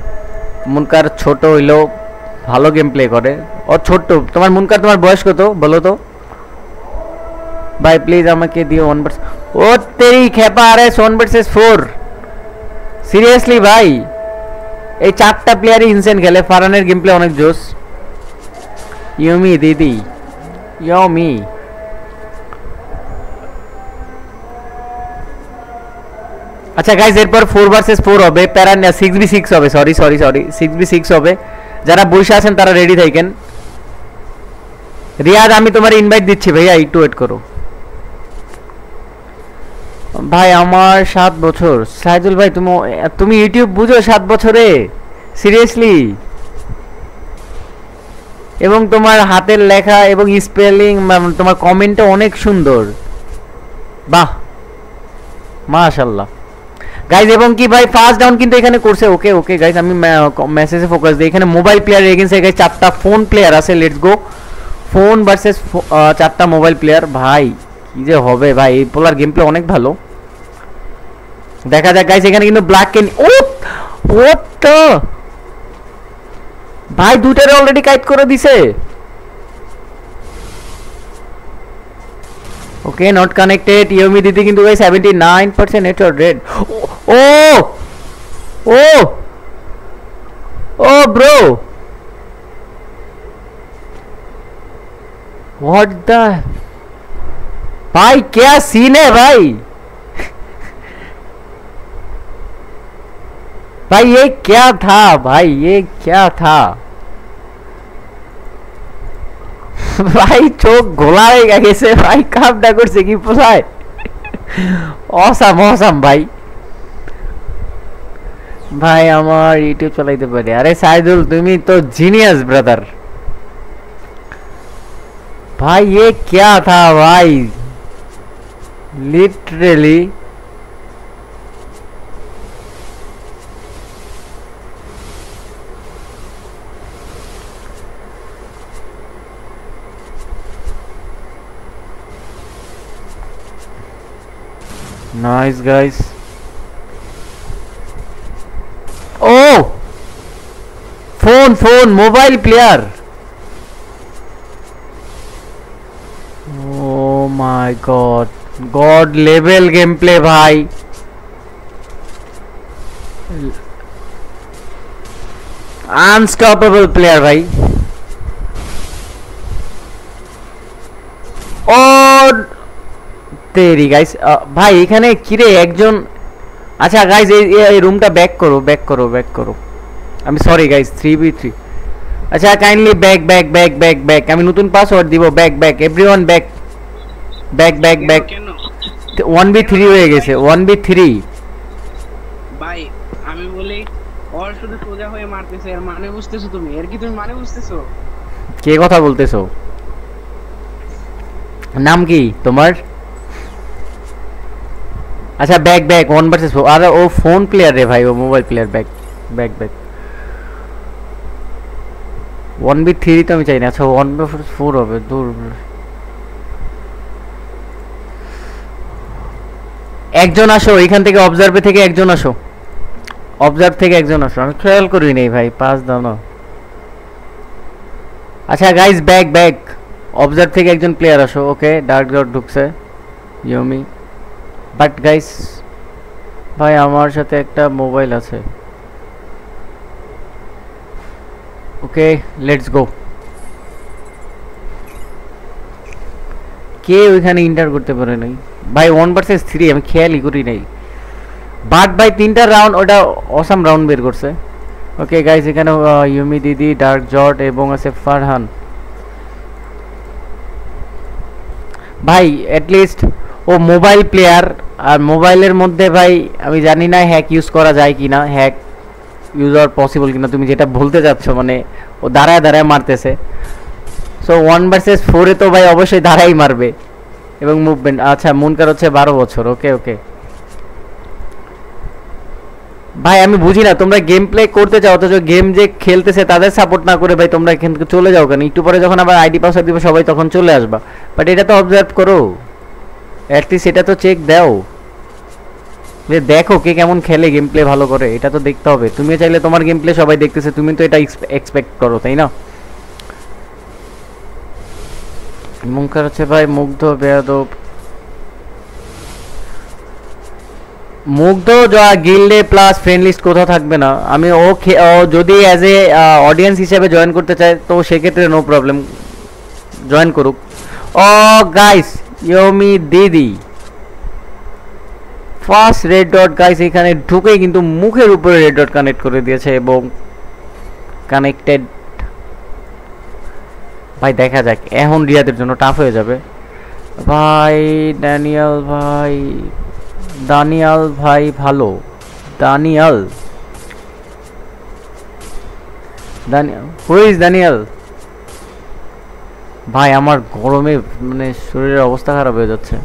মুনকার ছোট হইলেও ভালো গেম প্লে করে। ও, ছোট্ট। তোমার মুনকার, তোমার বয়স কত? বলো তো। ভাই প্লিজ আমাকে দিও ওয়ান বার্স ও, তেরি খেপা, আর S one versus four seriously ভাই? এই চারটা প্লেয়ারই ইনসেন খেলে। ফারানের গেম প্লে অনেক জোশ ইয়মি দিদি ইয়মি আচ্ছা গাইজ এরপর ফোর ভার্সেস ফোর হবে। প্যারান সিক্স বি সিক্স হবে। Sorry sorry sorry six v six হবে। যারা বসে আছেন, তারা রেডি থাকেন। রিয়াদ, আমি তোমার ইনভাইট দিচ্ছি। ভাইয়া, একটু ওয়েট করো। ভাই, আমার সাত বছর। সাইদুল ভাই, তুমি তুমি ইউটিউব বুঝো সাত বছরে? সিরিয়াসলি এবং তোমার হাতের লেখা এবং স্পেলিং তোমার কমেন্টটা অনেক সুন্দর। বাহ! মাশাল্লাহ গাইজ এবং কি ভাই ফার্স্ট ডাউন কিন্তু এখানে করছে। ওকে ওকে গাইজ আমি মেসেজে ফোকাস দিই। এখানে মোবাইল প্লেয়ার এগেন্সে গাইজ চারটা ফোন প্লেয়ার আছে লেটস গো ফোন ভার্সেস চারটা মোবাইল প্লেয়ার ভাই, কি যে হবে ভাই, এই পোলার গেম প্লে অনেক ভালো। দেখা যাক গাইজ এখানে কিন্তু ব্ল্যাক কেন ও ও তো! ভাই দুটারে অলরেডি কাইট করে দিছে ওকে নট কানেক্টেড ইউমি দিদি কিন্তু ভাই seventy nine percent network red O O O bro what the भाई क्या सीन है भाई भाई ये क्या था भाई ये क्या था ভাই চোখ গোলা হয়ে গেছে ভাই কামটা করছে কি পোষায় অসাম অসাম ভাই ভাই আমার ইউটিউব চালাইতে পারি আরে সাইদুল তুমি তো জিনিয়াস ব্রাদার भाई ये क्या था भाई literally Nice guys. Oh! Phone, phone, mobile player. Oh my god. God level gameplay bhai. Unstoppable player, भाई Oh. তেরি গাইস ভাই এখানে কিরে একজন আচ্ছা গাইস এই রুমটা ব্যাক করো ব্যাক করো ব্যাক করো। আমি sorry guys three v three আচ্ছা kindly back back back back back আমি নতুন পাসওয়ার্ড দিব back back everyone back back back back one v three হয়ে গেছে ওয়ান বি থ্রি ভাই আমি বলি ওর শুধু সোজা হয়ে মারতেছে এর মানে বুঝতেছো তুমি? এর কি তুমি মানে বুঝতেছো? কে কথা বলতেছো? নাম কি তোমার? আচ্ছা back back one versus four আরে, ও ফোন প্লেয়ার রে ভাই, ও mobile player back back back one v three তো আমি চাই না। আচ্ছা ওয়ান বি ফোর হবে, দূর। একজন আসো, এখান থেকে অবজার্ভে থেকে একজন আসো। অবজার্ভ থেকে একজন আসো। আমি খেয়াল করি নেই ভাই পাঁচ দাও না আচ্ছা গাইস ব্যাক ব্যাক অবজার্ভ থেকে একজন প্লেয়ার আসো। ওকে ডার্ক ডট ঢুকছে। ইয়মি বাট গাইস ভাই, আমার সাথে একটা মোবাইল আছে। ওকে লেটস গো কে ওইখানে ইন্টার করতে পারে নাই? ভাই ওয়ান ভার্সেস থ্রি আমি খেয়ালই করি নাই। বাট ভাই, তিনটা রাউন্ড ওটা অসাম রাউন্ড বের করছে। ওকে গাইস এখানে ইউমি দিদি ডার্ক জট এবং আছে ফারহান ভাই অ্যাটলিস্ট ও মোবাইল প্লেয়ার আর মোবাইলের মধ্যে ভাই, আমি জানি না হ্যাক ইউজ করা যায় কি না হ্যাক ইউজ আর পসিবল কিনা, তুমি যেটা বলতে চাচ্ছ মানে ও দাঁড়ায় দাঁড়ায় মারতেছে। সো ওয়ান ভার্সেস ফোরে তো ভাই অবশ্যই দাঁড়াই মারবে। এবং মুভমেন্ট আচ্ছা মুনকার হচ্ছে বারো বছর ওকে ওকে ভাই, আমি বুঝি না, তোমরা গেম প্লে করতে চাও, অথচ গেম যে খেলতেছে তাদের সাপোর্ট না করে ভাই তোমরা এখান থেকে চলে যাও কেন? একটু পরে যখন আবার আইডি পাসওয়ার্ড দিবে, সবাই তখন চলে আসবা। বাট এটা তো অবজার্ভ করো। অ্যাটলিস্ট এটা তো চেক দাও। যে দেখো কে কেমন খেলে গেম প্লে ভালো করে, এটা তো দেখতে হবে। তুমি চাইলে তোমার গেম প্লে সবাই দেখতেছে, তুমি তো এটা এক্সপেক্ট করো, তাই না? মুখের হচ্ছে ভাই মুগ্ধ, বেয়াদব। মুগ্ধ, যা গিল্ডে প্লাস ফ্রেন্ড লিস্ট কোথাও থাকবে না। আমি ও যদি অ্যাজ এ অডিয়েন্স হিসেবে জয়েন করতে চায়, তো সেক্ষেত্রে নো প্রবলেম জয়েন করুক। ও গাইস ইয়োমি দিদি ফার্স্ট রেড ডট গাইস এখানে ঢুকে কিন্তু মুখের উপরে রেড ডট কানেক্ট করে দিয়েছে এবং কানেক্টেড ভাই, দেখা যাক, এখন রিয়াদের জন্য টাফ হয়ে যাবে। ভাই ড্যানিয়াল ভাই দানিয়াল ভাই ভালো। দানিয়াল দানিয়াল হু ইজ দানিয়াল ভাই, আমার গরমে মানে শরীরের অবস্থা খারাপ হয়ে যাচ্ছে।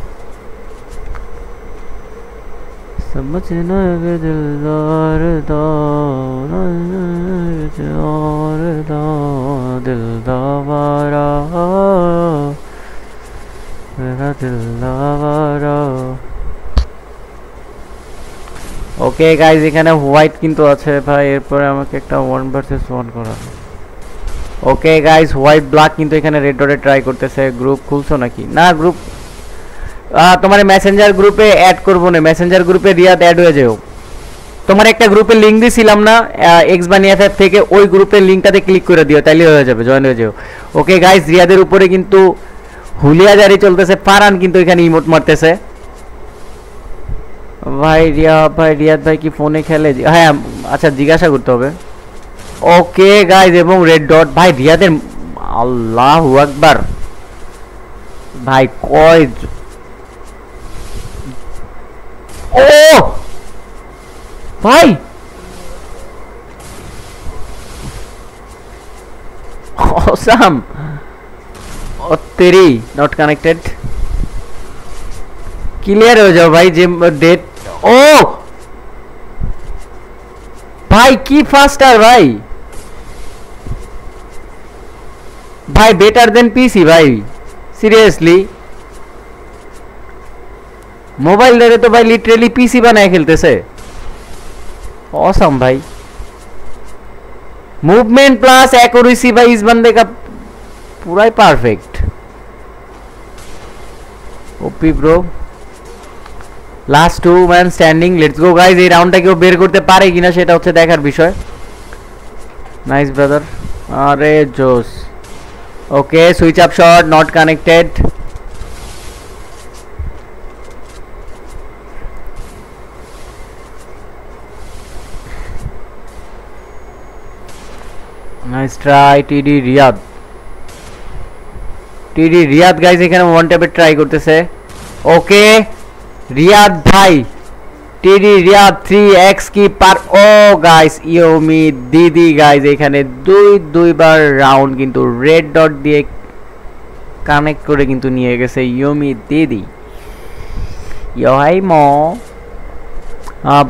ওকে গাইজ এখানে হোয়াইট কিন্তু আছে, ভাই। এরপরে আমাকে একটা ওয়ান ভার্সেস ওয়ান করা। ওকে গাইজ হোয়াইট ব্ল্যাক কিন্তু এখানে রেড ডটে ট্রাই করতেছে। গ্রুপ খুলছো নাকি? না গ্রুপ তোমার মেসেঞ্জার গ্রুপে অ্যাড করব না। মেসেঞ্জার গ্রুপে রিয়াদ অ্যাড হয়ে যেও। তোমার একটা গ্রুপে লিঙ্ক দিছিলাম না এক্স বানি এফ থেকে, ওই গ্রুপের লিঙ্কটাতে ক্লিক করে দিও, তাইলে হয়ে যাবে জয়েন হয়ে যেও। ওকে গাইজ রিয়াদের উপরে কিন্তু হুলিয়া জারি চলতেছে। ফারান কিন্তু এখানে ইমোট মারতেছে। ভাই, রিয়া ভাই, রিয়াদ ভাই কি ফোনে খেলে? হ্যাঁ আচ্ছা জিজ্ঞাসা করতে হবে। ওকে গাইজ এবং রেড ডট ভাই রিয়াদের আল্লাহ আকবার। ভাই, কয় জ- ও! ভাই! awesome ও তেরি নট কানেক্টেড ক্লিয়ার হয়ে যাও ভাই, যে ডেট ও! ভাই, কি ফাস্টার ভাই ভাই বেটার দেন পিসি ভাই সিরিয়াসলি মোবাইল ধরে তো ভাই লিটারেলি পিসি বানায় খেলতেছে অসম भाई मूवमेंट प्लस एक्यूरेसी भाई इस बंदे का पूरा ही perfect OP bro last two man standing let's go guys এই রাউন্ডটা কেউ বের করতে পারে কিনা সেটা হচ্ছে দেখার বিষয় নাইস ব্রাদার আরে জোস Okay switch up shot not connected nice try TD Riyad TD Riyad guys এখানে ওয়ান ট্যাপে ট্রাই করতেছে ওকে রিয়াদ ভাই টিডি রিয়াদ থ্রি এক্স কি পার ও গাইস ইয়োমি দিদি গাইস এখানে দুই, দুইবার রাউন্ড কিন্তু রেড ডট দিয়ে কানেক্ট করে কিন্তু নিয়ে গেছে ইয়োমি দিদি ইহাই ম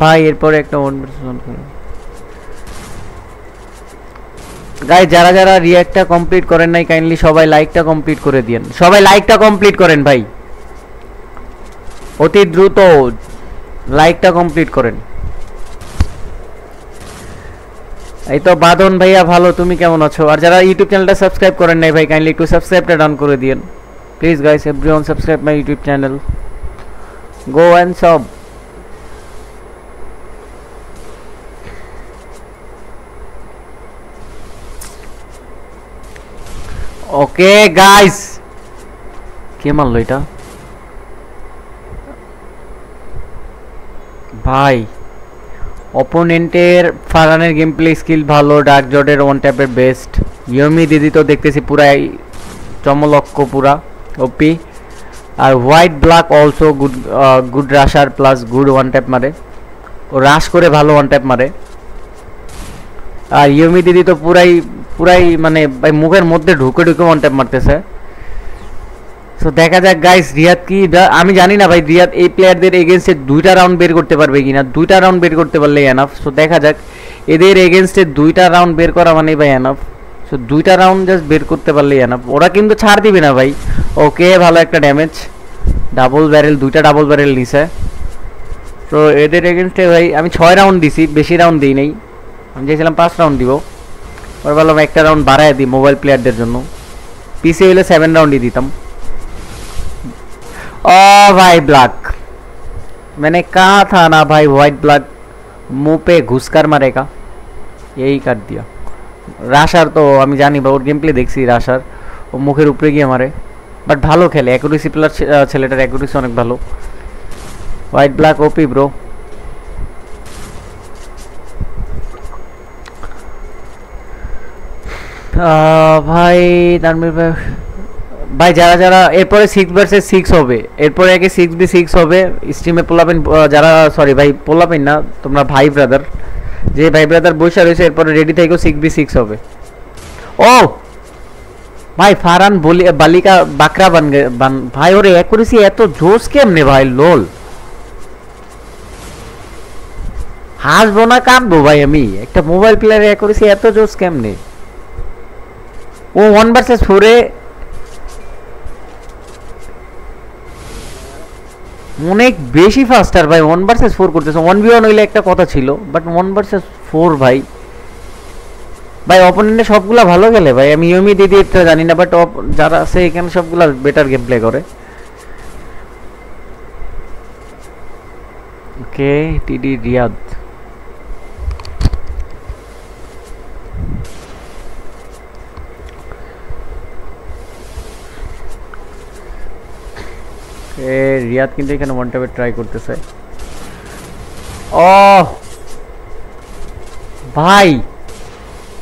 ভাই, এরপরে একটা গাই যারা যারা রিয়াক্টটা কমপ্লিট করেন নাই কাইন্ডলি সবাই লাইকটা কমপ্লিট করে দিয়েন। সবাই লাইকটা কমপ্লিট করেন, ভাই। অতি দ্রুত লাইকটা কমপ্লিট করেন। এই তো বাদন ভাইয়া ভালো, তুমি কেমন আছো? আর যারা ইউটিউব চ্যানেলটা সাবস্ক্রাইব করেন নাই ভাই কাইন্ডলি একটু সাবস্ক্রাইবটা ডান করে দিয়েন। Please guys everyone subscribe my YouTube channel go and সব ওকে গাইস কে মারলো এটা? ভাই। অপোনেন্টের ফারানের গেম প্লে স্কিল ভালো ডার্ক জটের ওয়ান ট্যাপের বেস্ট ইয়মি দিদি তো দেখতেছি পুরাই চমলক্ষ পুরা ওপি আর white black also good good rusher plus good one tap মারে। ও রাশ করে ভালো ওয়ান ট্যাপ মারে। আর ইয়মি দিদি তো পুরাই পুরাই মানে মুখের মধ্যে ঢুকে ঢুকে ওয়ান ট্যাপ মারতেছে। সো দেখা যাক গাইস রিয়াদ কি আমি জানি না ভাই, রিয়াদ এই প্লেয়ারদের এগেনস্টে দুইটা রাউন্ড বের করতে পারবে কিনা। দুইটা রাউন্ড বের করতে পারলে এনাফ সো দেখা যাক, এদের এগেনস্টে দুইটা রাউন্ড বের করা মানে ভাই এনাফ সো দুইটা রাউন্ড জাস্ট বের করতে পারলেই এনাফ ওরা কিন্তু ছাড় দিবে না ভাই। ওকে, ভালো একটা ড্যামেজ ডাবল ব্যারেল দুইটা ডাবল ব্যারেল নিছে। তো এদের এগেনস্টে ভাই, আমি ছয় রাউন্ড দিছি, বেশি রাউন্ড দিই নাই। আমি চেয়েছিলাম পাঁচ রাউন্ড দিব। ওরা বললাম একটা রাউন্ড বাড়ায় দিই মোবাইল প্লেয়ারদের জন্য। পিসি হলে সেভেন রাউন্ডই দিতাম। ओ भाई ब्लैक मैंने कहा था ना भाई वाइट ब्लैक मुंह पे घुस कर मरेगा यही कर दिया রাশার তো আমি জানি বা ওর গেম প্লে দেখছি রাশার ও মুখের উপরে গিয়ে মারে বাট ভালো খেলে অ্যাকুরেসি প্লাস ছেলেটার অ্যাকুরেসি অনেক ভালো হোয়াইট ব্ল্যাক ওপি ব্রো ভাই তানভীর ভাই ভাই, যারা যারা, এরপরে সিক্স ভার্সেস সিক্স হবে। এরপরে আগে সিক্স বি সিক্স হবে। স্ট্রিমে পোলাপেন যারা সরি ভাই, পোলাপেন না, তোমরা ভাই ব্রাদার যে ভাই ব্রাদার বসে রয়েছে, এরপরে রেডি থেকেও সিক্স বি সিক্স হবে। ও! ভাই ফারান বলি, বালিকা বাকরা বান বান, ভাই, ওরে অ্যাকুরেসি এত জোস কেমনে ভাই লোল হাসবো না, কাঁদবো ভাই আমি। একটা মোবাইল প্লেয়ার অ্যাকুরেসি এত জোস কেমনে? ও ওয়ান ভার্সেস ফোরে অনেক বেশি ফাস্টার ভাই ওয়ান ভার্সেস ফোর করতেছে। ওয়ান বি ওয়ান হইলে একটা কথা ছিল বাট ওয়ান ভার্সেস ফোর ভাই ভাই অপোনেন্টে সবগুলো ভালো গেলে ভাই। আমি ইউমি দিদি এটা জানি না বাট যারা আছে এখানে সবগুলো বেটার গেম প্লে করে। ওকে টিডি রিয়াদ এ রিয়াদ কিন্তু এখানে ওয়ান টাইপের ট্রাই করতেছে ও भाई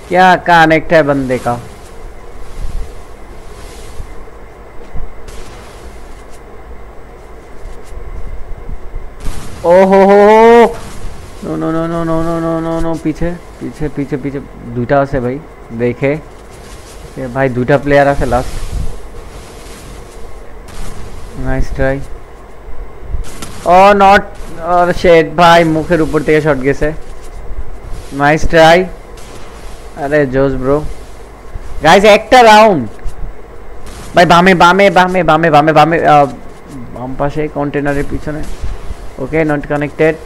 क्या कनेक्ट है बंदे का ओहो हो no no no no no no no no no पीछे पीछे पीछे पीछे দুইটা আছে ভাই দেখে এ ভাই দুইটা প্লেয়ার আছে last nice try O not shade ভাই মুখের উপর থেকে শট গেছে নাইস ট্রাই আরে জোস ব্রো গাইস একটা রাউন্ড ভাই বামে বামে বামে বামে বামে বামে আহ, বাম পাশে কন্টেনারের পিছনে okay not connected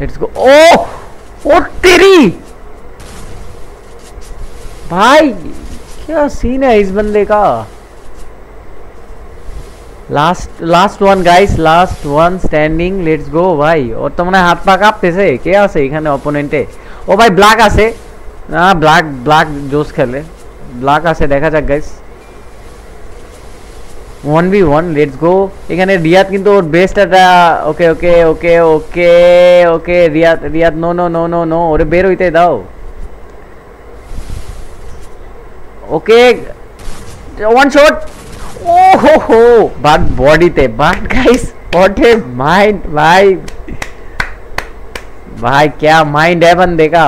let's go ओ ओ तेरी भाई क्या सीन है इस बंदे का last last one guys last one standing let's go ভাই ওর তো মনে হয় হাত পা কাঁপতেছে কে আছে এখানে অপোনেন্টে ও ভাই ব্ল্যাক আছে না ব্ল্যাক ব্ল্যাক জোস খেলে ব্ল্যাক আছে দেখা যাক guys one B one let's go এখানে রিয়াদ কিন্তু ওর বেস্ট একটা okay okay okay okay okay Riyad Riyad no no no no no ওরে বের হইতে দাও ওকে ওয়ান শট ओ हो हो बात बॉडी थे बात गाइस व्हाट ए माइंड भाई भाई क्या माइंड है बंदे का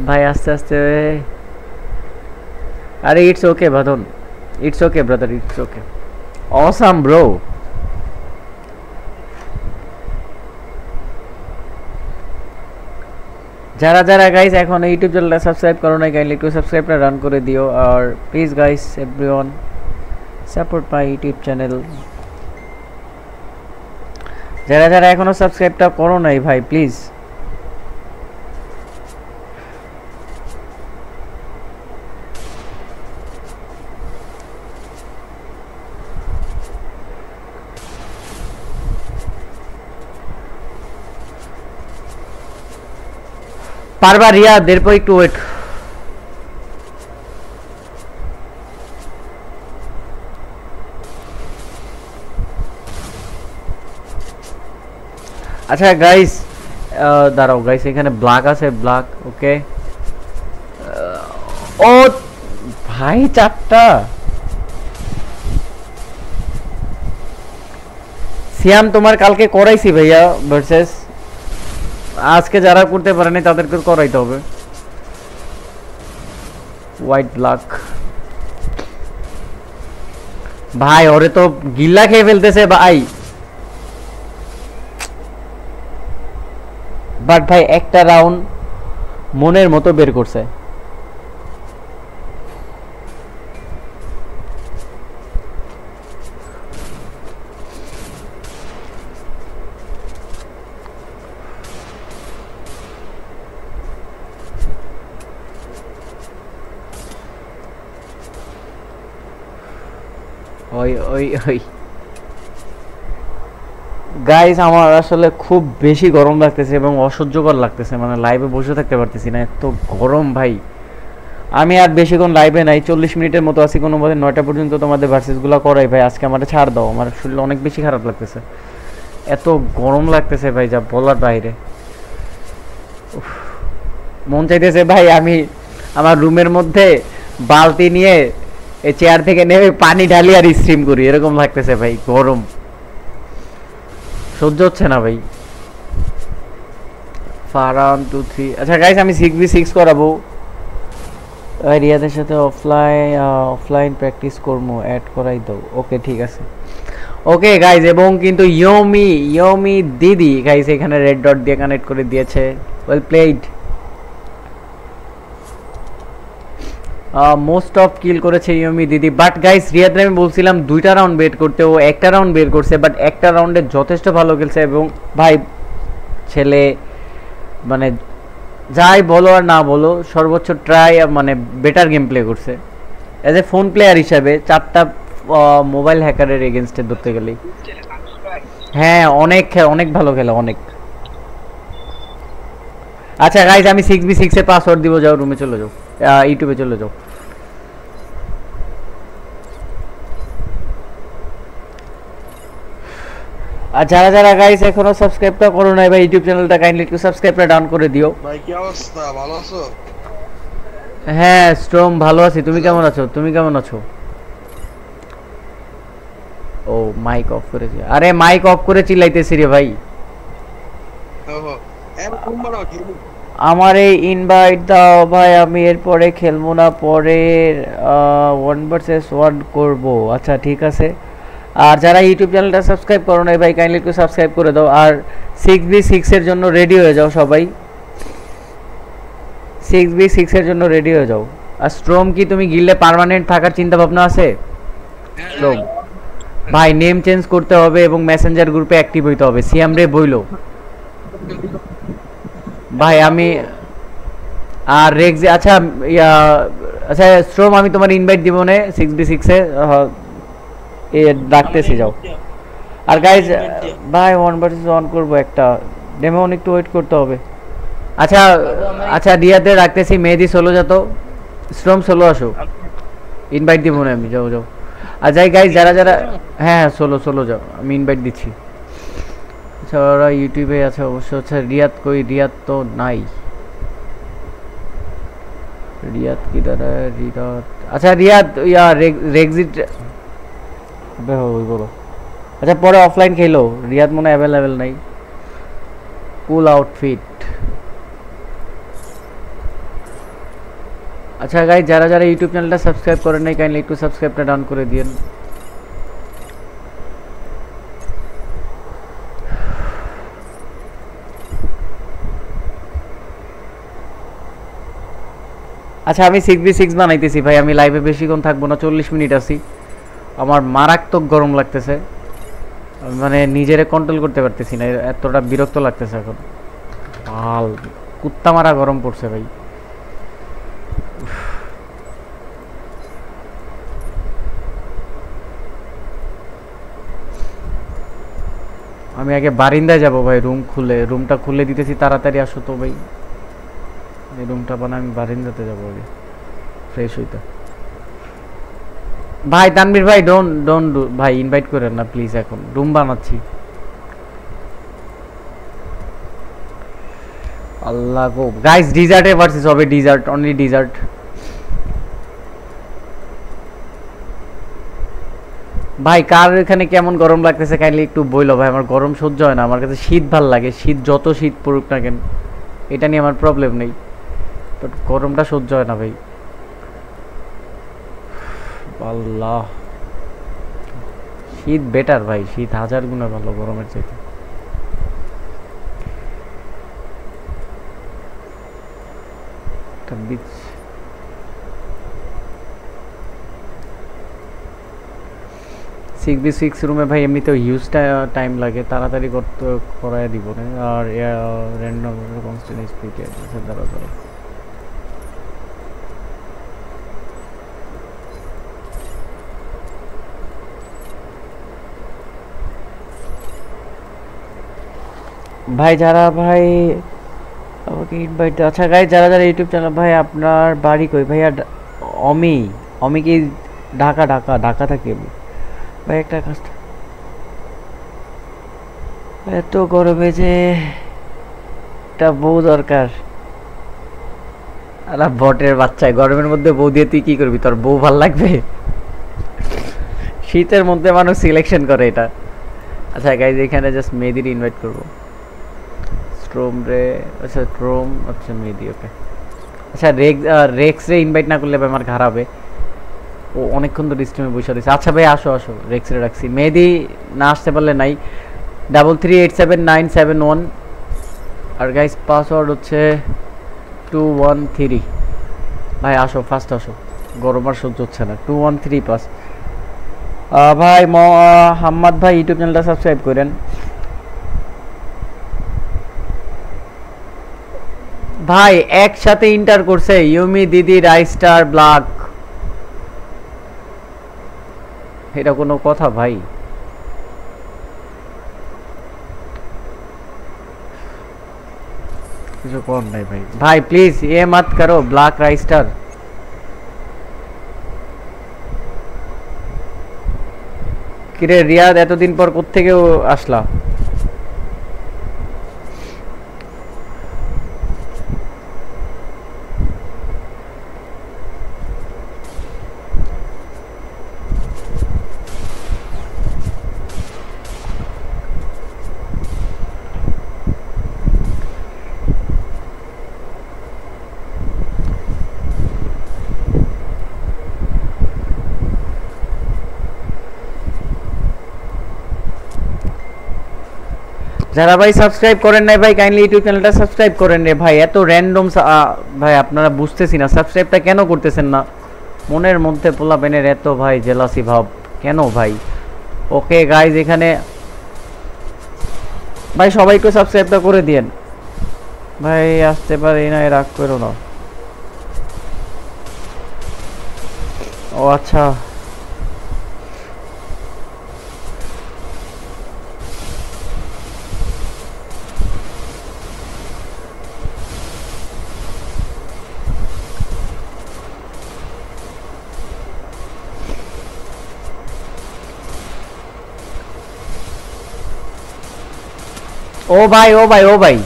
भाई आस्ते आस्ते अरे इट्स ओके बदन it's okay brother it's okay awesome bro যারা যারা গাইস এখন ইউটিউব চ্যানেলটা সাবস্ক্রাইব করো না কাইন্ডলি একটু সাবস্ক্রাইবটা রান করে দিও আর please guys everyone support my YouTube channel যারা যারা এখনও সাবস্ক্রাইবটা করো নাই ভাই প্লিজ পারবা রিয়া এরপর একটু ওয়েট আচ্ছা গাইস দাঁড়াও গাইস এখানে ব্ল্যাক আছে ব্ল্যাক ওকে ও, ভাই, চারটা। সিয়াম, তোমার কালকে করাইছি ভাইয়া ভার্সেস আজকে যারা করতে পারেনি, তাদেরকে করাইতে হবে। হোয়াইট ব্ল্যাক ভাই, ওরে তো গিল্লা খেয়ে ফেলতেছে, ভাই। বাট ভাই একটা রাউন্ড মনের মতো বের করছে। ওই ওই ওই। গাইস আমার আসলে খুব বেশি গরম লাগতেছে এবং অসহ্যকর লাগতেছে। মানে লাইভে বসে থাকতে পারতেছি না, এত গরম ভাই। আমি আর বেশিক্ষণ লাইভে নাই, চল্লিশ মিনিটের মতো আছি কোনো মতে, নয়টা পর্যন্ত তোমাদের ভার্সেসগুলো করাই। ভাই, আজকে আমার ছাড় দাও, আমার শরীর অনেক বেশি খারাপ লাগতেছে। এত গরম লাগতেছে ভাই, যা বলার বাইরে। মন চাইতেছে ভাই, আমি আমার রুমের মধ্যে বালতি নিয়ে এই চেয়ার থেকে নেমে পানি ঢালি আর স্ট্রিম করি। এরকম লাগতেছে ভাই, গরম। সহ্য হচ্ছে না ভাই। ফারান টু থ্রি আচ্ছা গাইস আমি সিক্স বি সিক্স করাবো। রিয়াদের সাথে অফলাইন অফলাইন প্র্যাকটিস করব অ্যাড করাই দাও ওকে ঠিক আছে। ওকে গাইজ এবং কিন্তু ইয়মি ইয়োমি দিদি গাইজ এখানে রেড ডট দিয়ে কানেক্ট করে দিয়েছে। Well played most of kill করেছে ইয়মি দিদি বাট গাইস রিয়াদরে আমি বলছিলাম দুইটা রাউন্ড বের করতে, ও একটা রাউন্ড বের করছে বাট একটা রাউন্ডে যথেষ্ট ভালো খেলছে এবং ভাই, ছেলে মানে যাই বলো আর না বলো, সর্বোচ্চ ট্রাই মানে বেটার গেম প্লে করছে। অ্যাজ এ ফোন প্লেয়ার হিসাবে, চারটা মোবাইল হ্যাকারের এগেনস্টে ধরতে গেলেই। হ্যাঁ অনেক অনেক ভালো খেলা, অনেক। আচ্ছা গাইজ আমি সিক্স বি সিক্সের পাসওয়ার্ড দিব, যাও রুমে চলে যাও। ইউটিউবে চলে যাও। আর যারা যারা গাইস এখনও সাবস্ক্রাইবটা করো নাই বা ইউটিউব চ্যানেলটা কাইন্ডলি একটু সাবস্ক্রাইবটা ডাউন করে দিও। ভাই কি অবস্থা? ভালো আছো? হ্যাঁ স্ট্রম ভালো আছি। তুমি কেমন আছো? তুমি কেমন আছো? ও মাইক অফ করেছে। আরে মাইক অফ করে চিল্লাইতেছি রে ভাই। ওহো এম ঘুম বানাও খেলব আমার এই ইনভাইট দাও ভাই, আমি এরপরে খেলব না, পরে ওয়ান ভার্সেস ওয়ান করব। আচ্ছা ঠিক আছে। আর যারা ইউটিউব চ্যানেলটা সাবস্ক্রাইব করো না ভাই কাইন্ডলি একটু সাবস্ক্রাইব করে দাও। আর সিক্স বি সিক্সের জন্য রেডি হয়ে যাও সবাই। সিক্স বি সিক্সের জন্য রেডি হয়ে যাও। আর স্ট্রোম কি তুমি গিল্ডে পার্মানেন্ট থাকার চিন্তা ভাবনা আছে? স্ট্রোম ভাই নেম চেঞ্জ করতে হবে এবং মেসেঞ্জার গ্রুপে অ্যাক্টিভ হইতে হবে। সিএম রে বইলো। ভাই, আমি, আর রেক্স আচ্ছা ইয়া আচ্ছা শ্রম আমি তোমার ইনভাইট দিব না সিক্স বি সিক্সে এ ডাকতেছি, যাও। আর গাইজ ভাই ওয়ান ভার্সেস ওয়ান করব একটা। ডেমন একটু ওয়েট করতে হবে। আচ্ছা আচ্ছা রিয়াতে রাখতেছি মেহেদি ষোলো যত। শ্রম ষোলো আসো। ইনভাইট দিব না আমি, যাও যাও। আর যাই গাইজ যারা যারা হ্যাঁ হ্যাঁ ষোলো ষোলো যাও, আমি ইনভাইট দিচ্ছি। ওরা ইউটিউবে আছে অবশ্য আচ্ছা রিয়াদ কই রিয়াদ তো নাই। রিয়াদ কি দাদা? রিয়াদ। আচ্ছা রিয়াদ ইয়া রেক্সিট ওই বলো। আচ্ছা পরে অফলাইন খেলো। রিয়াদ মনে অ্যাভেলেবেল নাই। কুল আউটফিট আচ্ছা গাই যারা যারা ইউটিউব চ্যানেলটা সাবস্ক্রাইব করেন নাই কাইন্ডলি একটু সাবস্ক্রাইবটা ডাউন করে দিন আচ্ছা আমি সিক্স বি সিক্স বানাইতেছি ভাই, আমি লাইভে বেশিক্ষণ থাকব না, চল্লিশ মিনিট আছি। আমার মারাত্মক গরম লাগতেছে। মানে নিজেরে কন্ট্রোল করতে পারতেছি না, এতটা বিরক্ত লাগতেছে এখন। ভালো কুত্তা মারা গরম পড়ছে ভাই। আমি আগে বারিন্দায় যাব ভাই রুম খুলে রুমটা খুলে দিতেছি, তাড়াতাড়ি আসো তো ভাই। এই রুমটা বানায় আমি বারিন্দাতে যাব আগে ফ্রেশ হইতে। ভাই তানবীর ভাই ডোন ডোন ভাই ইনভাইট করেন না প্লিজ এখন। রুম বানাচ্ছি। আল্লাহ গো। গাইস ডিজার্টে ভার্সেস হবে ডিজার্ট অনলি ডিজার্ট ভাই, কার এখানে কেমন গরম লাগতেছে কাইন্ডলি একটু বইলো, ভাই, আমার গরম সহ্য হয় না, আমার কাছে শীত ভালো লাগে, শীত যত শীত পড়ুক না কেন, এটা নিয়ে আমার প্রবলেম নেই। বাট গরমটা সহ্য হয় না ভাই। আল্লাহ। শীত বেটার ভাই, শীত হাজার গুণে ভালো গরমের চাইতে। সিক্স বি সিক্স রুমে ভাই এমনিতেও হিউজ টাইম লাগে, তাড়াতাড়ি করতে করাই দিব না। আর র্যান্ডম কনস্ট্যান্ট স্পিড দ্বারা দ্বারা ভাই, যারা ভাই, আমাকে ইনভাইট আচ্ছা গাই যারা যারা ইউটিউব চ্যানেল ভাই, আপনার বাড়ি কই? ভাইয়া অমি অমি কি ঢাকা ঢাকা ঢাকা থাকি আমি। ভাই, একটা কাজ এত গরমে যে একটা বউ দরকার। আলা বটের বাচ্চা গরমের মধ্যে বউ দিয়ে তুই কি করবি? তোর বউ ভালো লাগবে? শীতের মধ্যে মানুষ সিলেকশন করে এটা। আচ্ছা গাইজ এখানে জাস্ট মেহেদির ইনভাইট করব। স্ট্রোম রে আচ্ছা স্ট্রোম আচ্ছা মেহেদি ওকে আচ্ছা রেক্স রেক্স রে ইনভাইট না করলে আমার খারাপে ও অনেকক্ষণ তো স্ট্রিমে বসে রয়েছে। আচ্ছা ভাই, আসো আসো রেক্স রে রাখছি। মেহেদি না আসতে পারলে নাই। Double three eight seven nine seven one আর গাইজ পাসওয়ার্ড হচ্ছে টু ওয়ান থ্রি ভাই, আসো ফার্স্ট আসো। গরম আর সহ্য হচ্ছে না। টু ওয়ান থ্রি পাস ভাই হাম্মাদ ভাই ইউটিউব চ্যানেলটা সাবস্ক্রাইব করেন। ভাই একসাথে ইন্টার করছে ইউমি দিদি রাইস্টার ব্লাক। এটা কোনো কথা ভাই। কিছু কম নাই ভাই। ভাই প্লিজ এ মত করো ব্ল্যাক রাইস্টার। কিরে রিয়াদ এতদিন পর কোত্থেকে আসলা? যারা ভাই সাবস্ক্রাইব করেন নাই ভাই কাইন্ডলি ইউটিউব চ্যানেলটা সাবস্ক্রাইব করেন রে ভাই। এত র্যান্ডম ভাই, আপনারা বুঝতেছি না সাবস্ক্রাইবটা কেন করতেছেন না? মনের মধ্যে পোলা পেনের এত ভাই জেলাসি ভাব। কেন ভাই? ওকে গাইজ এখানে ভাই, সবাইকে সাবস্ক্রাইবটা করে দিয়েন। ভাই, আসতে পারি না রাগ করো না। ও আচ্ছা। ও ভাই ও ভাই ও ভাই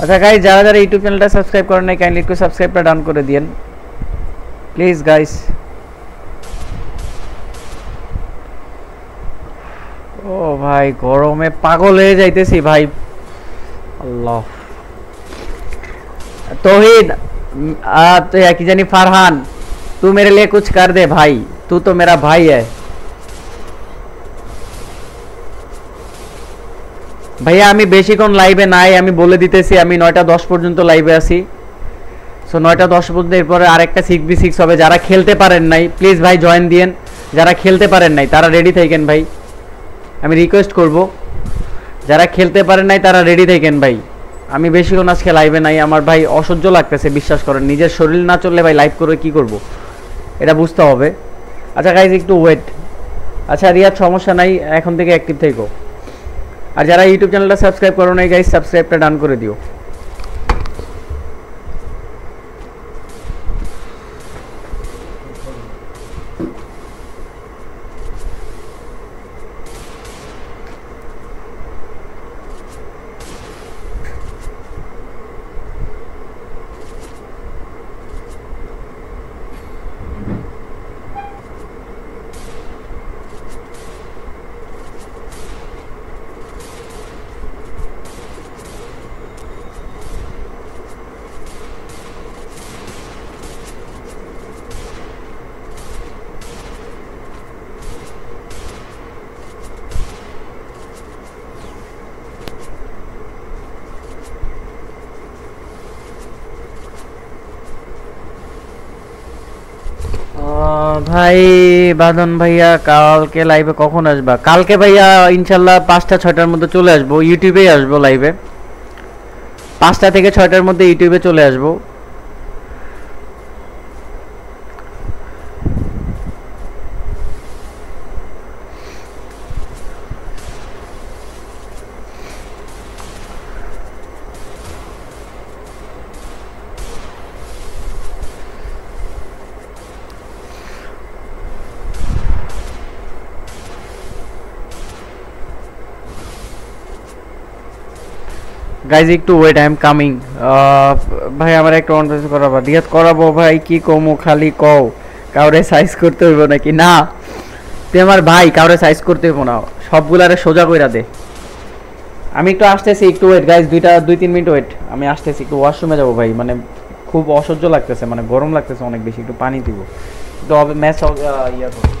আচ্ছা গাইস যারা যারা ইউটিউব চ্যানেলটা সাবস্ক্রাইব করেন নাই কাইন্ডলি একটু সাবস্ক্রাইবটা ডান করে দিয়েন প্লিজ গাইস ও ভাই গরমে পাগল হয়ে যাইতেছি ভাই আল্লাহ तोहिद आ, तो या कि जानी फरहान तू मेरे लिए कुछ कर दे भाई तू तो मेरा भाई है ভাইয়া, আমি বেশিক্ষণ লাইভে নাই, আমি বলে দিতেছি, আমি নয়টা দশ পর্যন্ত লাইভে আছি। সো নয়টা দশ পর্যন্ত এরপরে আরেকটা সিক্স বি সিক্স হবে। যারা খেলতে পারেন নাই প্লিজ ভাই জয়েন দিয়েন। যারা খেলতে পারেন নাই, তারা রেডি থাকেন ভাই। আমি রিকোয়েস্ট করব, যারা খেলতে পারেন নাই, তারা রেডি থাকেন ভাই। আমি বেশিক্ষণ আজকে লাইভে নাই, আমার ভাই অসহ্য লাগতেছে, বিশ্বাস করেন। নিজের শরীর না চললে ভাই লাইভ করে কি করব? এটা বুঝতে হবে। আচ্ছা গাইজ একটু ওয়েট আচ্ছা রিয়াদ, সমস্যা নাই, এখন থেকে অ্যাক্টিভ থেকো। আর যারা ইউটিউব চ্যানেলটা সাবস্ক্রাইব করো নাই গাইজ সাবস্ক্রাইবটা ডান করে দিও আহ, ভাই বাদন ভাইয়া, কালকে লাইভে কখন আসবা? কালকে ভাইয়া ইনশাল্লাহ পাঁচটা, ছয়টার মধ্যে চলে আসব ইউটিউবেই আসব লাইভে পাঁচটা থেকে ছয়টার মধ্যে ইউটিউবে চলে আসব। গাইজ একটু ওয়েট আই এম কামিং ভাই, আমার একটা অনলাইন করাবো। রিয়াদ করাবো, ভাই, কি কমু, খালি কও। কাউরে সাইজ করতে হইব নাকি? না। তুই আমার ভাই, কাউরে সাইজ করতে হইব না। সবগুলারে সোজা কইরা দে। আমি একটু আসতেছি, একটু ওয়েট গাইজ দুইটা, দুই, তিন মিনিট ওয়েট আমি আসতেছি, একটু ওয়াশরুমে যাব, ভাই। মানে খুব অসহ্য লাগতেছে মানে গরম লাগতেছে অনেক বেশি, একটু পানি দিব। তো ম্যাচ ইয়া করব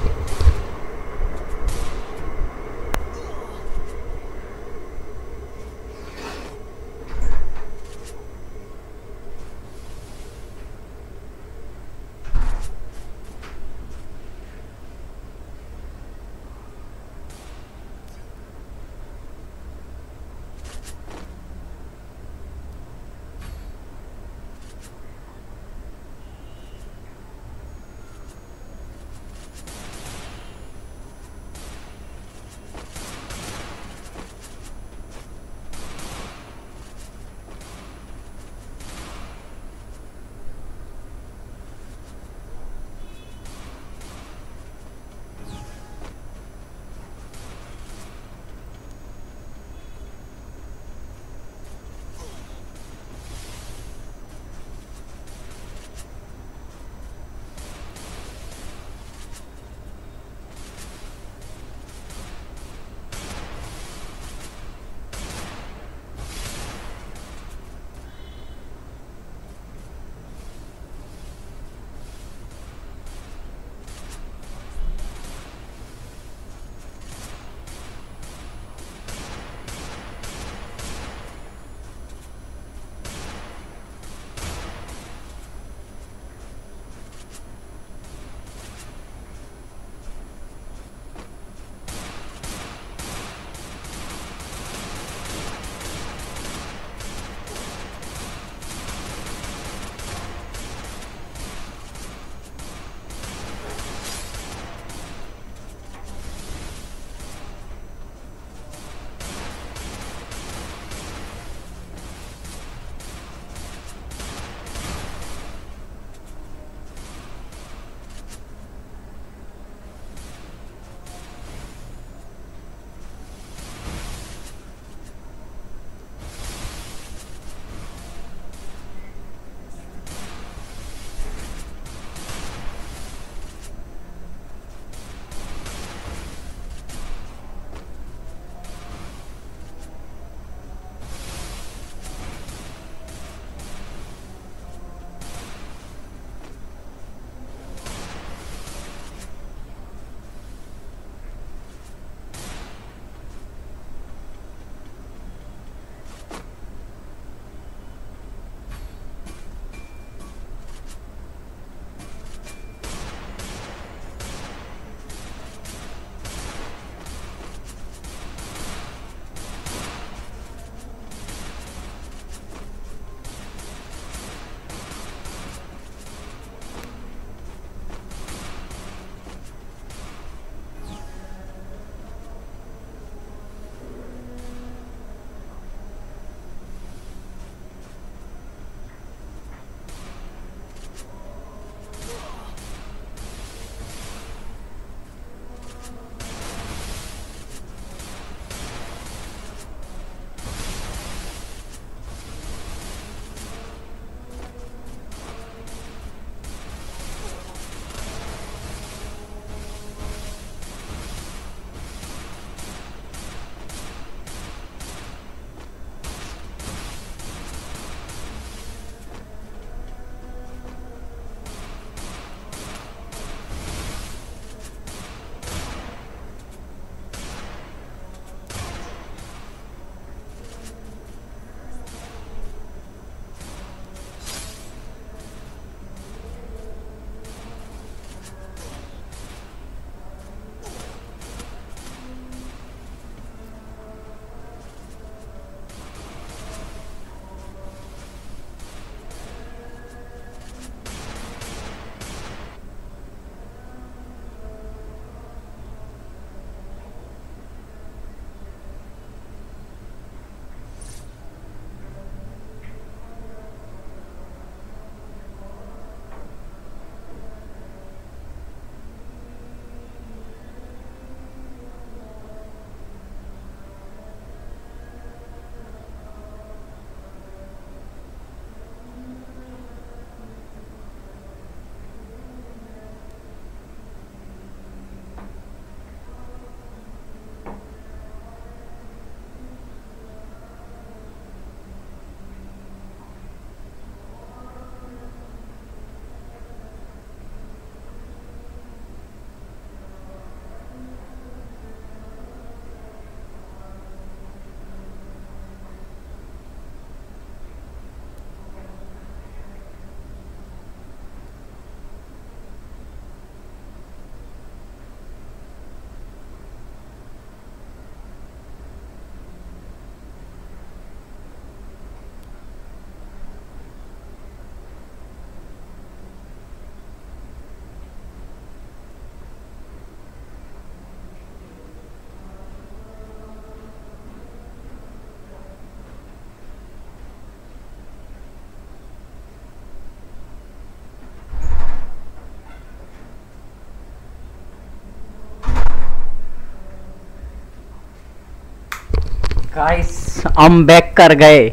गाइस हम बैक कर गए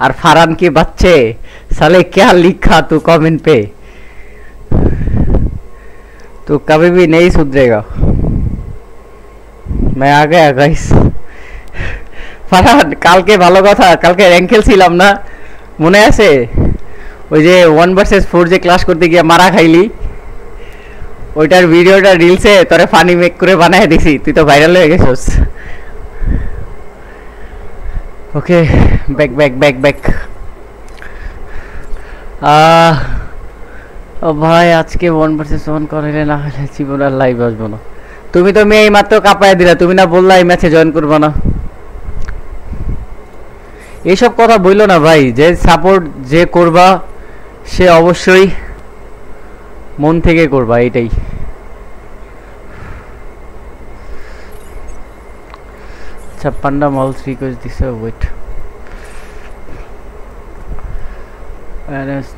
और फरहान के बच्चे साले क्या लिखा तू कमेंट पे तू कभी भी नहीं सुधरेगा मैं आ गया गाइस ফারহান কালকে ভালো কথা কালকে র্যাঙ্ক খেলছিলাম না মনে আছে ওই যে ওয়ান ভার্সেস ফোর যে ক্লাস করতে গিয়ে মারা খাইলি ওইটার ভিডিওটা রিলসে তোরে ফানি মেক করে বানায় দিছি তুই তো ভাইরাল হয়ে গেছিস okay back back back back ও ভাই, আজকে ওয়ান ভার্সেস ওয়ান করাইলে না হলে জীবন আর লাইভ আসব না। তুমি তো মেয়ে মাত্র কাঁপায় দিলা, তুমি না বললা এই ম্যাচে জয়েন করব না। এইসব কথা বইলো না ভাই, যে সাপোর্ট যে করবা, সে অবশ্যই মন থেকে করবা, এটাই। আচ্ছা পান্ডা মলস রিকোয়েস্ট দিছে ওয়েট এনএস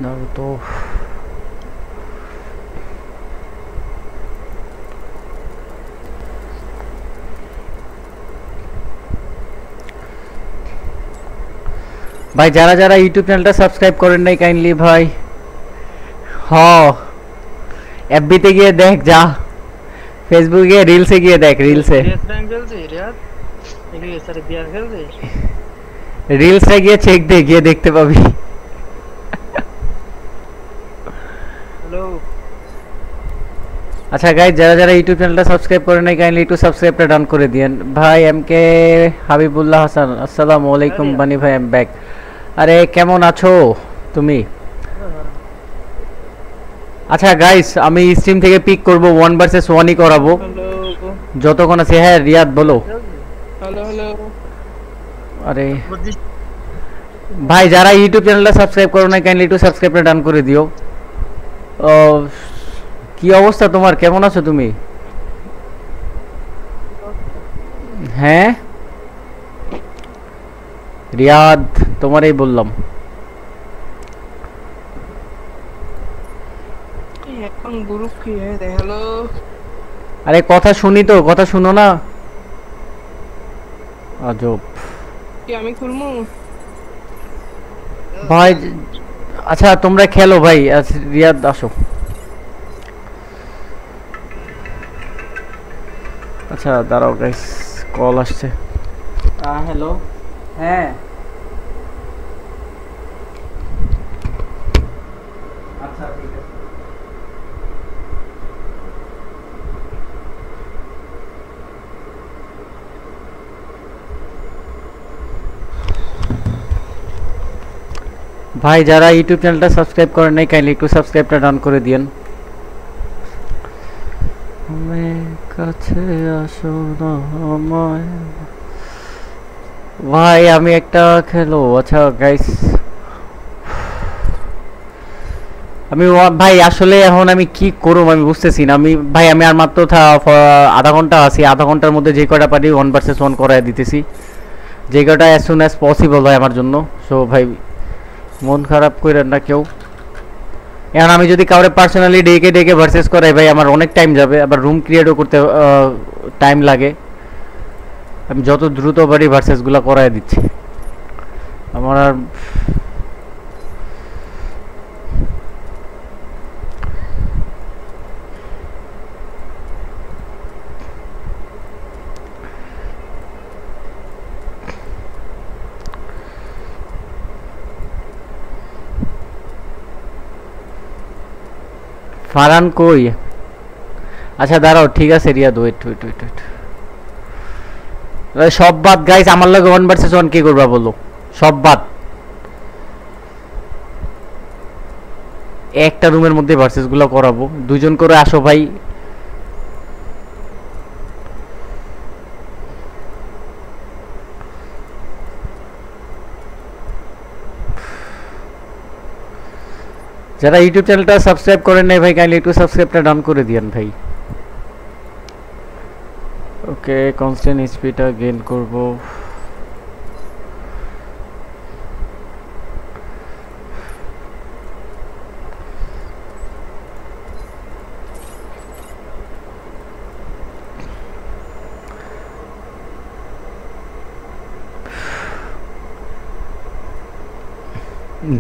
ভাই, যারা যারা ইউটিউব চ্যানেলটা সাবস্ক্রাইব করেন নাই কাইন্ডলি ভাই। হ। এফবিতে গিয়ে দেখ যা। ফেসবুকে রিলসে গিয়ে দেখ রিলসে রিলসে গিয়ে চেক দে গিয়ে দেখতে পাবি। আচ্ছা গাইজ যারা যারা ইউটিউব চ্যানেলটা সাবস্ক্রাইব করে নাই কাইন্ডলি একটু সাবস্ক্রাইবটা ডান করে দিয়েন। ভাই এম কে হাবিবুল্লাহ হাসান আসসালামু আলাইকুম বানি ভাই এম ব্যাক আরে কেমন আছো তুমি? আচ্ছা গাইস আমি স্ট্রিম থেকে পিক করব ওয়ান ভার্সেস ওয়ানই করাবো। যতক্ষণ আছে হ্যাঁ রিয়াদ বলো। হ্যালো হ্যালো আরে। ভাই যারা ইউটিউব চ্যানেলটা সাবস্ক্রাইব করো না কাইন্ডলি একটু সাবস্ক্রাইবটা ডান করে দিও। কি অবস্থা তোমার? কেমন আছো তুমি? হ্যাঁ? রিয়াদ তোমারই বললাম। এখন গ্রুপ কি? হ্যালো। আরে কথা শুনি তো কথা শুনো না। আজব। কি আমি খুলমু ভাই আচ্ছা তোমরা খেলো ভাই আজ রিয়াদ আসো। আচ্ছা দাঁড়াও গাইস কল আসছে। হ্যাঁ হ্যালো হ্যাঁ আচ্ছা ঠিক আছে ভাই যারা ইউটিউব চ্যানেলটা সাবস্ক্রাইব করেন নাই কাইন্ডলি একটু সাবস্ক্রাইবটা ডান করে দিয়েন। কাছে আসো না আমায়। ভাই আমি একটা খেলো। আচ্ছা গাইস আমি ভাই আসলে এখন আমি কি করব আমি বুঝতেছি না। আমি ভাই আমি আর মাত্র আধা ঘণ্টা আছি। আধা ঘণ্টার মধ্যে যে কয়টা পারি ওয়ান ভার্সেস ওয়ান করায় দিতেছি। যে কয়টা অ্যাজ সুন অ্যাজ পসিবল হয় আমার জন্য। সো ভাই মন খারাপ করেন না কেউ। এখন আমি যদি কাউরে পার্সোনালি ডেকে ডেকে ভার্সেস করাই, ভাই, আমার অনেক টাইম যাবে, আবার রুম ক্রিয়েটও করতে টাইম লাগে। আমি যত দ্রুত পারি ভার্সেসগুলো করাই দিচ্ছি। আমার ফারান কই? আচ্ছা দাঁড়াও, ঠিক আছে, Riyad wait wait wait wait সব বাদ গাইস আমার লগে ওয়ান ভার্সেস ওয়ান কি করবা বলো? সব বাদ। একটা রুমের মধ্যে ভার্সেসগুলো করাবো। দুজন করে আসো ভাই। যারা ইউটিউব চ্যানেলটা সাবস্ক্রাইব করেন নাই ভাই কাইন্ডলি একটু সাবস্ক্রাইবটা ডান করে দিয়েন ভাই। ওকে কনস্ট্যান্ট স্পিডটা গেইন করব।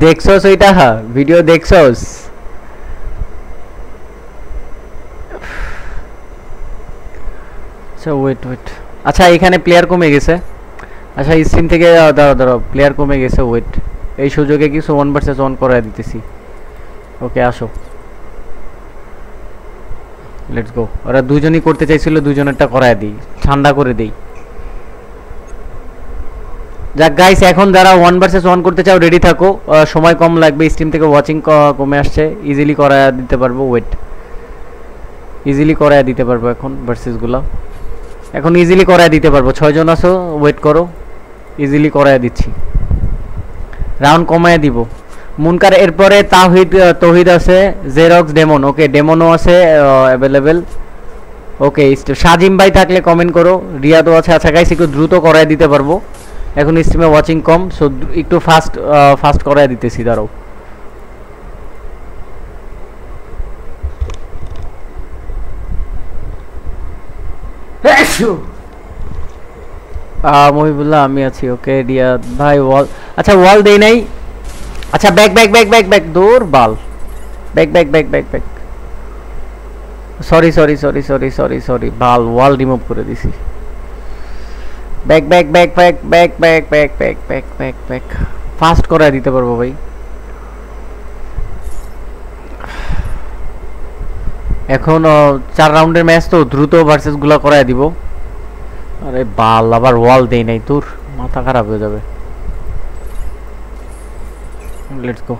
দেখছস ওইটা? ভিডিও দেখছস? আচ্ছা ওয়েট ওয়েট আচ্ছা এখানে প্লেয়ার কমে গেছে। আচ্ছা স্ক্রিন থেকে দাঁড়াও দাঁড়াও প্লেয়ার কমে গেছে ওয়েট এই সুযোগে কিছু ওয়ান ভার্সেস ওয়ান করায় দিতেছি। ওকে আসো। লেটস গো ওরা দুজনই করতে চাইছিল, দুজনেরটা করায় দিই। ঠান্ডা করে দিই। যাক গাইস এখন যারা ওয়ান ভার্সেস ওয়ান করতে চাও রেডি থাকো। সময় কম লাগবে স্ট্রিম থেকে ওয়াচিং কমে আসছে। ইজিলি করায় দিতে পারব ওয়েট ইজিলি করায় দিতে পারব এখন ভার্সেসগুলো এখন ইজিলি করায় দিতে পারব। ছয়জন আছো ওয়েট করো। ইজিলি করায় দিচ্ছি। রাউন্ড কমায় দিব। মুনকার, এরপরে তাহিদ তহিদ আছে জেরক্স ডেমন ওকে ডেমনও আছে অ্যাভেলেবেল ওকে সাজিম ভাই থাকলে কমেন্ট করো। রিয়াদও আছে। আচ্ছা গাইস একটু দ্রুত করায় দিতে পারব। এখন স্ট্রিমে ওয়াচিং কম সো একটু ফাস্ট ফাস্ট করায় দিতেছি, দাঁড়াও। মহিবুল্লাহ, আমি আছি, ওকে, রিয়াদ ভাই, ওয়াল আচ্ছা ওয়াল দেই নাই? আচ্ছা back back back back back দূর বাল। Back back back back back sorry sorry sorry sorry sorry sorry বাল ওয়াল রিমুভ করে দিছি। Back back back back back back back back back back back fast করে দিতে পারব ভাই। এখন চার রাউন্ডের ম্যাচ তো দ্রুত ভার্সেসগুলা করায় দিব। আরে বাল, আবার ওয়াল দেই নাই তোর। মাথা খারাপ হয়ে যাবে। Let's go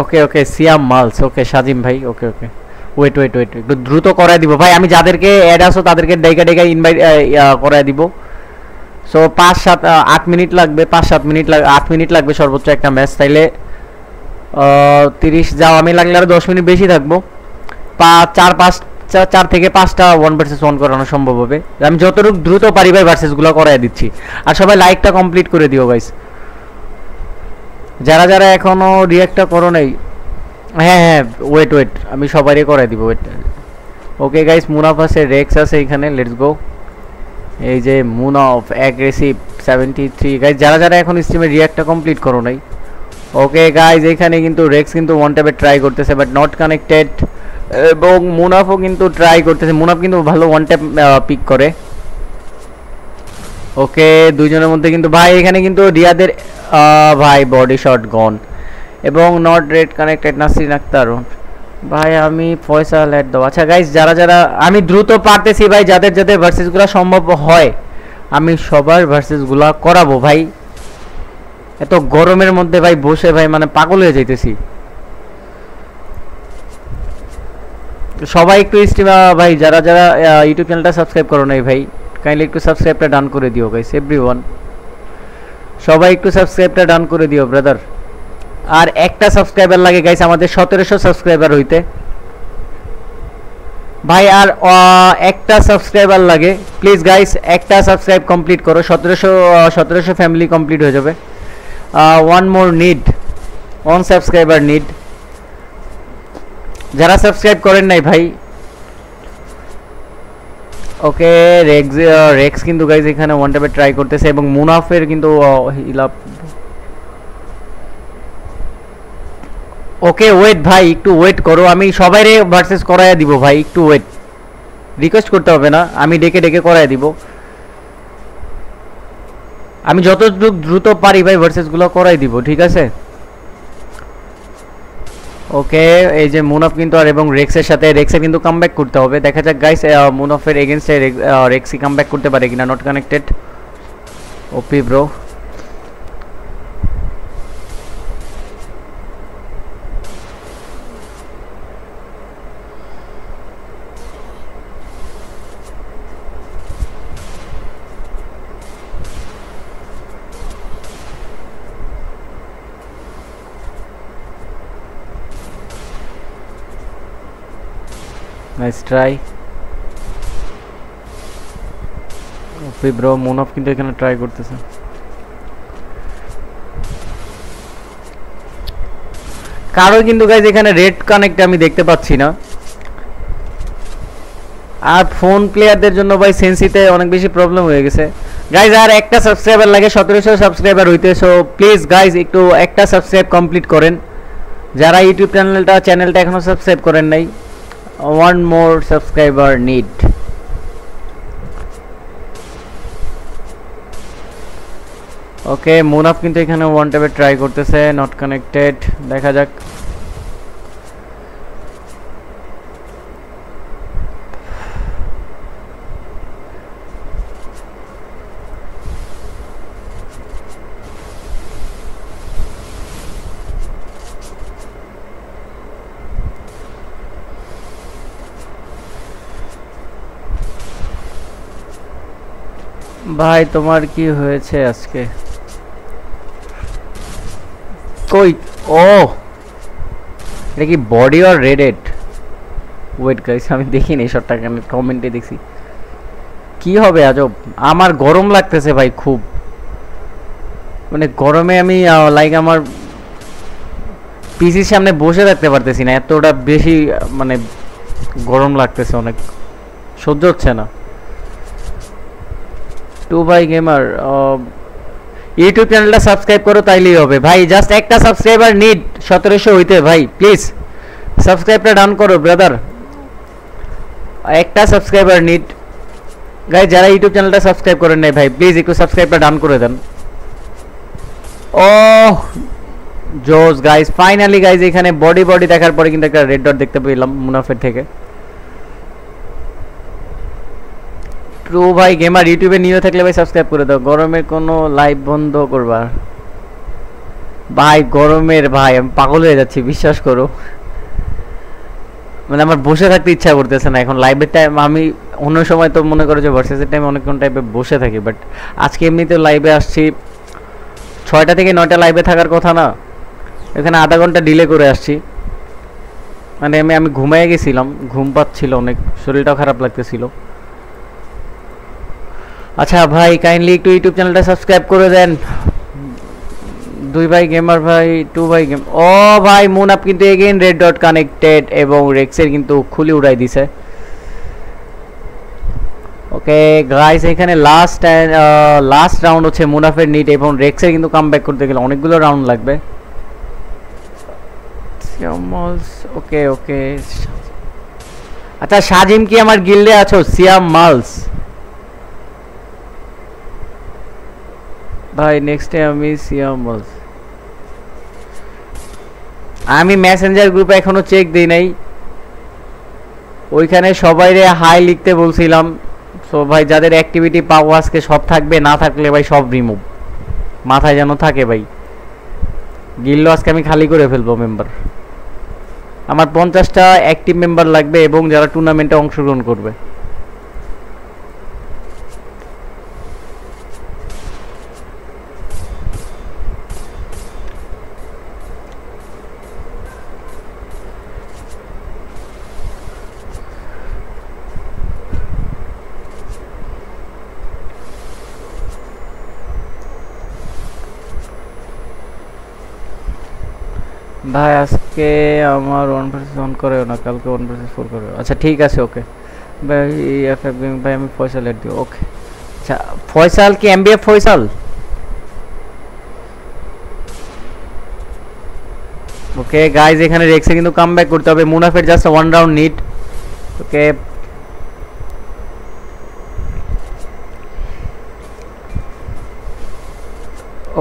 okay okay Siam mulch okay Sajim ভাই okay okay wait wait wait একটু দ্রুত করায় দিব। ভাই, আমি যাদেরকে অ্যাড আসো তাদেরকে ডেকে ডেকে ইনভাইট করায় দিব। সো পাঁচ সাত আট মিনিট লাগবে, পাঁচ সাত মিনিট লাগবে আট মিনিট লাগবে সর্বোচ্চ একটা ম্যাচ তাইলে তিরিশ যাও, আমি লাগলে আরও দশ মিনিট বেশি থাকব। পাঁচ চার পাঁচ চার থেকে পাঁচটা ওয়ান ভার্সেস ওয়ান করানো সম্ভব হবে। আমি যতটুকু দ্রুত পারি ভাই ভার্সেসগুলো করাই দিচ্ছি। আর সবাই লাইকটা কমপ্লিট করে দিও গাইস যারা যারা এখনও রিয়াক্টটা করো নাই হ্যাঁ হ্যাঁ ওয়েট ওয়েট আমি সবারই করাই দিব ওয়েট ওকে গাইস মুনাফ আছে রেক্স আছে এখানে লেটস গো এই যে Munaf aggressive seventy three guys যারা যারা এখন স্ট্রিমে রিয়াক্টটা কমপ্লিট করো নাই। ওকে গাইজ এখানে কিন্তু রেক্স কিন্তু ওয়ান ট্যাপে ট্রাই করতেছে বাট নট কানেক্টেড এবং মুনাফও কিন্তু ট্রাই করতেছে, মুনাফ কিন্তু ভালো ওয়ান ট্যাপ পিক করে। ওকে দুইজনের মধ্যে কিন্তু, ভাই, এখানে কিন্তু রিয়াদের ভাই বডি শট গন এবং not red connected Nasrin Akter ভাই, আমি পয়সা লেট দাও। আচ্ছা গাইজ যারা যারা, আমি দ্রুত পারতেছি, ভাই, যাদের যাদের ভার্সেসগুলো সম্ভব হয়, আমি সবার ভার্সেসগুলো করাবো, ভাই। এত গরমের মধ্যে, ভাই, বসে, ভাই মানে পাগল হয়ে যাইতেছি। সবাই একটু স্ট্রিম ভাই, যারা যারা ইউটিউব চ্যানেলটা সাবস্ক্রাইব করো নাই, ভাই কাইন্ডলি একটু সাবস্ক্রাইবটা ডান করে দিও গাইস এভরিওয়ান সবাই একটু সাবস্ক্রাইবটা ডান করে দিও ব্রাদার আর একটা সাবস্ক্রাইবার লাগে গাইস আমাদের সতেরোশো সাবস্ক্রাইবার হইতে। ভাই, আর একটা সাবস্ক্রাইবার লাগে। প্লিজ গাইস একটা সাবস্ক্রাইব কমপ্লিট করো। সতেরোশো সতেরোশো ফ্যামিলি কমপ্লিট হয়ে যাবে। One more need one subscriber need যারা সাবস্ক্রাইব করেন নাই, ভাই। ওকে রেক্স রেক্স কিন্তু গাইজ এখানে ওয়ান টাইপে ট্রাই করতেছে এবং মুনাফের কিন্তু ওকে ওয়েট ভাই, একটু ওয়েট করো। আমি সবাইরে ভার্সেস করাইয়া দিব ভাই, একটু ওয়েট রিকোয়েস্ট করতে হবে না, আমি ডেকে ডেকে করাইয়া দিব। আমি যতটুকু দ্রুত পারি ভাই ভার্সেসগুলো করাই দিব, ঠিক আছে? ওকে, এই যে মুনাফ কিন্তু আর এবং রেক্সের সাথে, রেক্সে কিন্তু কামব্যাক করতে হবে। দেখা যাক গাইস মুনাফের এগেনস্টে রেক্সি কামব্যাক করতে পারে কিনা not connected OP bro nice try OP bro Munaf কিন্তু এখানে ট্রাই করতেছে। কারও কিন্তু গাইজ এখানে রেড কানেক্ট আমি দেখতে পাচ্ছি না। আর ফোন প্লেয়ারদের জন্য ভাই সেন্সিতে অনেক বেশি প্রবলেম হয়ে গেছে। গাইজ আর একটা সাবস্ক্রাইবার লাগে, সতেরোশো সাবস্ক্রাইবার হইতে সো প্লিজ গাইজ একটু একটা সাবস্ক্রাইব কমপ্লিট করেন। যারা ইউটিউব চ্যানেলটা চ্যানেলটা এখনও সাবস্ক্রাইব করেন নাই one more subscriber need okay Munaf কিন্তু এখানে ওয়ান ট্যাবে ট্রাই করতেছে নট কানেক্টেড দেখা যাক। ভাই, তোমার কি হয়েছে আজকে? কই? ও! এটা কি বডি অর রেডেড ওয়েট গাইস আমি দেখিনি শটটা কমেন্টে দেখছি। কি হবে আজব? আমার গরম লাগতেছে ভাই খুব। মানে গরমে আমি লাইক আমার পিসির সামনে বসে থাকতে পারতেছি না, এতটা বেশি মানে গরম লাগতেছে অনেক। সহ্য হচ্ছে না। টু বাই গেমার ইউটিউব চ্যানেলটা সাবস্ক্রাইব করো তাইলেই হবে। ভাই জাস্ট একটা সাবস্ক্রাইবার নিড সতেরোশো হইতে, ভাই প্লিজ সাবস্ক্রাইবটা ডান করো ব্রাদার একটা সাবস্ক্রাইবার নিড গাই যারা ইউটিউব চ্যানেলটা সাবস্ক্রাইব করেন নাই, ভাই প্লিজ একটু সাবস্ক্রাইবটা ডান করে দেন। ও জোস গাইস ফাইনালি গাইস এখানে বডি বডি দেখার পরে কিন্তু একটা রেড ডট দেখতে পেলাম মুনাফের থেকে। ট্রু ভাই গেমার ইউটিউবে নিয়ে থাকলে ভাই সাবস্ক্রাইব করে দাও। গরমে কোনো লাইভ বন্ধ করবা ভাই, গরমের, ভাই, আমি পাগল হয়ে যাচ্ছি, বিশ্বাস করো। মানে আমার বসে থাকতে ইচ্ছা করতেছে না। এখন লাইভের টাইম আমি অন্য সময় তো মনে করো যে ভার্সেসের টাইমে অনেকক্ষণ টাইপে বসে থাকি বাট আজকে এমনিতে লাইভে আসছি। ছয়টা থেকে নয়টা লাইভে থাকার কথা না। এখানে আধা ঘণ্টা ডিলে করে আসছি। মানে আমি আমি ঘুমায় গেছিলাম, ঘুম পাচ্ছিল অনেক, শরীরটাও খারাপ লাগতেছিল। আচ্ছা ভাই কাইন্ডলি একটু ইউটিউব চ্যানেলটা সাবস্ক্রাইব করে দেন। দুই ভাই গেমার ভাই টু ভাই গেম ও ভাই মুন আপ কিন্তু এগেইন রেড ডট কানেক্টেড এবং রেক্সের কিন্তু খুলি উড়াই দিছে। ওকে গাইস এখানে লাস্ট লাস্ট রাউন্ড হচ্ছে মুনাফের নিট এবং রেক্সের কিন্তু কামব্যাক করতে গেলে অনেকগুলো রাউন্ড লাগবে। ওকে ওকে আচ্ছা সাজিম কি আমার গিল্ডে আছো? সিয়াম মালস ভাই নেক্সট নেক্সটে আমি সিয়াম আমি মেসেঞ্জার গ্রুপে এখনও চেক দিই নাই। ওইখানে সবাইরে হাই লিখতে বলছিলাম। সো ভাই, যাদের অ্যাক্টিভিটি পাবো আজকে সব থাকবে, না থাকলে ভাই সব রিমুভ মাথায় যেন থাকে ভাই। গিল্লো আজকে আমি খালি করে ফেলব মেম্বার আমার পঞ্চাশটা অ্যাক্টিভ মেম্বার লাগবে এবং যারা টুর্নামেন্টে অংশগ্রহণ করবে। ভাই, আজকে আমার ওয়ান ভার্সেস ওয়ান করে না, কালকে ওয়ান ভার্সেস ফোর করে আচ্ছা ঠিক আছে ওকে ভাই এফ এফ গেমিং ভাই, আমি ফয়সাল এড দিও ওকে আচ্ছা ফয়সাল কি এমবিএফ ফয়সাল? ওকে গাইজ এখানে রেক্সে কিন্তু কাম ব্যাক করতে হবে। মুনাফের just one round need okay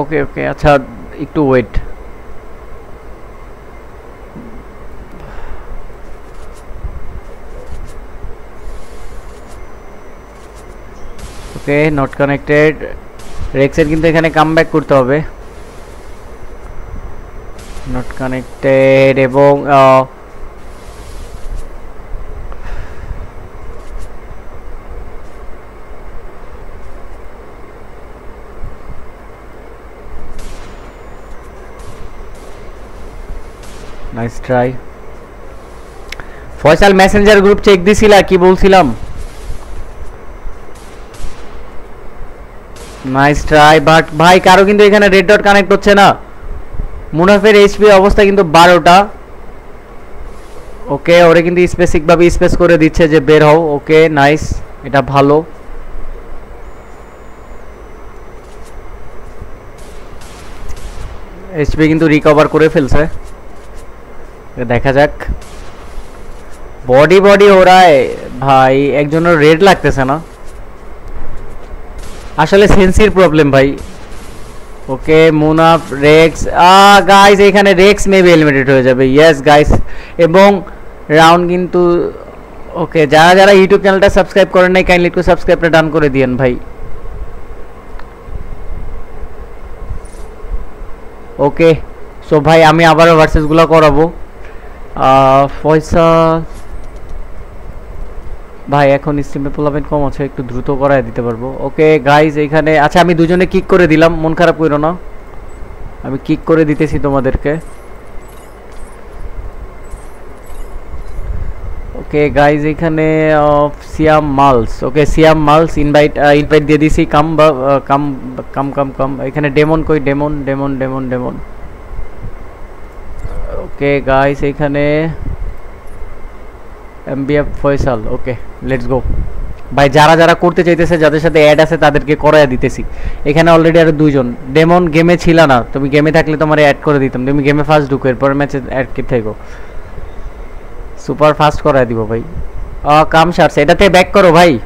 okay okay আচ্ছা একটু ওয়েট ওকে নট কানেক্টেড রেক্সের কিন্তু এখানে কাম করতে হবে। নট কানেক্টেড এবং nice try Faisal Messenger group check দিছিলা, কি বলছিলাম? নাইস ট্রাই বাট ভাই, কারও কিন্তু এখানে রেড ডট কানেক্ট হচ্ছে না। মুনাফের এইচপি অবস্থা কিন্তু বারোটা। ওকে ওরে কিন্তু স্পেসিকভাবে স্পেস করে দিচ্ছে যে বের হও। ওকে নাইস এটা ভালো। এইচপি কিন্তু রিকভার করে ফেলছে। দেখা যাক। বডি বডি ওরায় ভাই, একজনের রেড লাগতেছে না। আসলে সেন্সির প্রবলেম ভাই। ওকে মুনাফ রেক্স গাইস এখানে রেক্স মেবি এলিমিনেটেড হয়ে যাবে। ইয়েস গাইস এবং রাউন্ড কিন্তু, ওকে, যারা যারা ইউটিউব চ্যানেলটা সাবস্ক্রাইব করেন নাই কাইন্ডলি একটু সাবস্ক্রাইবটা ডান করে দিয়েন ভাই। ওকে সো ভাই, আমি আবারও ভার্সেসগুলো করাবো। ফয়সাল ভাই, এখন স্ট্রিমে পোলাপেন কম আছে, একটু দ্রুত করায় দিতে পারব। ওকে গাইজ এখানে আচ্ছা আমি দুজনে কিক করে দিলাম, মন খারাপ করো না। আমি কিক করে দিতেছি তোমাদেরকে। ওকে গাইজ এখানে Siam Mals okay Siam Mals invite invite দিয়ে দিছি কাম বা কাম কাম কাম কাম এখানে ডেমন কই? Demon Demon Demon Demon okay guys এখানে MBF Faisal, okay let's go ভাই, যারা যারা করতে চাইতেছে, যাদের সাথে অ্যাড আছে, তাদেরকে করাইয়া দিতেছি। এখানে অলরেডি আরও দুইজন। ডেমন গেমে ছিল না। তুমি গেমে থাকলে তোমার অ্যাড করে দিতাম। তুমি গেমে ফার্স্ট ঢুকো, এরপর ম্যাচে অ্যাড কে থেকো। সুপার ফাস্ট করাই দিব, ভাই। কাম সারছে। এটাতে ব্যাক করো, ভাই।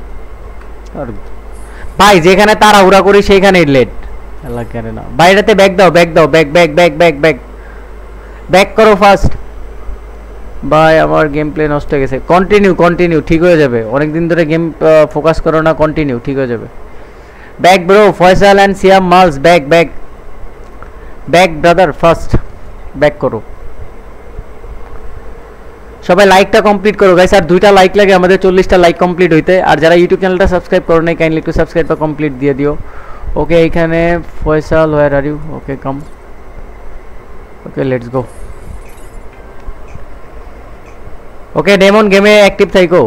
ভাই, যেখানে তাড়াহুড়া করি, সেইখানেই লেট আল্লাহ কেন না। ভাই, এটাতে ব্যাক দাও ব্যাক দাও back back back back back back করো ফার্স্ট ভাই, আমার গেম প্লে নষ্ট হয়ে গেছে। কন্টিনিউ কন্টিনিউ ঠিক হয়ে যাবে। অনেকদিন ধরে গেম ফোকাস করো না কন্টিনিউ ঠিক হয়ে যাবে। Back bro Faisal and Siyam mulch back back back brother first back করো। সবাই লাইকটা কমপ্লিট করো। গাইস আর দুইটা লাইক লাগে, আমাদের চল্লিশটা লাইক কমপ্লিট হইতে। আর যারা ইউটিউব চ্যানেলটা সাবস্ক্রাইব করো নাই কাইন্ডলি একটু সাবস্ক্রাইবটা কমপ্লিট দিয়ে দিও। ওকে এইখানে Faisal where are you okay come okay let's go okay demon গেমে অ্যাক্টিভ থাইকো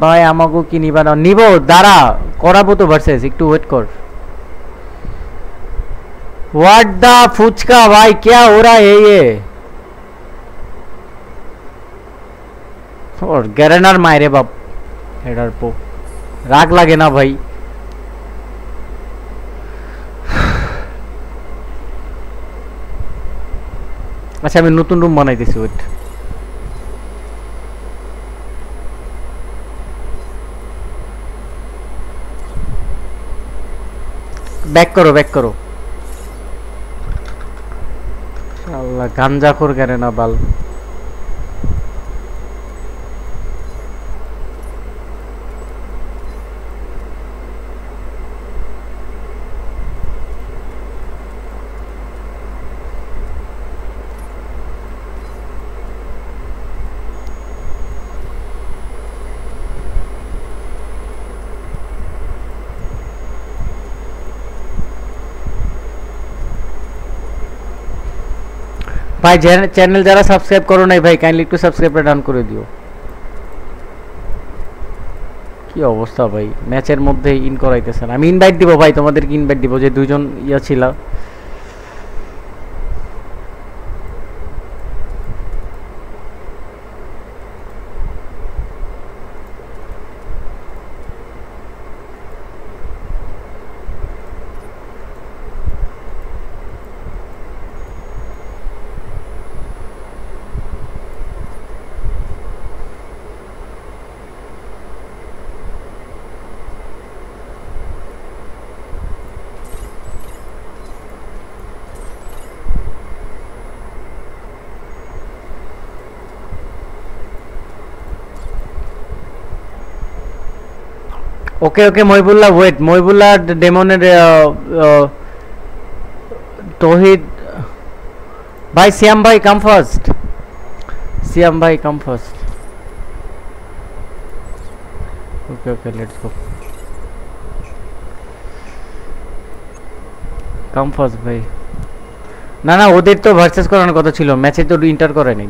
ভাই আমাকে কি নিবা না নিব দাঁড়া করাবো তো ভার্সেস একটু ওয়েট কর व्हाट द फुचका भाई क्या हो रहा है ये और গ্যারেনার মায়েরে বাপ হেডার পো রাগ লাগে না ভাই আচ্ছা আমি নতুন রুম বানাইতেছি ওয়েট ব্যাক করো ব্যাক করো। আল্লাহ গাঞ্জা করে না বাল। ভাই, চ্যানেল যারা সাবস্ক্রাইব করো নাই ভাই কাইন্ডলি একটু সাবস্ক্রাইবটা ডান করে দিও। কি অবস্থা ভাই? ম্যাচের মধ্যে ইন করাইতেছেন। আমি ইনভাইট দিব ভাই, তোমাদেরকে ইনভাইট দিব যে দুজন ইয়া ছিল। Okay okay Mohibullah wait Mohibullah ডেমনের Tohid ভাই সিয়াম ভাই কাম ফার্স্ট সিয়াম ভাই come first okay okay let's go come first ভাই না না, ওদের তো ভার্সেস করানোর কথা ছিল। ম্যাচে তো ইন্টার করে নাই।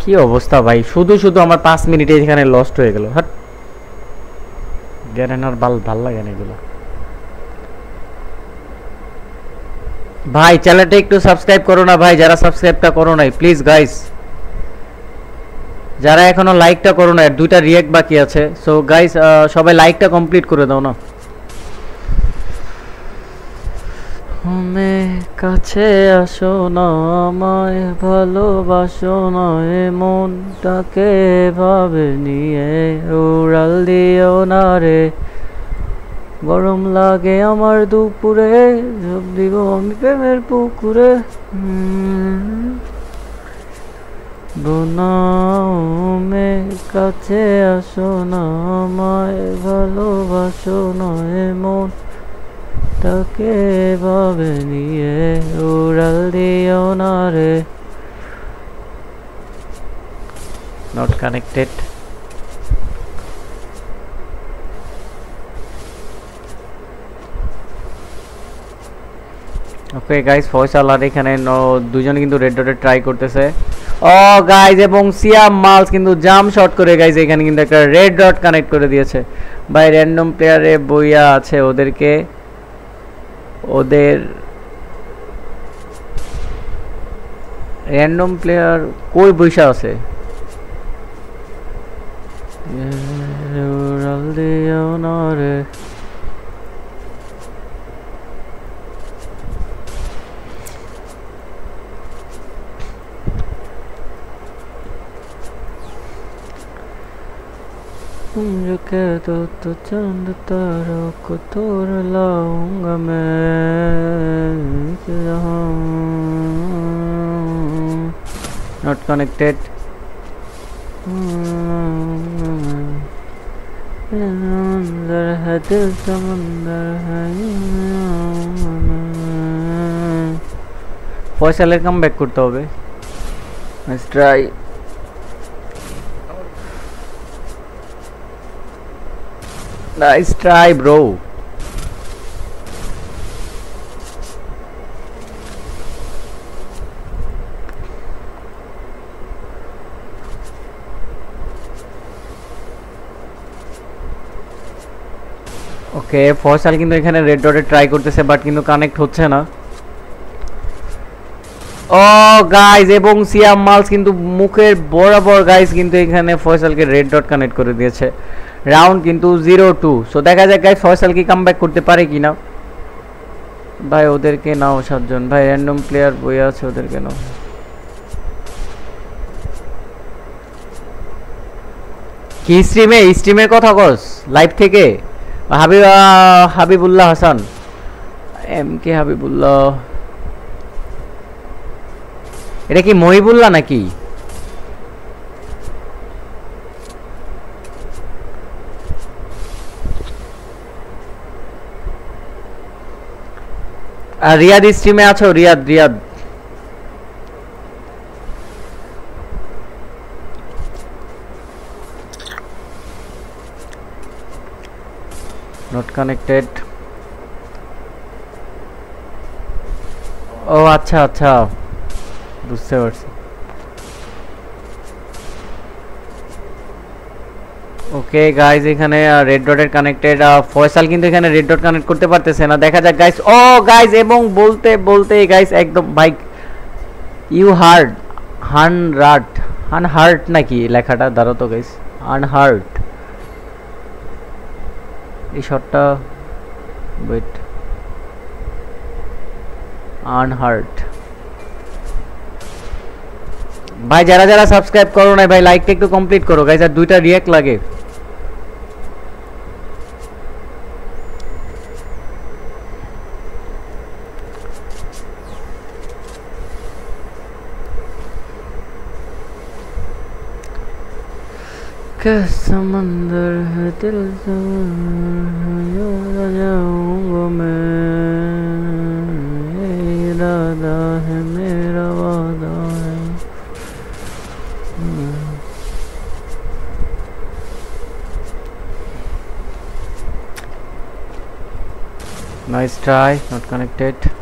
কি অবস্থা, ভাই? শুধু শুধু আমার পাঁচ মিনিটে এখানে লস্ট হয়ে গেল। হাট। গ্যারেনার বাল ভালো লাগে না এগুলো। ভাই চ্যানেলটা একটু সাবস্ক্রাইব করো না ভাই, যারা সাবস্ক্রাইবটা করো নাই প্লিজ গাইস যারা এখনও লাইকটা করো না দুইটা রিয়েক্ট বাকি আছে। সো গাইস সবাই লাইকটা কমপ্লিট করে দাও না। তুমি কাছে আসো না, আমায় ভালোবাসো না মনটাকে ভাবে নিয়ে উড়াল দিও না রে গরম লাগে আমার দুপুরে, ঝোপ দিব আমি প্রেমের পুকুরে। বনামে কাছে আসো না, আমায় ভালোবাসো না এমন তাকে ভাবে নিয়ে উড়াল দিও না রে। Not connected okay guys Faisal আর এখানে দুজন কিন্তু রেড ডটে ট্রাই করতেছে। ও গাইস এবং সিয়াম মালস কিন্তু জাম শট করে গাইস এখানে কিন্তু একটা রেড ডট কানেক্ট করে দিয়েছে। বাই র্যান্ডম প্লেয়ারে বইয়া আছে ওদেরকে। ওদের র্যান্ডম প্লেয়ার কই বৈশা আছে? রে मुझे कह दो तो चंद तारों को तोड़ लाऊँगा मैं। नॉट कनेक्टेड समंदर है दिल समंदर है फॉर्स अलग कम बैक करते हो try Nice try, bro. Okay Faisal কিন্তু এখানে রেড ডটে ট্রাই করতেছে বাট কিন্তু কানেক্ট হচ্ছে না ও গাইজ এবং সিয়াম মালস কিন্তু মুখের বরাবর গাইজ কিন্তু এখানে ফয়সালকে রেড ডট কানেক্ট করে দিয়েছে রাউন্ড কিন্তু জিরো টু সো দেখা যাক গাইজ ফয়সাল কি কাম করতে পারে কি না। ভাই, ওদেরকে নাও সাতজন। ভাই র্যান্ডম প্লেয়ার বই আছে ওদেরকে নাও। কি স্ট্রিমে স্ট্রিমের কথা কস। লাইভ থেকে। Habib Habibullah Hasan. M K Habibullah. এটা কি মহিবুল্লাহ নাকি? রিয়াদ স্ট্রিমে আছো? রিয়াদ রিয়াদ। নট কানেক্টেড ও আচ্ছা আচ্ছা। বুঝতে পারছি। ওকে গাইজ এখানে রেড ডটের কানেক্টেড ফয়সাল কিন্তু এখানে রেড ডট কানেক্ট করতে পারতেছে না। দেখা যাক গাইজ ও গাইজ এবং বলতে বলতে গাইজ একদম বাইক ইউ হার্ড হান রাট হান হার্ট নাকি লেখাটা? দাঁড়ো তো গাইজ আনহার্ট এই শটটা ওয়েট আনহার্ট ভাই, যারা যারা সাবস্ক্রাইব করো না ভাই লাইকটা একটু কমপ্লিট করো গাইজ আর দুইটা রিয়াক্ট লাগে। का समंदर है दिल जाऊँगा मैं इरादा है मेरा वादा है Nice try, not connected.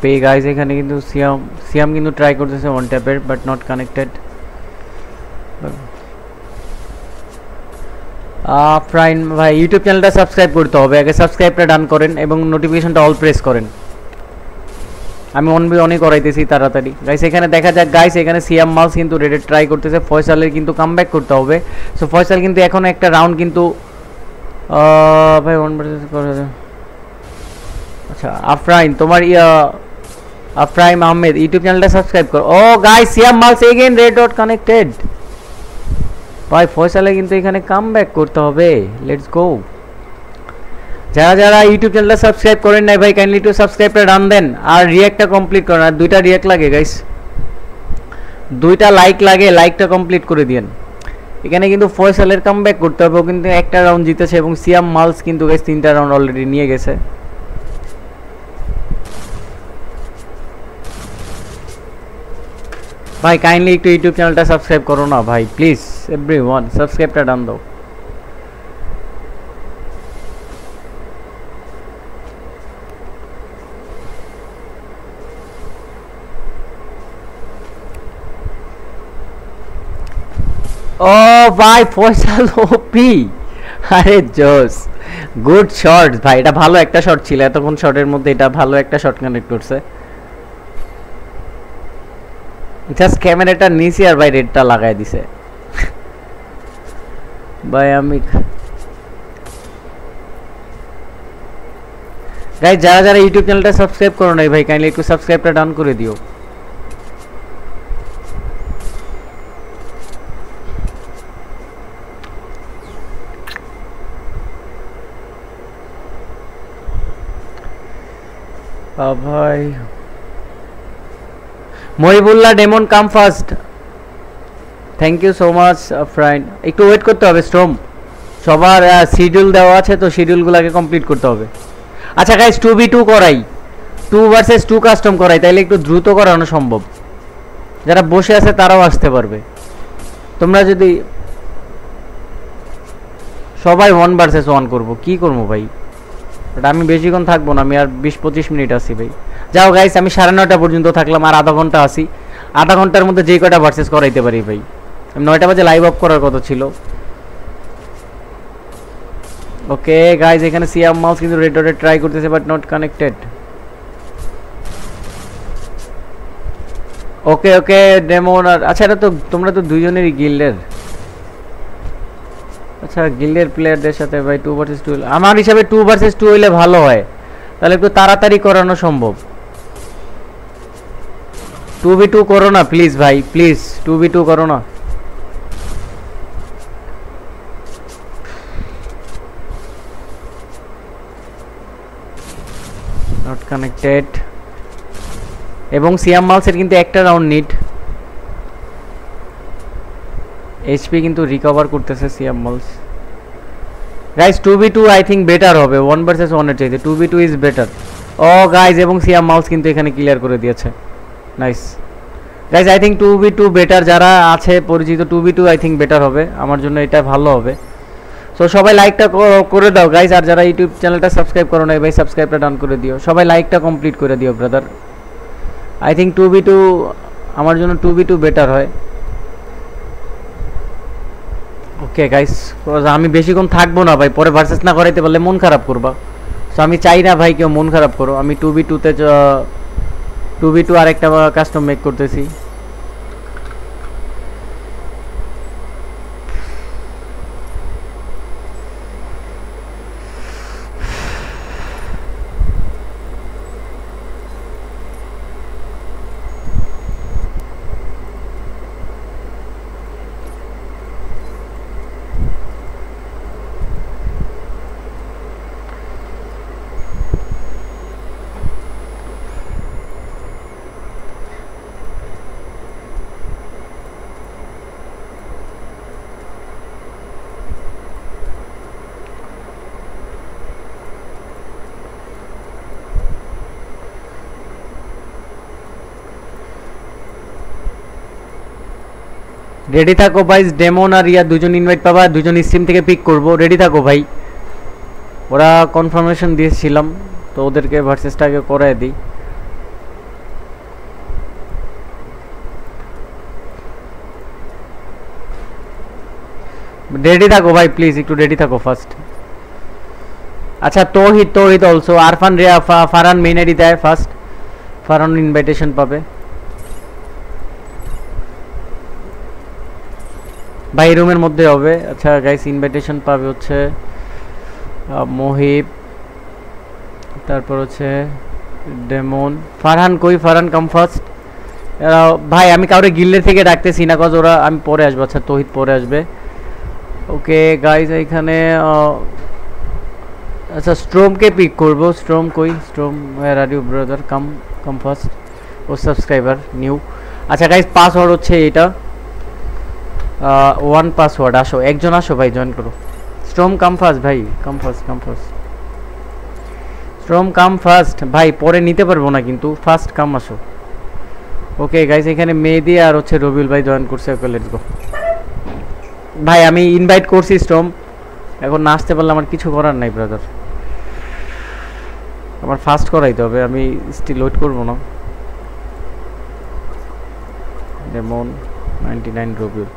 পে গাইজ এখানে কিন্তু সিয়াম সিয়াম কিন্তু ট্রাই করতেছে ওয়ান ট্যাপের বাট নট কানেক্টেড ফ্রাইন ভাই ইউটিউব চ্যানেলটা সাবস্ক্রাইব করতে হবে। আগে সাবস্ক্রাইবটা ডান করেন এবং নোটিফিকেশনটা অল প্রেস করেন। আমি অন বি অনই করাইতেছি তাড়াতাড়ি। গাইস এখানে দেখা যাক গাইস এখানে সিয়াম মালস কিন্তু রেডে ট্রাই করতেছে। ফয়সালের কিন্তু কামব্যাক করতে হবে। সো ফয়সাল কিন্তু এখন একটা রাউন্ড কিন্তু ভাই ওয়ান আচ্ছা আফরাইন, তোমার ইয়া আফরাইম আহমেদ, ইউটিউব চ্যানেলটা সাবস্ক্রাইব করো। ও গাইস সিয়াম মালস এগেইন রেড ডট কানেক্টেড ভাই, ফয়সালে কিন্তু এখানে কামব্যাক করতে হবে। লেটস গো যারা যারা ইউটিউব চ্যানেলটা সাবস্ক্রাইব করেন নাই ভাই কাইন্ডলি একটু সাবস্ক্রাইবটা ডান দেন। আর রিয়াক্টটা কমপ্লিট করেন। আর দুইটা রিয়াক্ট লাগে গাইস দুইটা লাইক লাগে লাইকটা কমপ্লিট করে দিয়েন। এখানে কিন্তু ফয়সালের কামব্যাক করতে হবে। ও কিন্তু একটা রাউন্ড জিতেছে এবং সিয়াম মালস কিন্তু গাইস তিনটা রাউন্ড অলরেডি নিয়ে গেছে। ভাই কাইন্ডলি একটু ইউটিউব চ্যানেলটা সাবস্ক্রাইব করো না ভাই প্লিজ এভরি ওয়ান সাবস্ক্রাইবটা ডান দাও। ও ভাই ফয়সাল ওপি আরে, জোস গুড শট ভাই, এটা ভালো একটা শট ছিল, এতক্ষণ শটের মধ্যে এটা ভালো একটা শট কানেক্ট করছে। জাস্ট ক্যামেরাটা নিচে আর ভাই রেডটা লাগাই দিছে। ভাই, আমি গাই যারা যারা ইউটিউব চ্যানেলটা সাবস্ক্রাইব করো নাই ভাই কাইন্ডলি একটু সাবস্ক্রাইবটা ডান করে দিও। আ ভাই Mohibullah demon come first thank you so much friend একটু ওয়েট করতে হবে স্ট্রম সবার শিডিউল দেওয়া আছে, তো শিডিউলগুলোকে কমপ্লিট করতে হবে। আচ্ছা গাইস টু বি টু করাই। টু ভার্সেস টু কাস্টম করাই, তাইলে একটু দ্রুত করানো সম্ভব। যারা বসে আছে, তারাও আসতে পারবে। তোমরা যদি সবাই ওয়ান ভার্সেস ওয়ান করব, কি করব ভাই? বাট আমি বেশিক্ষণ থাকব না, আমি আর বিশ পঁচিশ মিনিট আসি ভাই। যাও গাইস আমি সাড়ে নয়টা পর্যন্ত থাকলাম, আর আধা ঘণ্টা আসি আধা ঘণ্টার মধ্যে যে কটা ভার্সেস করাইতে পারি ভাই? আমি নয়টা বাজে লাইভ অফ করার কথা ছিল। ওকে গাইস এখানে সিয়াম মাউস কিন্তু রেড ডটে ট্রাই করতেছে but not connected okay okay demon আর আচ্ছা এটা তো তোমরা তো দুইজনেরই গিল্ডের আচ্ছা গিল্ডের প্লেয়ারদের সাথে ভাই টু ভার্সেস টু আমার হিসাবে টু ভার্সেস টু হইলে ভালো হয়। তাহলে একটু তাড়াতাড়ি করানো সম্ভব। টু বি টু করো না প্লিজ ভাই প্লিজ টু বি টু করো না। নট কানেক্টেড এবং সিয়াম মালসের কিন্তু একটা রাউন্ড নিট এইচপি কিন্তু রিকভার করতেছে সিয়াম mulch guys two B two I think better হবে। ওয়ান ভার্সেস ওয়ানের চাইতে two B two is better O guys এবং সিয়াম মাউস কিন্তু এখানে ক্লিয়ার করে দিয়েছে। Nice guys I think two B two better যারা আছে, পরিচিত two B two I think better হবে। আমার জন্য এটা ভালো হবে। সো সবাই লাইকটা করে দাও গাইজ আর যারা ইউটিউব চ্যানেলটা সাবস্ক্রাইব করো না ভাই সাবস্ক্রাইবটা ডান করে দিও। সবাই লাইকটা কমপ্লিট করে দিও brother I think two B two আমার জন্য টু বি টু বেটার হয়। ওকে গাইস আমি বেশিক্ষণ থাকব না, ভাই। পরে ভার্সেস না করাইতে পারলে মন খারাপ করবা। সো আমি চাই না, ভাই, কেউ মন খারাপ করো। আমি টু বি টুতে টু বি টু আরেকটা কাস্টম মেক করতেছি। রেডি থাকো ভাই ডেমন আর ইয়া দুজন ইনভাইট পাবা, দুজন স্ট্রিম থেকে পিক করব। রেডি থাকো ভাই। ওরা কনফার্মেশন দিয়েছিলাম, তো ওদেরকে ভার্সেসটাকে করায় দিই। রেডি থাকো ভাই প্লিজ একটু রেডি থাকো ফার্স্ট আচ্ছা Tohit Tohit also Arfan, Riya Faran Farhan main ID দেয় ফার্স্ট ফারান ইনভাইটেশন পাবে। ভাই রুমের মধ্যে হবে। আচ্ছা গাইস ইনভাইটেশন পাবে হচ্ছে মহিব, তারপর হচ্ছে ডেমন। ফারহান কই? ফারহান কাম ফার্স্ট ভাই, আমি কাউরে গিল্লের থেকে ডাকতেছি না কজ ওরা, আমি পরে আসব। আচ্ছা তহিদ পরে আসবে। ওকে গাইস এখানে আচ্ছা স্ট্রোমকে পিক করব। স্ট্রোম কই? Storm you brother come come first O subscriber new আচ্ছা গাইস পাসওয়ার্ড হচ্ছে এটা। ওয়ান পাসওয়ার্ড আসো, একজন আসো ভাই জয়েন করো। স্ট্রম কাম ফার্স্ট ভাই come first come first storm come first ভাই, পরে নিতে পারব না কিন্তু ফার্স্ট কাম আসো। ওকে গাইস এখানে মেহেদি আর হচ্ছে রবিউল ভাই জয়েন করছে ওকে লেটস গো ভাই, আমি ইনভাইট করছি স্ট্রম এখন না আসতে পারলে আমার কিছু করার নাই ব্রাদার আমার ফাস্ট করাইতে হবে, আমি স্টিল ওয়েট করব না। যেমন নাইনটি নাইন রবিউল।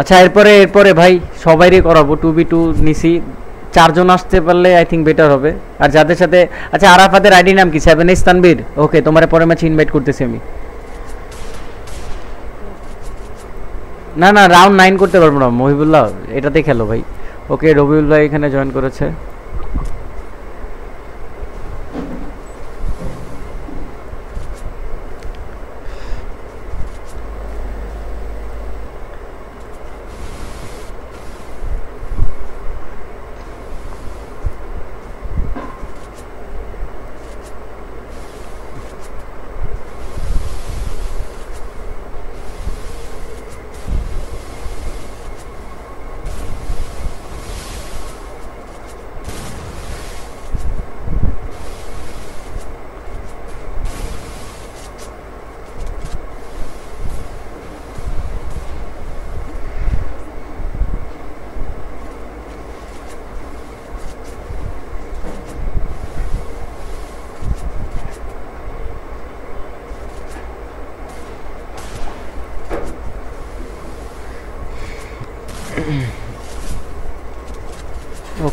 আচ্ছা এরপরে এরপরে ভাই, সবাইরই করাবো টু বি টু নিছি। চারজন আসতে পারলে আই থিঙ্ক বেটার হবে। আর যাদের সাথে আচ্ছা আরাফাতের আইডি নাম কি? সেভেন এস তানবির ওকে তোমার পরে ম্যাচ ইনভাইট করতেছি আমি। না না রাউন্ড নাইন করতে পারব না, মহিবুল্লাহ, এটাতেই খেলো ভাই। ওকে রবিউল ভাই এখানে জয়েন করেছে।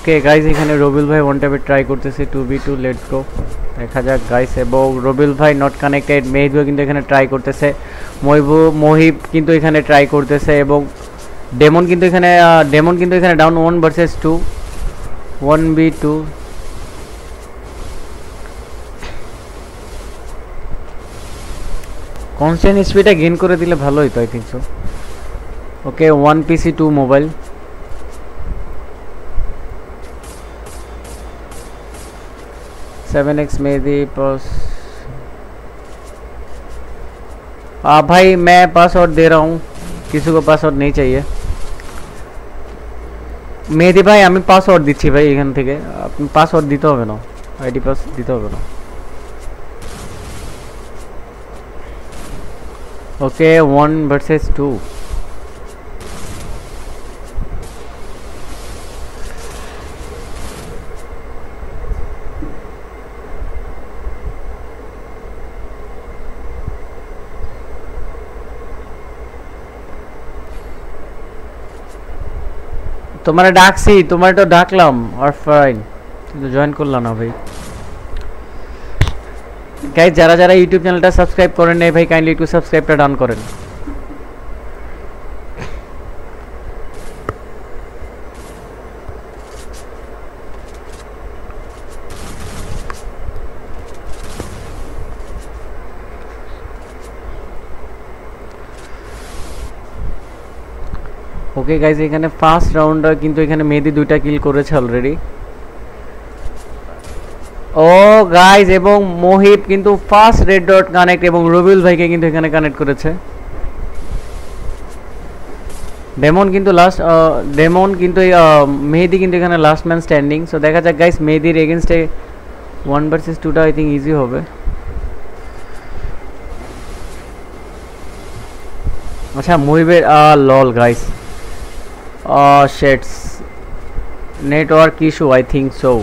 ওকে গাইস এখানে রবিউল ভাই ওয়ান ট্যাপে ট্রাই করতেছে two B two let's go দেখা যাক গাইস এবং রবিউল ভাই নট কানেক্টেড মেহিদুও কিন্তু এখানে ট্রাই করতেছে। মহিবু, মহিব কিন্তু এখানে ট্রাই করতেছে এবং ডেমন কিন্তু এখানে ডেমন কিন্তু এখানে down one versus two one B two constant স্পিডটা গেইন করে দিলে ভালো হতো I think so okay one PC two mobile seven X Mehdi पास आ भाई मैं पासवर्ड दे रहा हूँ किसी को পাসওয়ার্ড नहीं चाहिए মেহেদি ভাই আমি পাসওয়ার্ড দিচ্ছি ভাই এখান থেকে আপনি পাসওয়ার্ড দিতে হবে না আইডি পাস দিতে হবে না ওকে ওয়ান ভার্সেস টু তোমারে ডাকছি, তোমার তো ডাকলাম। আর ফাইন কিন্তু জয়েন করলাম না ভাই। গাইজ যারা যারা ইউটিউব চ্যানেলটা সাবস্ক্রাইব করেন নাই, ভাই কাইন্ডলি একটু সাবস্ক্রাইবটা ডান করেন। ওকে গাইজ এখানে ফার্স্ট রাউন্ডটা কিন্তু এখানে মেহেদি দুইটা কিল করেছে অলরেডি ও গাইজ এবং মোহিব কিন্তু ফার্স্ট রেড ডট কানেক্ট এবং রবিউল ভাইকে কিন্তু এখানে কানেক্ট করেছে। ডেমন কিন্তু লাস্ট ডেমন কিন্তু মেহেদি কিন্তু এখানে লাস্ট ম্যান স্ট্যান্ডিং সো দেখা যাক গাইস মেহেদির এগেনস্টে ওয়ান ভার্সেস টুটা আই থিঙ্ক ইজি হবে। আচ্ছা মুহিবের lol guys শেটস network issue I think so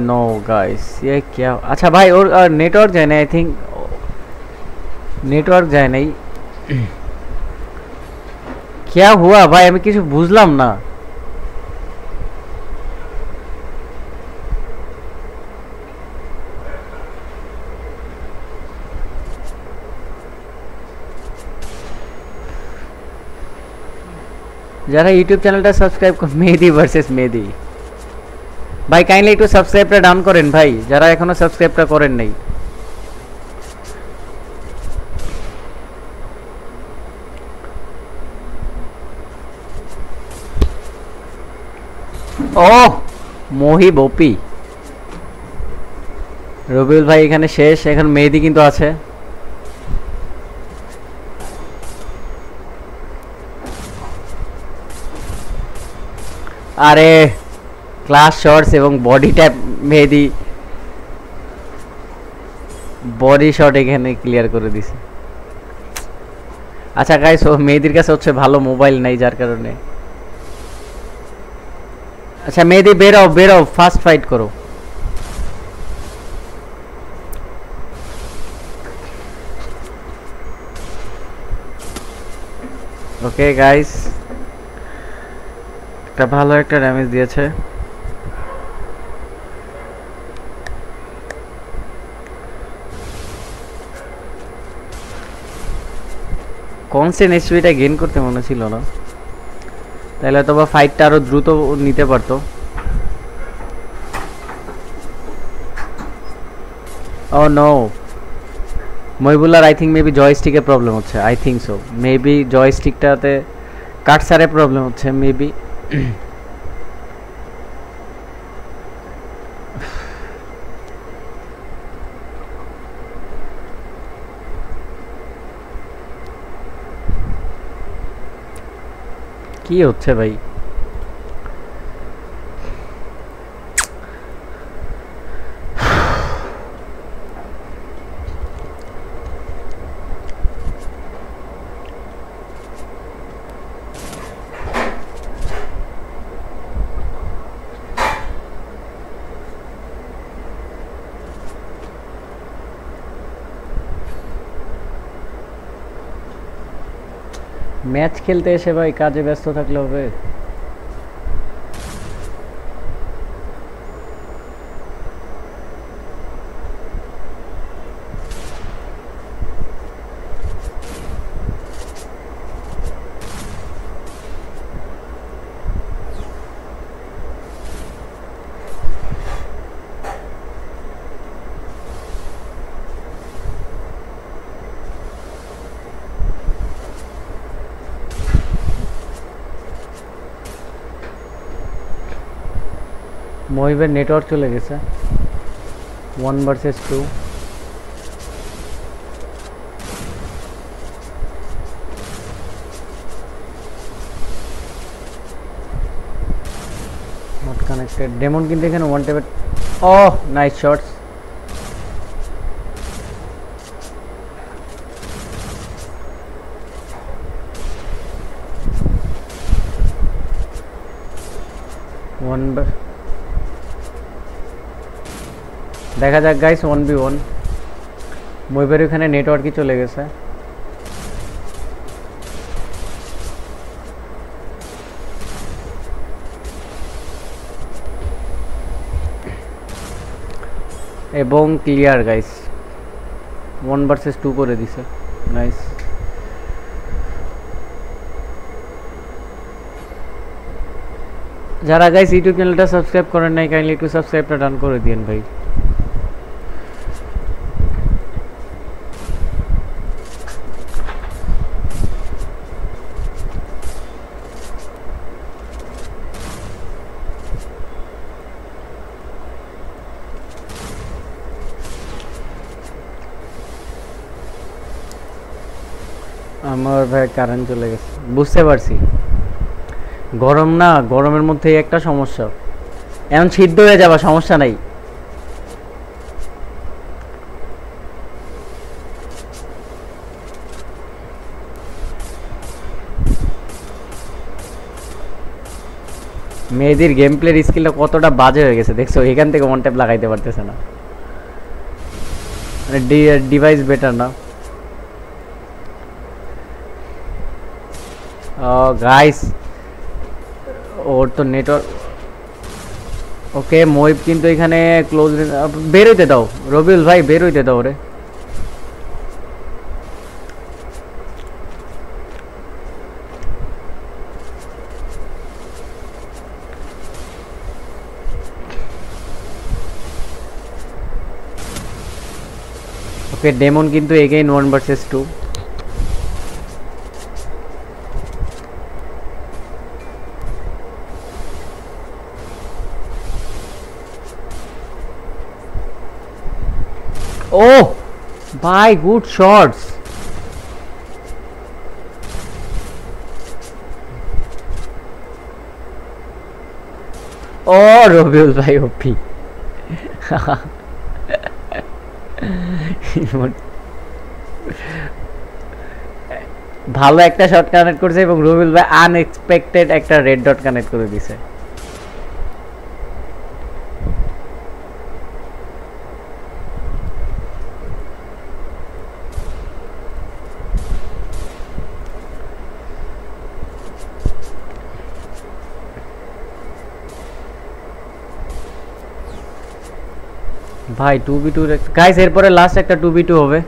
no guys ये क्या अच्छा भाई और नेटवर्क जाए ना आई थिंक নেটওয়ার্ক যায় নাই क्या हुआ ভাই আমি কিছু বুঝলাম না যারা ইউটিউব চ্যানেলটা সাবস্ক্রাইব কর মেহেদি ভার্সেস মেহেদি। ভাই কাইন্ডলি একটু সাবস্ক্রাইবটা ডাউন করেন ভাই, যারা এখনও সাবস্ক্রাইবটা করেন নাই। ও মহিব ওপি রবিউল ভাই এখানে শেষ, এখন মেহেদি কিন্তু আছে। আরে ক্লাস শর্টস এবং body tap Mehedi. Body shot এখানে ক্লিয়ার করে দিছে। আচ্ছা গাইস মেহেদির কাছে হচ্ছে ভালো মোবাইল নাই যার কারণে। আচ্ছা মেহেদি বেরাও বেরাও ফার্স্ট ফাইট করো। ওকে গাইস একটা ভালো একটা ড্যামেজ দিয়েছে। কনস্ট্যান্ট এসপিটা গেইন করতে মনে ছিল না? তাহলে হয়তো বা ফাইটটা আরও দ্রুত নিতে পারতো। ও নো মহিবুল্লার আই থিঙ্ক মেবি জয়স্টিকের প্রবলেম হচ্ছে। আই থিঙ্ক সো মেবি জয়স্টিকটাতে কাটসারে প্রবলেম হচ্ছে মেবি কি হচ্ছে ভাই ম্যাচ খেলতে এসে ভাই কাজে ব্যস্ত থাকলে হবে। মহিবের নেটওয়ার্ক চলে গেছে। One versus two not connected Demon কিন্তু এখানে ওয়ান টেপের ও নাইস শটস ওয়ান দেখা যাক গাইস ওয়ান বি ওয়ান মইবের ওখানে নেটওয়ার্কই চলে গেছে। এবং clear guys one versus two করে দিছে। নাইস যারা গাইস ইউটিউব চ্যানেলটা সাবস্ক্রাইব করেন নাই কাইন্ডলি একটু সাবস্ক্রাইবটা ডান করে দিন ভাই। আমার ভাই কারেন্ট চলে গেছে। বুঝতে পারছি। গরম না, গরমের মধ্যে একটা সমস্যা। এখন সিদ্ধ হয়ে যাবা, সমস্যা নাই। মেয়েদের গেম প্লের স্কিলটা কতটা বাজে হয়ে গেছে, দেখছ? এখান থেকে ওয়ান ট্যাপ লাগাইতে পারতেছে না। মানে ডিভাইস বেটার না। গাইস ওর তো নেটওয়ার্ক ওকে মহিব কিন্তু এখানে ক্লোজ বেরোইতে দাও। রবিউল ভাই, বেরোইতে দাও রে। ওকে ডেমন কিন্তু again one versus two Oh, by good shots. Oh, Rabiul ভাই ওপি ভালো একটা শট কানেক্ট করছে এবং রবিউল ভাই আনএক্সপেক্টেড একটা রেড ডট কানেক্ট করে দিছে ভাই টু বি টু গাইস এরপরে লাস্ট একটা টু বি টু হবে।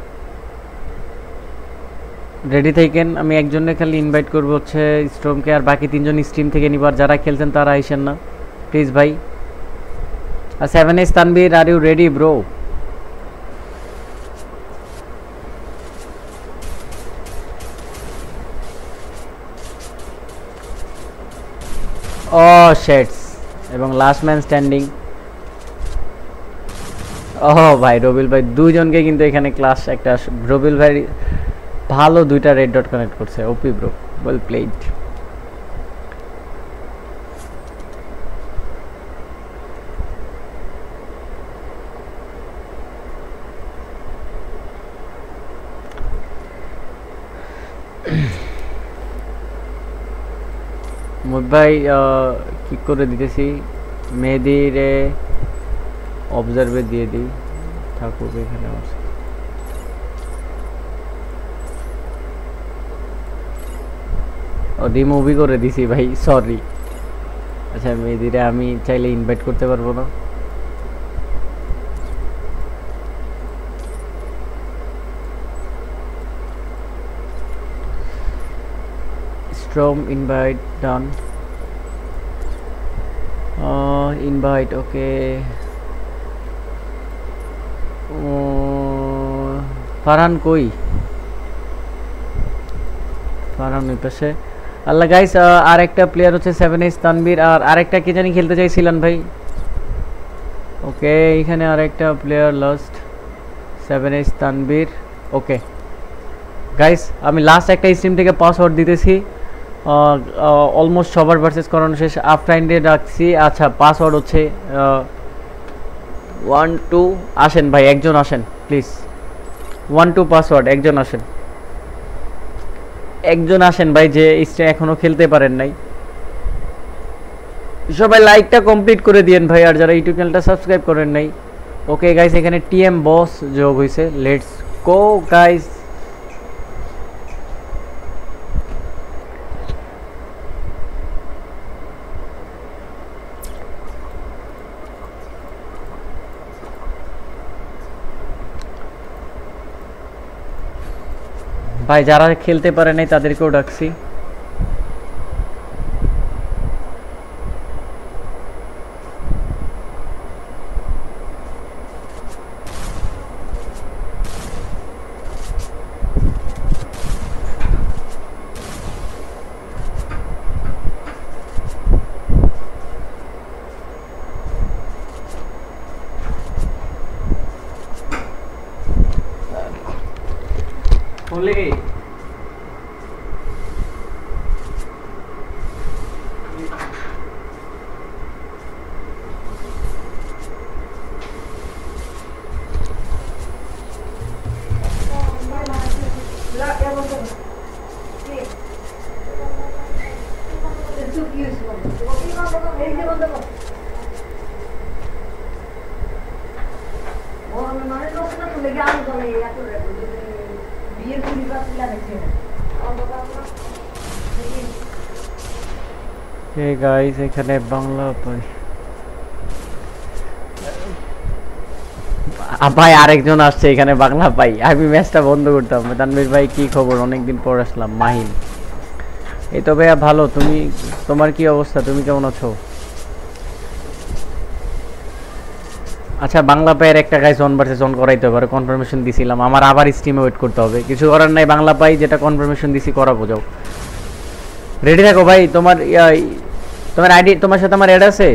রেডি থাকেন, আমি একজনে খালি ইনভাইট করব হচ্ছে স্ট্রমকে আর বাকি তিনজন স্ট্রিম থেকে নিবার যারা খেলছেন তারা আইসেন না। প্লিজ ভাই। আর seven S Tanvir are you ready bro ও শেটস এবং লাস্ট ম্যান স্ট্যান্ডিং ও ভাই, রবিল ভাই, দুইজনকে কিন্তু এখানে ক্লাস একটা রবিল ভাই ভালো দুইটা রেড ডট কানেক্ট করছে ওপি ব্রো ওয়েল প্লেড ভাই কি করে দিতেছি? মেহেদিরে অবজার্ভে দিয়ে দিই। ঠাকুর এখানে আছে। ও রিমুভই করে দিছি ভাই সরি আচ্ছা মেয়েদিরে আমি চাইলে ইনভাইট করতে পারব না। Storm invite done invite okay Farhan কই? ফারহান পাশে। আল্লাহ গাইস আর একটা প্লেয়ার হচ্ছে সেভেন এইস তানবীর আর আরেকটা কে জানি খেলতে চাইছিলেন ভাই। ওকে, এখানে আরেকটা player last seven ace Tanvir okay. Guys আমি লাস্ট একটা স্ট্রিম থেকে পাসওয়ার্ড দিতেছি। অলমোস্ট সবার ভার্সেস করানো শেষ। আফটাইন্ডে রাখছি। আচ্ছা পাসওয়ার্ড হচ্ছে ওয়ান টু আসেন ভাই, একজন আসেন প্লিজ ওয়ান টু পাসওয়ার্ড একজন আসেন। একজন আসেন ভাই, যে এখনও খেলতে পারেন নাই। সবাই লাইকটা কমপ্লিট করে দিয়েন ভাই, আর যারা ইউটিউব চ্যানেলটা সাবস্ক্রাইব করেন নাই। ওকে গাইস এখানে টিএম বস যোগ হয়েছে লেটস গো গাইস ভাই যারা খেলতে পারে নাই তাদেরকেও ডাকছি এখানে বাংলা পাই। ভাই, আরেকজন আসছে এখানে বাংলা পাই। আমি ম্যাচটা বন্ধ করতাম। তানভীর ভাই, কি খবর? অনেকদিন পর আসলাম, মাহিন। এই তো ভাইয়া, ভালো। তুমি, তোমার কি অবস্থা? তুমি কেমন আছো? আচ্ছা বাংলা পায়ের একটা গাইস ওয়ান ভার্সেস ওয়ান করাইতে হবে। কনফার্মেশন দিছিলাম। আমার আবার স্ট্রিমে ওয়েট করতে হবে। কিছু করার নাই বাংলা পাই, যেটা কনফার্মেশন দিছি, করাবো, যাও। রেডি থাকো ভাই, তোমার তোমার আইডি, তোমার সাথে আমার অ্যাড আছে?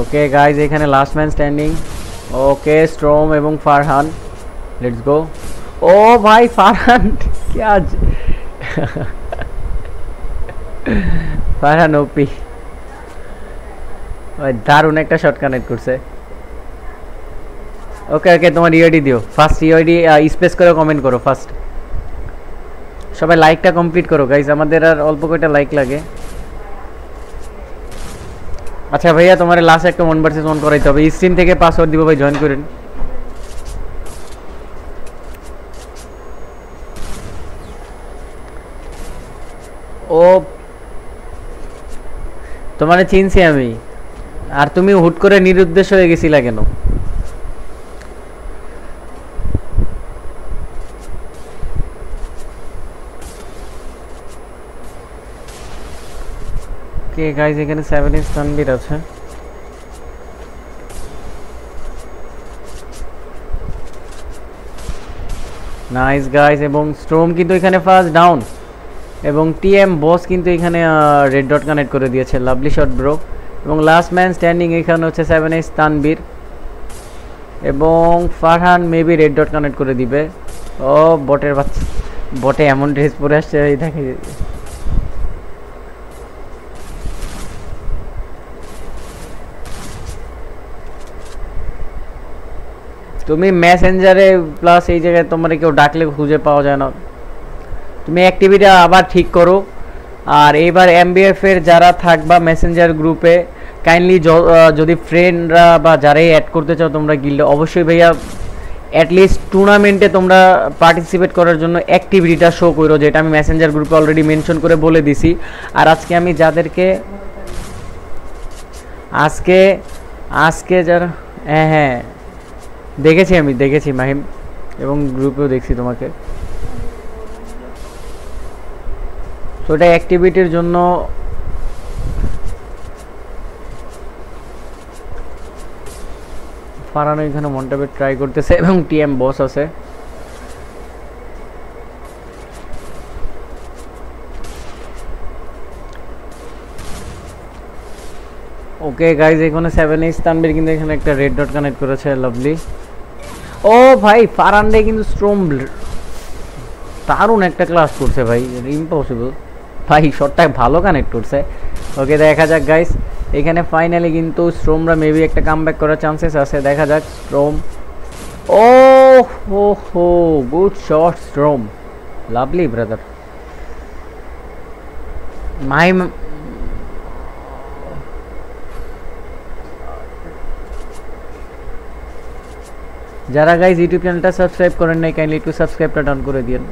ওকে গাইজ এখানে last man standing okay storm এবং ফারহান লেটস গো ও ভাই ফারহান কি আজ? ফারহান ওপি ভাই দারুণ একটা শট কানেক্ট করছে। ওকে ওকে তোমার ইউআইডি দিও। ফার্স্ট ইউআইডি স্পেস করে কমেন্ট করো ফার্স্ট সবাই লাইকটা কমপ্লিট করো গাইজ আমাদের আর অল্প কয়টা লাইক লাগে। আচ্ছা ভাইয়া, তোমার লাস্ট একটা ওয়ান ভার্সেস করাইতে হবে। স্ক্রিন থেকে পাসওয়ার্ড দিব ভাই জয়েন করেন। ও, তোমারে চিনছি আমি। আর তুমি হুট করে নিরুদ্দেশ হয়ে গেছিলা কেন? কে গাইজ এখানে সেভেন ইঞ্চ তানবির আছে। নাইস গাইজ এবং স্ট্রোম কিন্তু এখানে ফার্স্ট ডাউন এবং টিএম বস কিন্তু এখানে রেড ডট কানেক্ট করে দিয়েছে। লাভলি শট ব্রো এবং লাস্ট ম্যান স্ট্যান্ডিং এখানে হচ্ছে সেভেন এইচ তানবীর এবং Farhan maybe red dot connect করে দিবে। ও, বটের বাচ্চা। বটে এমন ড্রেস পরে আসছে, এই দেখে। তুমি মেসেঞ্জারে প্লাস এই জায়গায় তোমার কেউ ডাকলে খুঁজে পাওয়া যায় না। তুমি অ্যাক্টিভিটি আবার ঠিক করো। আর এইবার এমবিএফ এর যারা থাকবা মেসেঞ্জার গ্রুপে কাইন্ডলি যদি ফ্রেন্ডরা বা যারাই অ্যাড করতে চাও তোমরা গিল্ডে অবশ্যই ভাইয়া অ্যাটলিস্ট টুর্নামেন্টে তোমরা পার্টিসিপেট করার জন্য অ্যাক্টিভিটিটা শো করো, যেটা আমি মেসেঞ্জার গ্রুপে অলরেডি মেনশন করে বলে দিছি। আর আজকে আমি যাদেরকে, আজকে আজকে যারা হ্যাঁ হ্যাঁ। দেখেছি আমি, দেখেছি মাহিম এবং গ্রুপেও দেখছি তোমাকে। তো ওটা অ্যাক্টিভিটির জন্য ফারানো এখানে মন্টাবে ট্রাই করতেছে এবং টিএম বস আছে। ওকে গাইজ এখানে সেভেন এইচ তানবির কিন্তু এখানে একটা রেড ডট কানেক্ট করেছে লাভলি ও ভাই, ফারান্ডে কিন্তু স্ট্রোম দারুণ একটা ক্লাস করছে ভাই ইম্পসিবল ভাই শটটা ভালো কানেক্ট করছে। ওকে দেখা যাক গাইস এখানে ফাইনালি কিন্তু স্ট্রোমরা মেবি একটা কামব্যাক করার চান্সেস আছে, দেখা যাক স্ট্রোম ও হো হো good shot Storm lovely brother my যারা গাইজ ইউটিউব চ্যানেলটা সাবস্ক্রাইব করেন নাই কাইন্ডলি একটু সাবস্ক্রাইবটা ডান করে দিন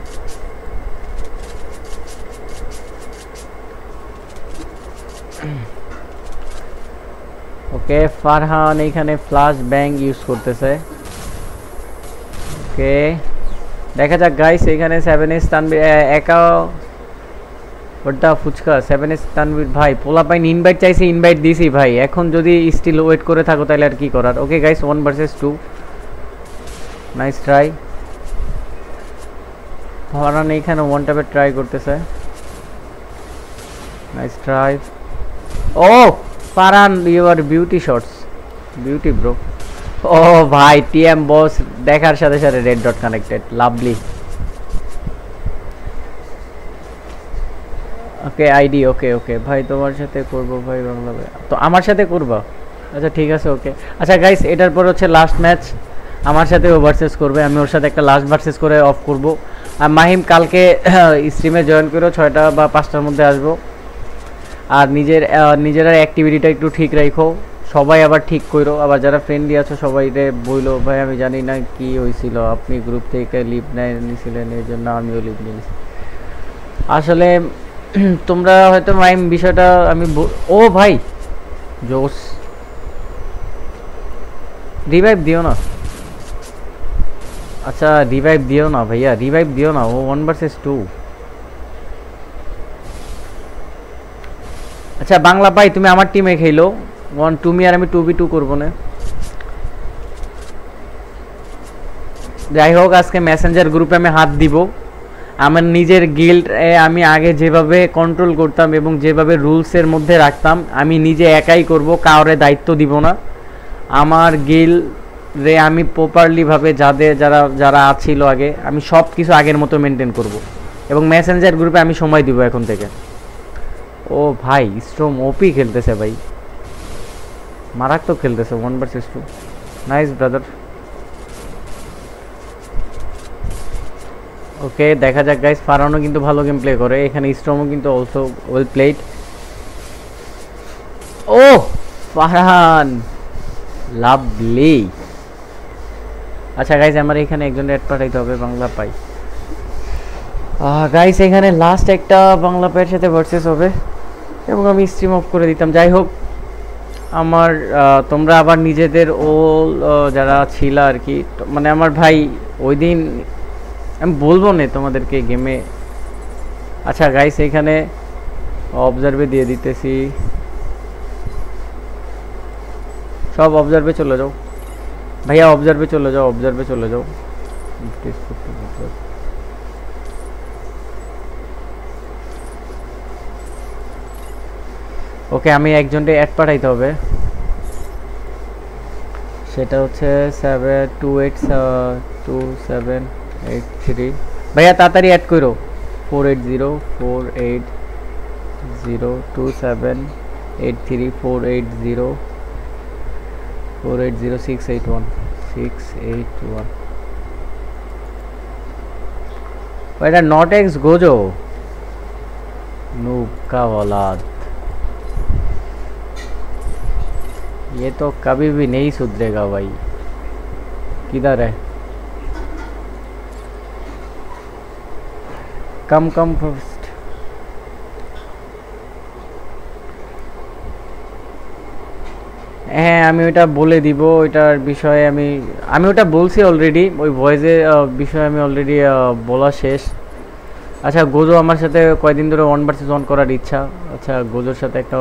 ওকে ফারহান এইখানে ফ্লাশ ব্যাং ইউজ করতেছে। ওকে দেখা যাক গাইস এখানে সেভেন এস তানবির একা ওটা ফুচকা সেভেন এস তানবির ভাই পোলা পাইন ইনভাইট চাইছে ইনভাইট দিছি ভাই। এখন যদি স্টিল ওয়েট করে থাকো তাহলে আর কি করার? Okay guys one versus two nice try হরান এইখানে ওয়ান ট্যাপে ট্রাই করতেছে। নাইস ট্রাই ও Parana your beauty shots beauty bro ও ভাই টিএম বস দেখার সাথে সাথে red dot connected lovely okay ID okay okay ভাই, তোমার সাথে করব, ভাই, বাংলা তো আমার সাথে করবা? আচ্ছা ঠিক আছে ওকে আচ্ছা গাইস এটার পর হচ্ছে লাস্ট ম্যাচ আমার সাথে ও ভার্সেস করবে, আমি ওর সাথে একটা লাস্ট ভার্সেস করে অফ করব। আর মাহিম কালকে স্ট্রিমে জয়েন করো ছয়টা বা পাঁচটার মধ্যে আসব। আর নিজের নিজেরা অ্যাক্টিভিটিটা একটু ঠিক রাখো সবাই আবার ঠিক করো আবার যারা ফ্রেন্ডলি আছো সবাই রে বইলো, ভাই, আমি জানি না কি হয়েছিল আপনি গ্রুপ থেকে লিভ নেয় নিয়েছিলেন এই জন্য আমিও লিভ নিয়েছি আসলে, তোমরা হয়তো মাইম বিষয়টা আমি ও ভাই, জোস। রিভাইভ দিও না। আচ্ছা রিভাইভ দিও না ভাইয়া রিভাইভ দিও না, ও ওয়ান ভার্সেস টু আচ্ছা বাংলা ভাই, তুমি আমার টিমে খেলো। ওয়ান তুমি আর আমি টু বি টু করব না। যাই হোক, আজকে মেসেঞ্জার গ্রুপে আমি হাত দিব। আমার নিজের গিল্ড আমি আগে যেভাবে কন্ট্রোল করতাম এবং যেভাবে রুলসের মধ্যে রাখতাম, আমি নিজে একাই করব, কাউরে দায়িত্ব দিব না। আমার গিল রে আমি প্রপারলিভাবে যাদের যারা যারা আছিল আগে, আমি সব কিছু আগের মতো মেনটেন করব। এবং মেসেঞ্জার গ্রুপে আমি সময় দিব এখন থেকে। ও ভাই স্ট্রোম ওপি খেলতেছে ভাই। মারাত্মক খেলতেছে one versus two nice brother okay, দেখা যাক গাইস ফারানো কিন্তু ভালো গেম প্লে করে। এখানে স্ট্রমও কিন্তু অলসো ওয়েল প্লেড ও ফারহান লাভলি আচ্ছা গাইস আমার এখানে একজন অ্যাড পাঠাইতে হবে, বাংলা পাই। গাইস এখানে লাস্ট একটা বাংলা পাইয়ের সাথে ভার্সেস হবে, এবং আমি স্ট্রিম অফ করে দিতাম। যাই হোক, আমার তোমরা আবার নিজেদের ওল যারা ছিল আর কি মানে আমার ভাই ওই দিন, আমি বলব না তোমাদেরকে গেমে আচ্ছা গাইস এখানে অবজার্ভে দিয়ে দিতেছি। সব অবজার্ভে চলে যাও। ভাইয়া অবজার্ভে চলে যাও অবজার্ভে চলে যাও। ওকে আমি একজনকে অ্যাড পাঠাইতে হবে। সেটা হচ্ছে seven two eight two seven eight three ভাইয়া, তাড়াতাড়ি অ্যাড করো। Four eight zero four eight zero two seven eight three four eight zero four eight zero six eight one बेटा नॉट एक्स गोजो औलाद ये तो कभी भी नहीं सुधरेगा भाई। किधर है? कम कम হ্যাঁ আমি ওটা বলে দিব, ওইটার বিষয়ে আমি আমি ওটা বলছি অলরেডি ওই ভয়েসের বিষয়ে আমি অলরেডি বলা শেষ। আচ্ছা গোজো আমার সাথে কয়দিন ধরে ওয়ান ভার্সেস ওয়ান করার ইচ্ছা। আচ্ছা গোজোর সাথে একটা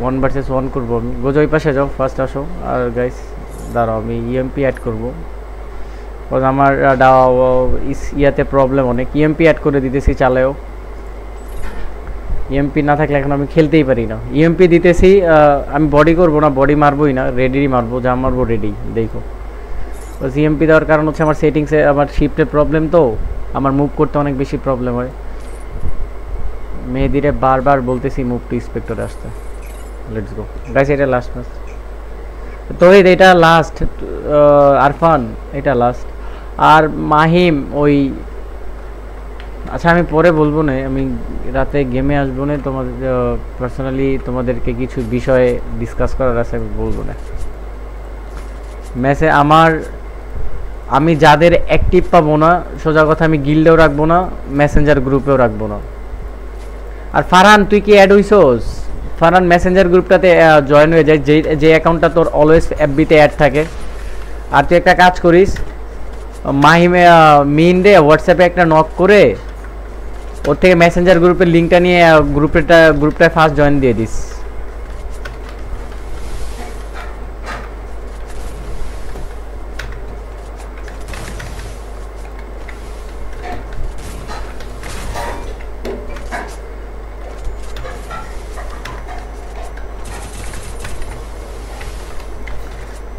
ওয়ান ভার্সেস ওয়ান করব আমি। গোজো ওই পাশে যাও ফার্স্ট আসো। আর গাইস দাঁড়াও, আমি ইএমপি অ্যাড করব। আমার ইয়াতে প্রবলেম অনেক। ইএমপি অ্যাড করে দিতেছি, চালেও। ইএমপি না থাকলে এখন আমি খেলতেই পারি না। ইএমপি দিতেছি আমি বডি করব না বডি মারবোই না রেডি মারবো, যা মারবো রেডি দেখো। ইএমপি দেওয়ার কারণ হচ্ছে আমার সেটিংসে আমার শিফটের প্রবলেম তো, আমার মুভ করতে অনেক বেশি প্রবলেম হয়। মেয়েদিরে বারবার বলতেছি মুভ টু ইন্সপেক্টরে আসতে। লেটস গো গাইস এটা লাস্ট ম্যাচ তো এই এটা লাস্ট আরফান, এটা লাস্ট আর মাহিম, ওই আচ্ছা আমি পরে বলব না, আমি রাতে গেমে আসব না তোমাদের পার্সোনালি তোমাদেরকে কিছু বিষয়ে ডিসকাস করার আছে, আমি বলব না। ম্যাচে আমার, আমি যাদের অ্যাক্টিভ পাবো না, সোজা কথা আমি গিল্ডেও রাখব না মেসেঞ্জার গ্রুপেও রাখব না। আর ফারহান, তুই কি অ্যাড হইছস? ফারহান মেসেঞ্জার গ্রুপটাতে জয়েন হয়ে যায় যে যে অ্যাকাউন্টটা তোর অলওয়েজ এফবিতে অ্যাড থাকে। আর তুই একটা কাজ করিস, মাহিমে মিন ডে হোয়াটসঅ্যাপে একটা নক করে ওর থেকে মেসেঞ্জার গ্রুপের লিঙ্কটা নিয়ে গ্রুপেটা গ্রুপটায় ফার্স্ট জয়েন দিয়ে দিস।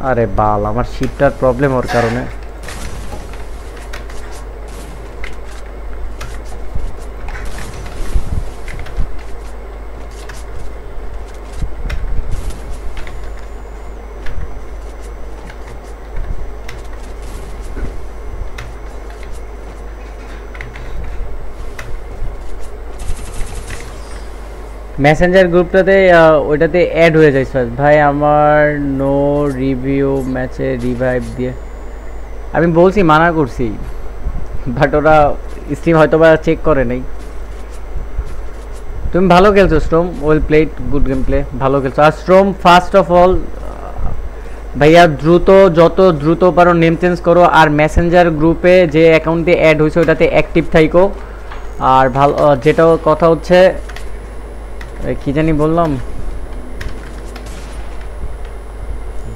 আরে বাল, আমার শিপটার প্রবলেম ওর কারণে। মেসেঞ্জার গ্রুপটাতে ওইটাতে অ্যাড হয়ে স্যার ভাই, আমার নো রিভিউ ম্যাচে রিভাইভ দিয়ে। আমি বলছি, মানা করছি বাট ওরা স্ট্রিম হয়তো বা চেক করে নাই। তুমি ভালো খেলছো Storm well played good game play ভালো খেলছো। আর স্ট্রোম ফার্স্ট অফ অল ভাইয়া, দ্রুত, যত দ্রুত পারো নেম চেঞ্জ করো, আর মেসেঞ্জার গ্রুপে যে অ্যাকাউন্টে অ্যাড হয়েছে ওটাতে অ্যাক্টিভ থাইকো। আর ভালো যেটা কথা হচ্ছে কি জানি বললাম?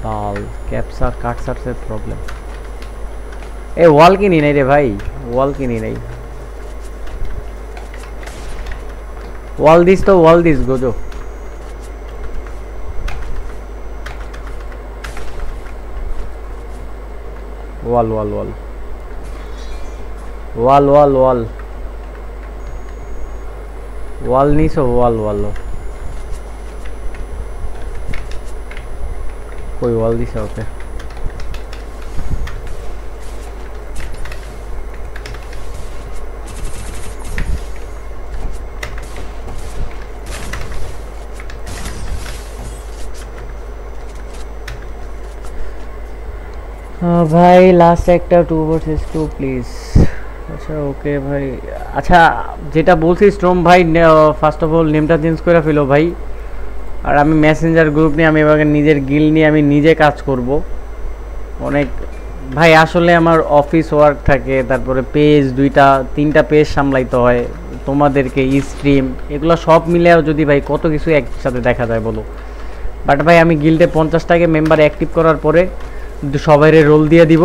বাল ক্যাপসার কাটসার্সের প্রবলেম এ, ওয়াল কিনি নাই রে ভাই, ওয়াল কিনি নাই। ওয়াল দিস তো, ওয়াল দিস, গোজো। ওয়াল ওয়াল ওয়াল। ওয়াল ওয়াল ওয়াল। ওয়াল নিছো ওয়াল ওয়াল কই ওয়াল দিছে ওকে আহ, ভাই লাস্ট একটা টু ভার্সেস টু প্লিজ আচ্ছা ওকে ভাই। আচ্ছা যেটা বলছি স্ট্রম ভাই ফার্স্ট অফ অল নেমটা চেঞ্জ করে ফেলো ভাই। আর আমি মেসেঞ্জার গ্রুপ নিয়ে, আমি এবার নিজের গিল নিয়ে, আমি নিজে কাজ করব। অনেক, ভাই, আসলে আমার অফিস ওয়ার্ক থাকে, তারপরে পেজ দুইটা, তিনটা পেজ সামলাইতে হয়, তোমাদেরকে স্ট্রিম এগুলো সব মিলেও যদি ভাই, কত কিছু একসাথে দেখা যায় বলো। বাট ভাই, আমি গিল্ডে পঞ্চাশটাকে মেম্বার অ্যাক্টিভ করার পরে, সবাইরে রোল দিয়ে দিব,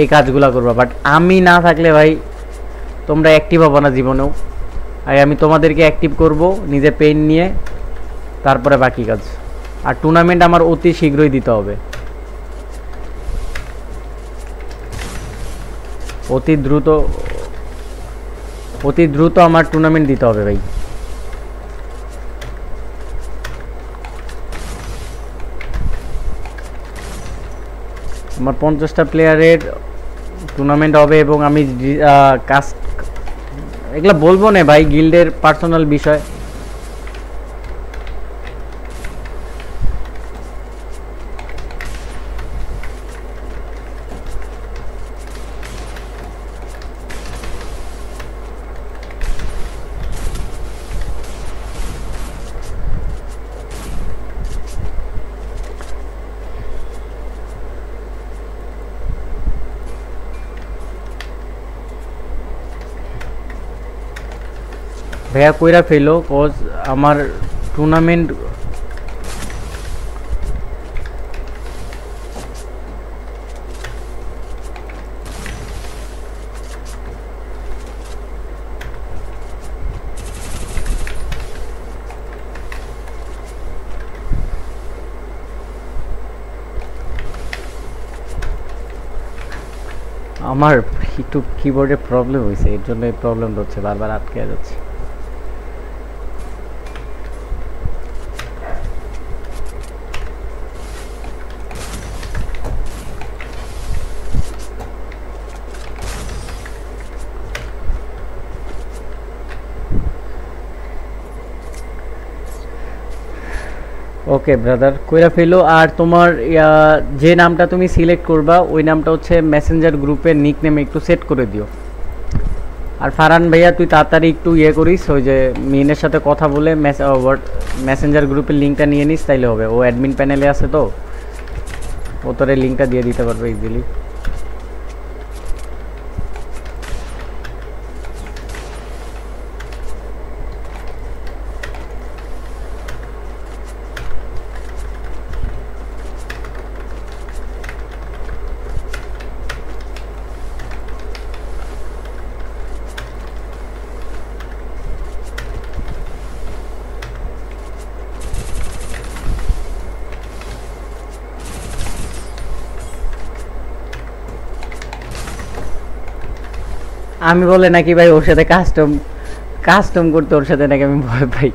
এই কাজগুলো করবা। বাট আমি না থাকলে ভাই তোমরা অ্যাক্টিভ হব না জীবনেও। আর আমি তোমাদেরকে অ্যাক্টিভ করব, নিজে পেন নিয়ে, তারপরে বাকি কাজ। আর টুর্নামেন্ট আমার অতি শীঘ্রই দিতে হবে। অতি দ্রুত অতি দ্রুত আমার টুর্নামেন্ট দিতে হবে ভাই। আমার পঞ্চাশটা প্লেয়ারের টুর্নামেন্ট হবে এবং আমি কাজ এগুলো বলব না ভাই গিল্ডের পার্সোনাল বিষয়। ভাইয়া কইরা ফেলো কজ আমার টুর্নামেন্ট আমার একটু কিবোর্ডে প্রবলেম হয়েছে এর জন্য এই প্রবলেমটা হচ্ছে বারবার আটকে যাচ্ছে। ওকে ব্রাদার কইরা ফেলো, আর তোমার যে নামটা তুমি সিলেক্ট করবা, ওই নামটা হচ্ছে মেসেঞ্জার গ্রুপের নিক নেমে একটু সেট করে দিও। আর ফারান ভাইয়া, তুই তাড়াতাড়ি একটু ইয়ে করিস, ওই যে মিনের সাথে কথা বলে মেসেঞ্জার গ্রুপের লিঙ্কটা নিয়ে নিস, তাইলে হবে। ও অ্যাডমিন প্যানেলে আছে তো। ও তোর লিঙ্কটা দিয়ে দিতে পারবে ইজিলি আমি বলে নাকি ভাই ওর সাথে কাস্টম কাস্টম করতে ওর সাথে নাকি আমি ভয় পাই।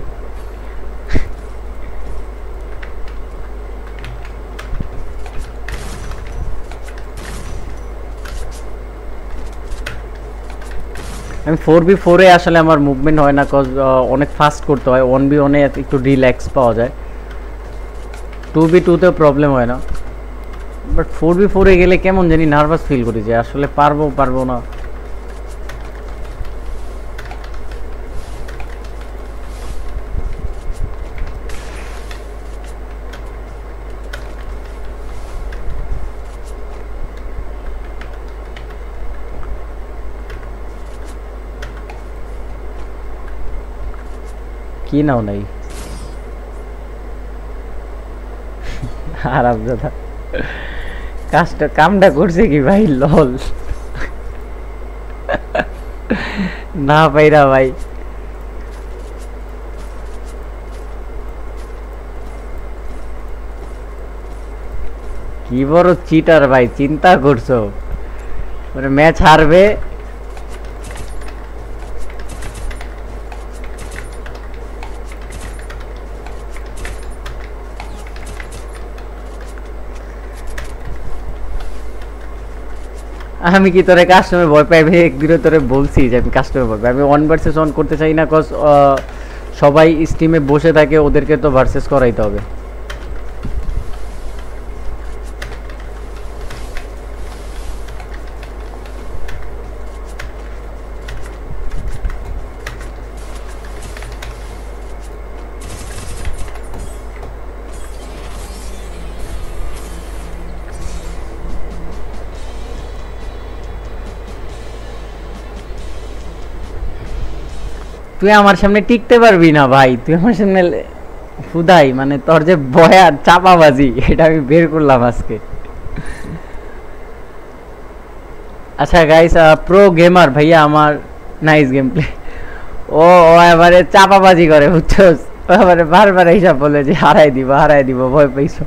আমি ফোর বি ফোরে আসলে আমার মুভমেন্ট হয় না কজ অনেক ফাস্ট করতে হয়। ওয়ান বি ওয়ানে একটু রিল্যাক্স পাওয়া যায়। টু বি টুতেও প্রবলেম হয় না। বাট ফোর বি ফোরে গেলে কেমন জানি নার্ভাস ফিল করি যে আসলে পারব পারব না। की ना होना ही आराम से था। कास्ट काम डा कर से की भाई, लॉल। ना भाई रा भाई। की बोरो चीटर भाई, चिंता कर सो मैच हार আমি কি তোরে কাস্টমার ভয় পাই? ভাই একদিনও তোরে বলছি যে আমি কাস্টমার ভয় পাই। আমি ওয়ান ভার্সেস ওয়ান করতে চাই না কজ সবাই স্টিমে বসে থাকে, ওদেরকে তো ভার্সেস করাইতে হবে। তুই আমার সামনে টিকতে পারবি না ভাই, তুই আমার সামনে ফুদাই মানে তোর যে বয়ার চাপাবাজি, এটা আমি বের করলাম আজকে। আচ্ছা গাইস প্রো গেমার ভাইয়া আমার নাইস গেম প্লে ও ও এবারে চাপাবাজি করে বুঝছস এবারে বারবার এইসব বলে যে হারাই দিব হারাই দিব, ভয় পাইছো।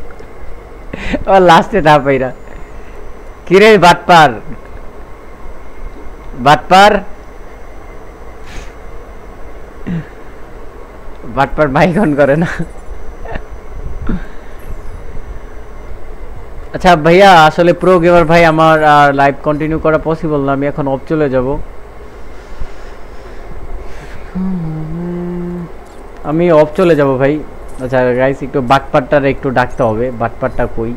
ও লাস্টে না পাইরা। কিরে বাটপার? বাটপার? বাটপার বাইকন করে না। আচ্ছা ভাইয়া, আসলে প্রো গেমার ভাই আমার আর লাইভ কন্টিনিউ করা পসিবল না, আমি এখন অফ চলে যাব। আমি অফ চলে যাব ভাই। আচ্ছা গাইস একটু বাটপারটার একটু ডাকতে হবে বাটপারটা কই?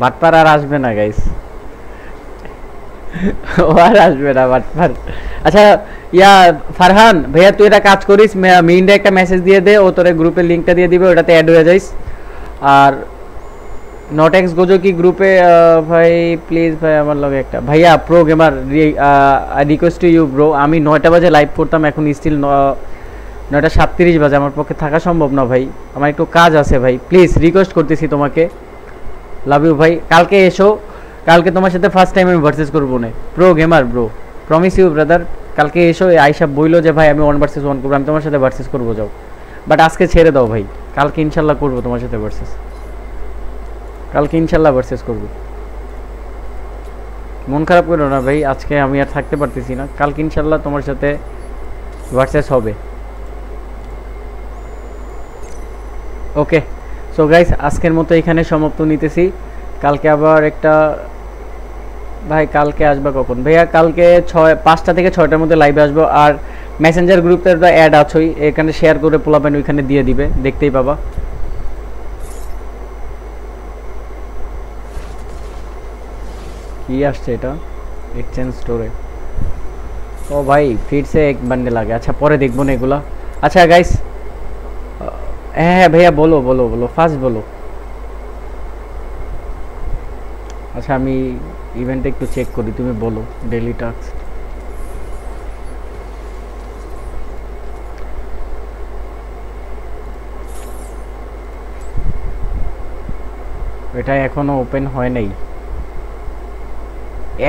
বাটপার আর আসবে না গাইস ও আর আসবে না বাটপার আচ্ছা ইয়া, ফারহান, ভাইয়া, তুই এটা কাজ করিস মিন্ডে একটা মেসেজ দিয়ে দে, ও তোর গ্রুপের লিঙ্কটা দিয়ে দিবে, ওটাতে অ্যাড হয়ে যাইস। আর নট এক্স গোজো কি গ্রুপে ভাই প্লিজ ভাই, আমার লগে একটা। ভাইয়া pro gamer request to you bro আমি নয়টা বাজে লাইভ করতাম, এখন স্টিল নয়টা সাতত্রিশ বাজে, আমার পক্ষে থাকা সম্ভব না, ভাই। আমার একটু কাজ আছে, ভাই। প্লিজ রিকোয়েস্ট করতেছি তোমাকে। লাভ ইউ ভাই। কালকে এসো কালকে তোমার সাথে ফার্স্ট টাইম আমি ভার্সেস করব না। Pro gamer bro promise you brother কালকে এসো আইসা বইলো যে, ভাই, আমি ওয়ান ভার্সেস ওয়ান করব, আমি তোমার সাথে ভার্সেস করব, যাও। বাট আজকে ছেড়ে দাও, ভাই, কালকে ইনশাল্লাহ করব তোমার সাথে ভার্সেস কালকে ইনশাল্লাহ ভার্সেস করব। মন খারাপ করো না, ভাই, আজকে আমি আর থাকতে পারতেছি না। কালকে ইনশাল্লাহ তোমার সাথে ভার্সেস হবে। ওকে সো গাইস আজকের মতো এখানে সমাপ্ত নিতেছি। কালকে আবার একটা, ভাই কালকে আসবে কখন? ভাইয়া কালকে ছয়, পাঁচটা থেকে ছয়টার মধ্যে লাইভে আসব। আর মেসেঞ্জার গ্রুপে তো অ্যাড আছোই এখানে শেয়ার করে পোলাবেন ওইখানে দিয়ে দিবে, দেখতেই পাবা। কি আসছে এটা? এক্সচেঞ্জ স্টোরে ও ভাই ফিরছে এক বান্ডে লাগে। আচ্ছা পরে দেখব না এগুলা। আচ্ছা গাইস হ্যাঁ হ্যাঁ ভাইয়া বলো বলো বলো ফার্স্ট বলো। আচ্ছা আমি ইভেন্টে একটু চেক করি, তুমি বলো ডেলি টাস্ক এটা এখনও ওপেন হয় নাই।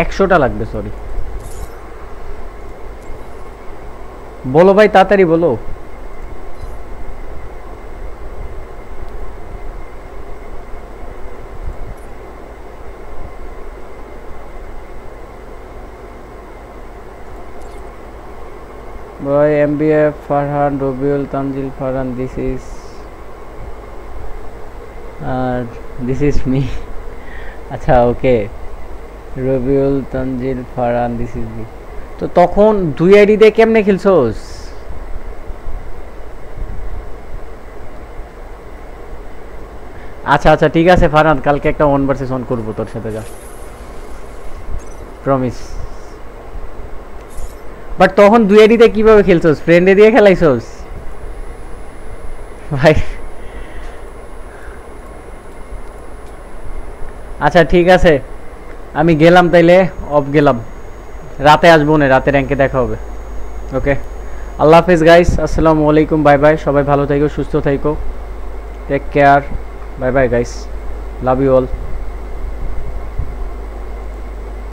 একশোটা লাগবে সরি বলো ভাই, তাড়াতাড়ি বলো। Boy, MBF, Farhan, Robiul, Tanjil, Farhan, this is uh, this is me. আচ্ছা okay Rabiul Tanjil Farhan this is me তো তখন দুই আইডি দিয়ে কেমনে খেলছোস? আচ্ছা আচ্ছা ঠিক আছে ফারহান কালকে একটা ওয়ান ভার্সেস ওয়ান করব তোর সাথে যা। প্রমিস বাট তখন দুই আইডিতে কীভাবে খেলছোস? ফ্রেন্ডে দিয়ে খেলাইছোস? ভাই। আচ্ছা ঠিক আছে। আমি গেলাম তাইলে অফ গেলাম। রাতে আসব না, রাতে র্যাঙ্কে দেখা হবে। ওকে আল্লাহ হাফেজ গাইস আসসালামু আলাইকুম বাই বাই সবাই ভালো থেকো সুস্থ থেকো take care bye bye guys love you all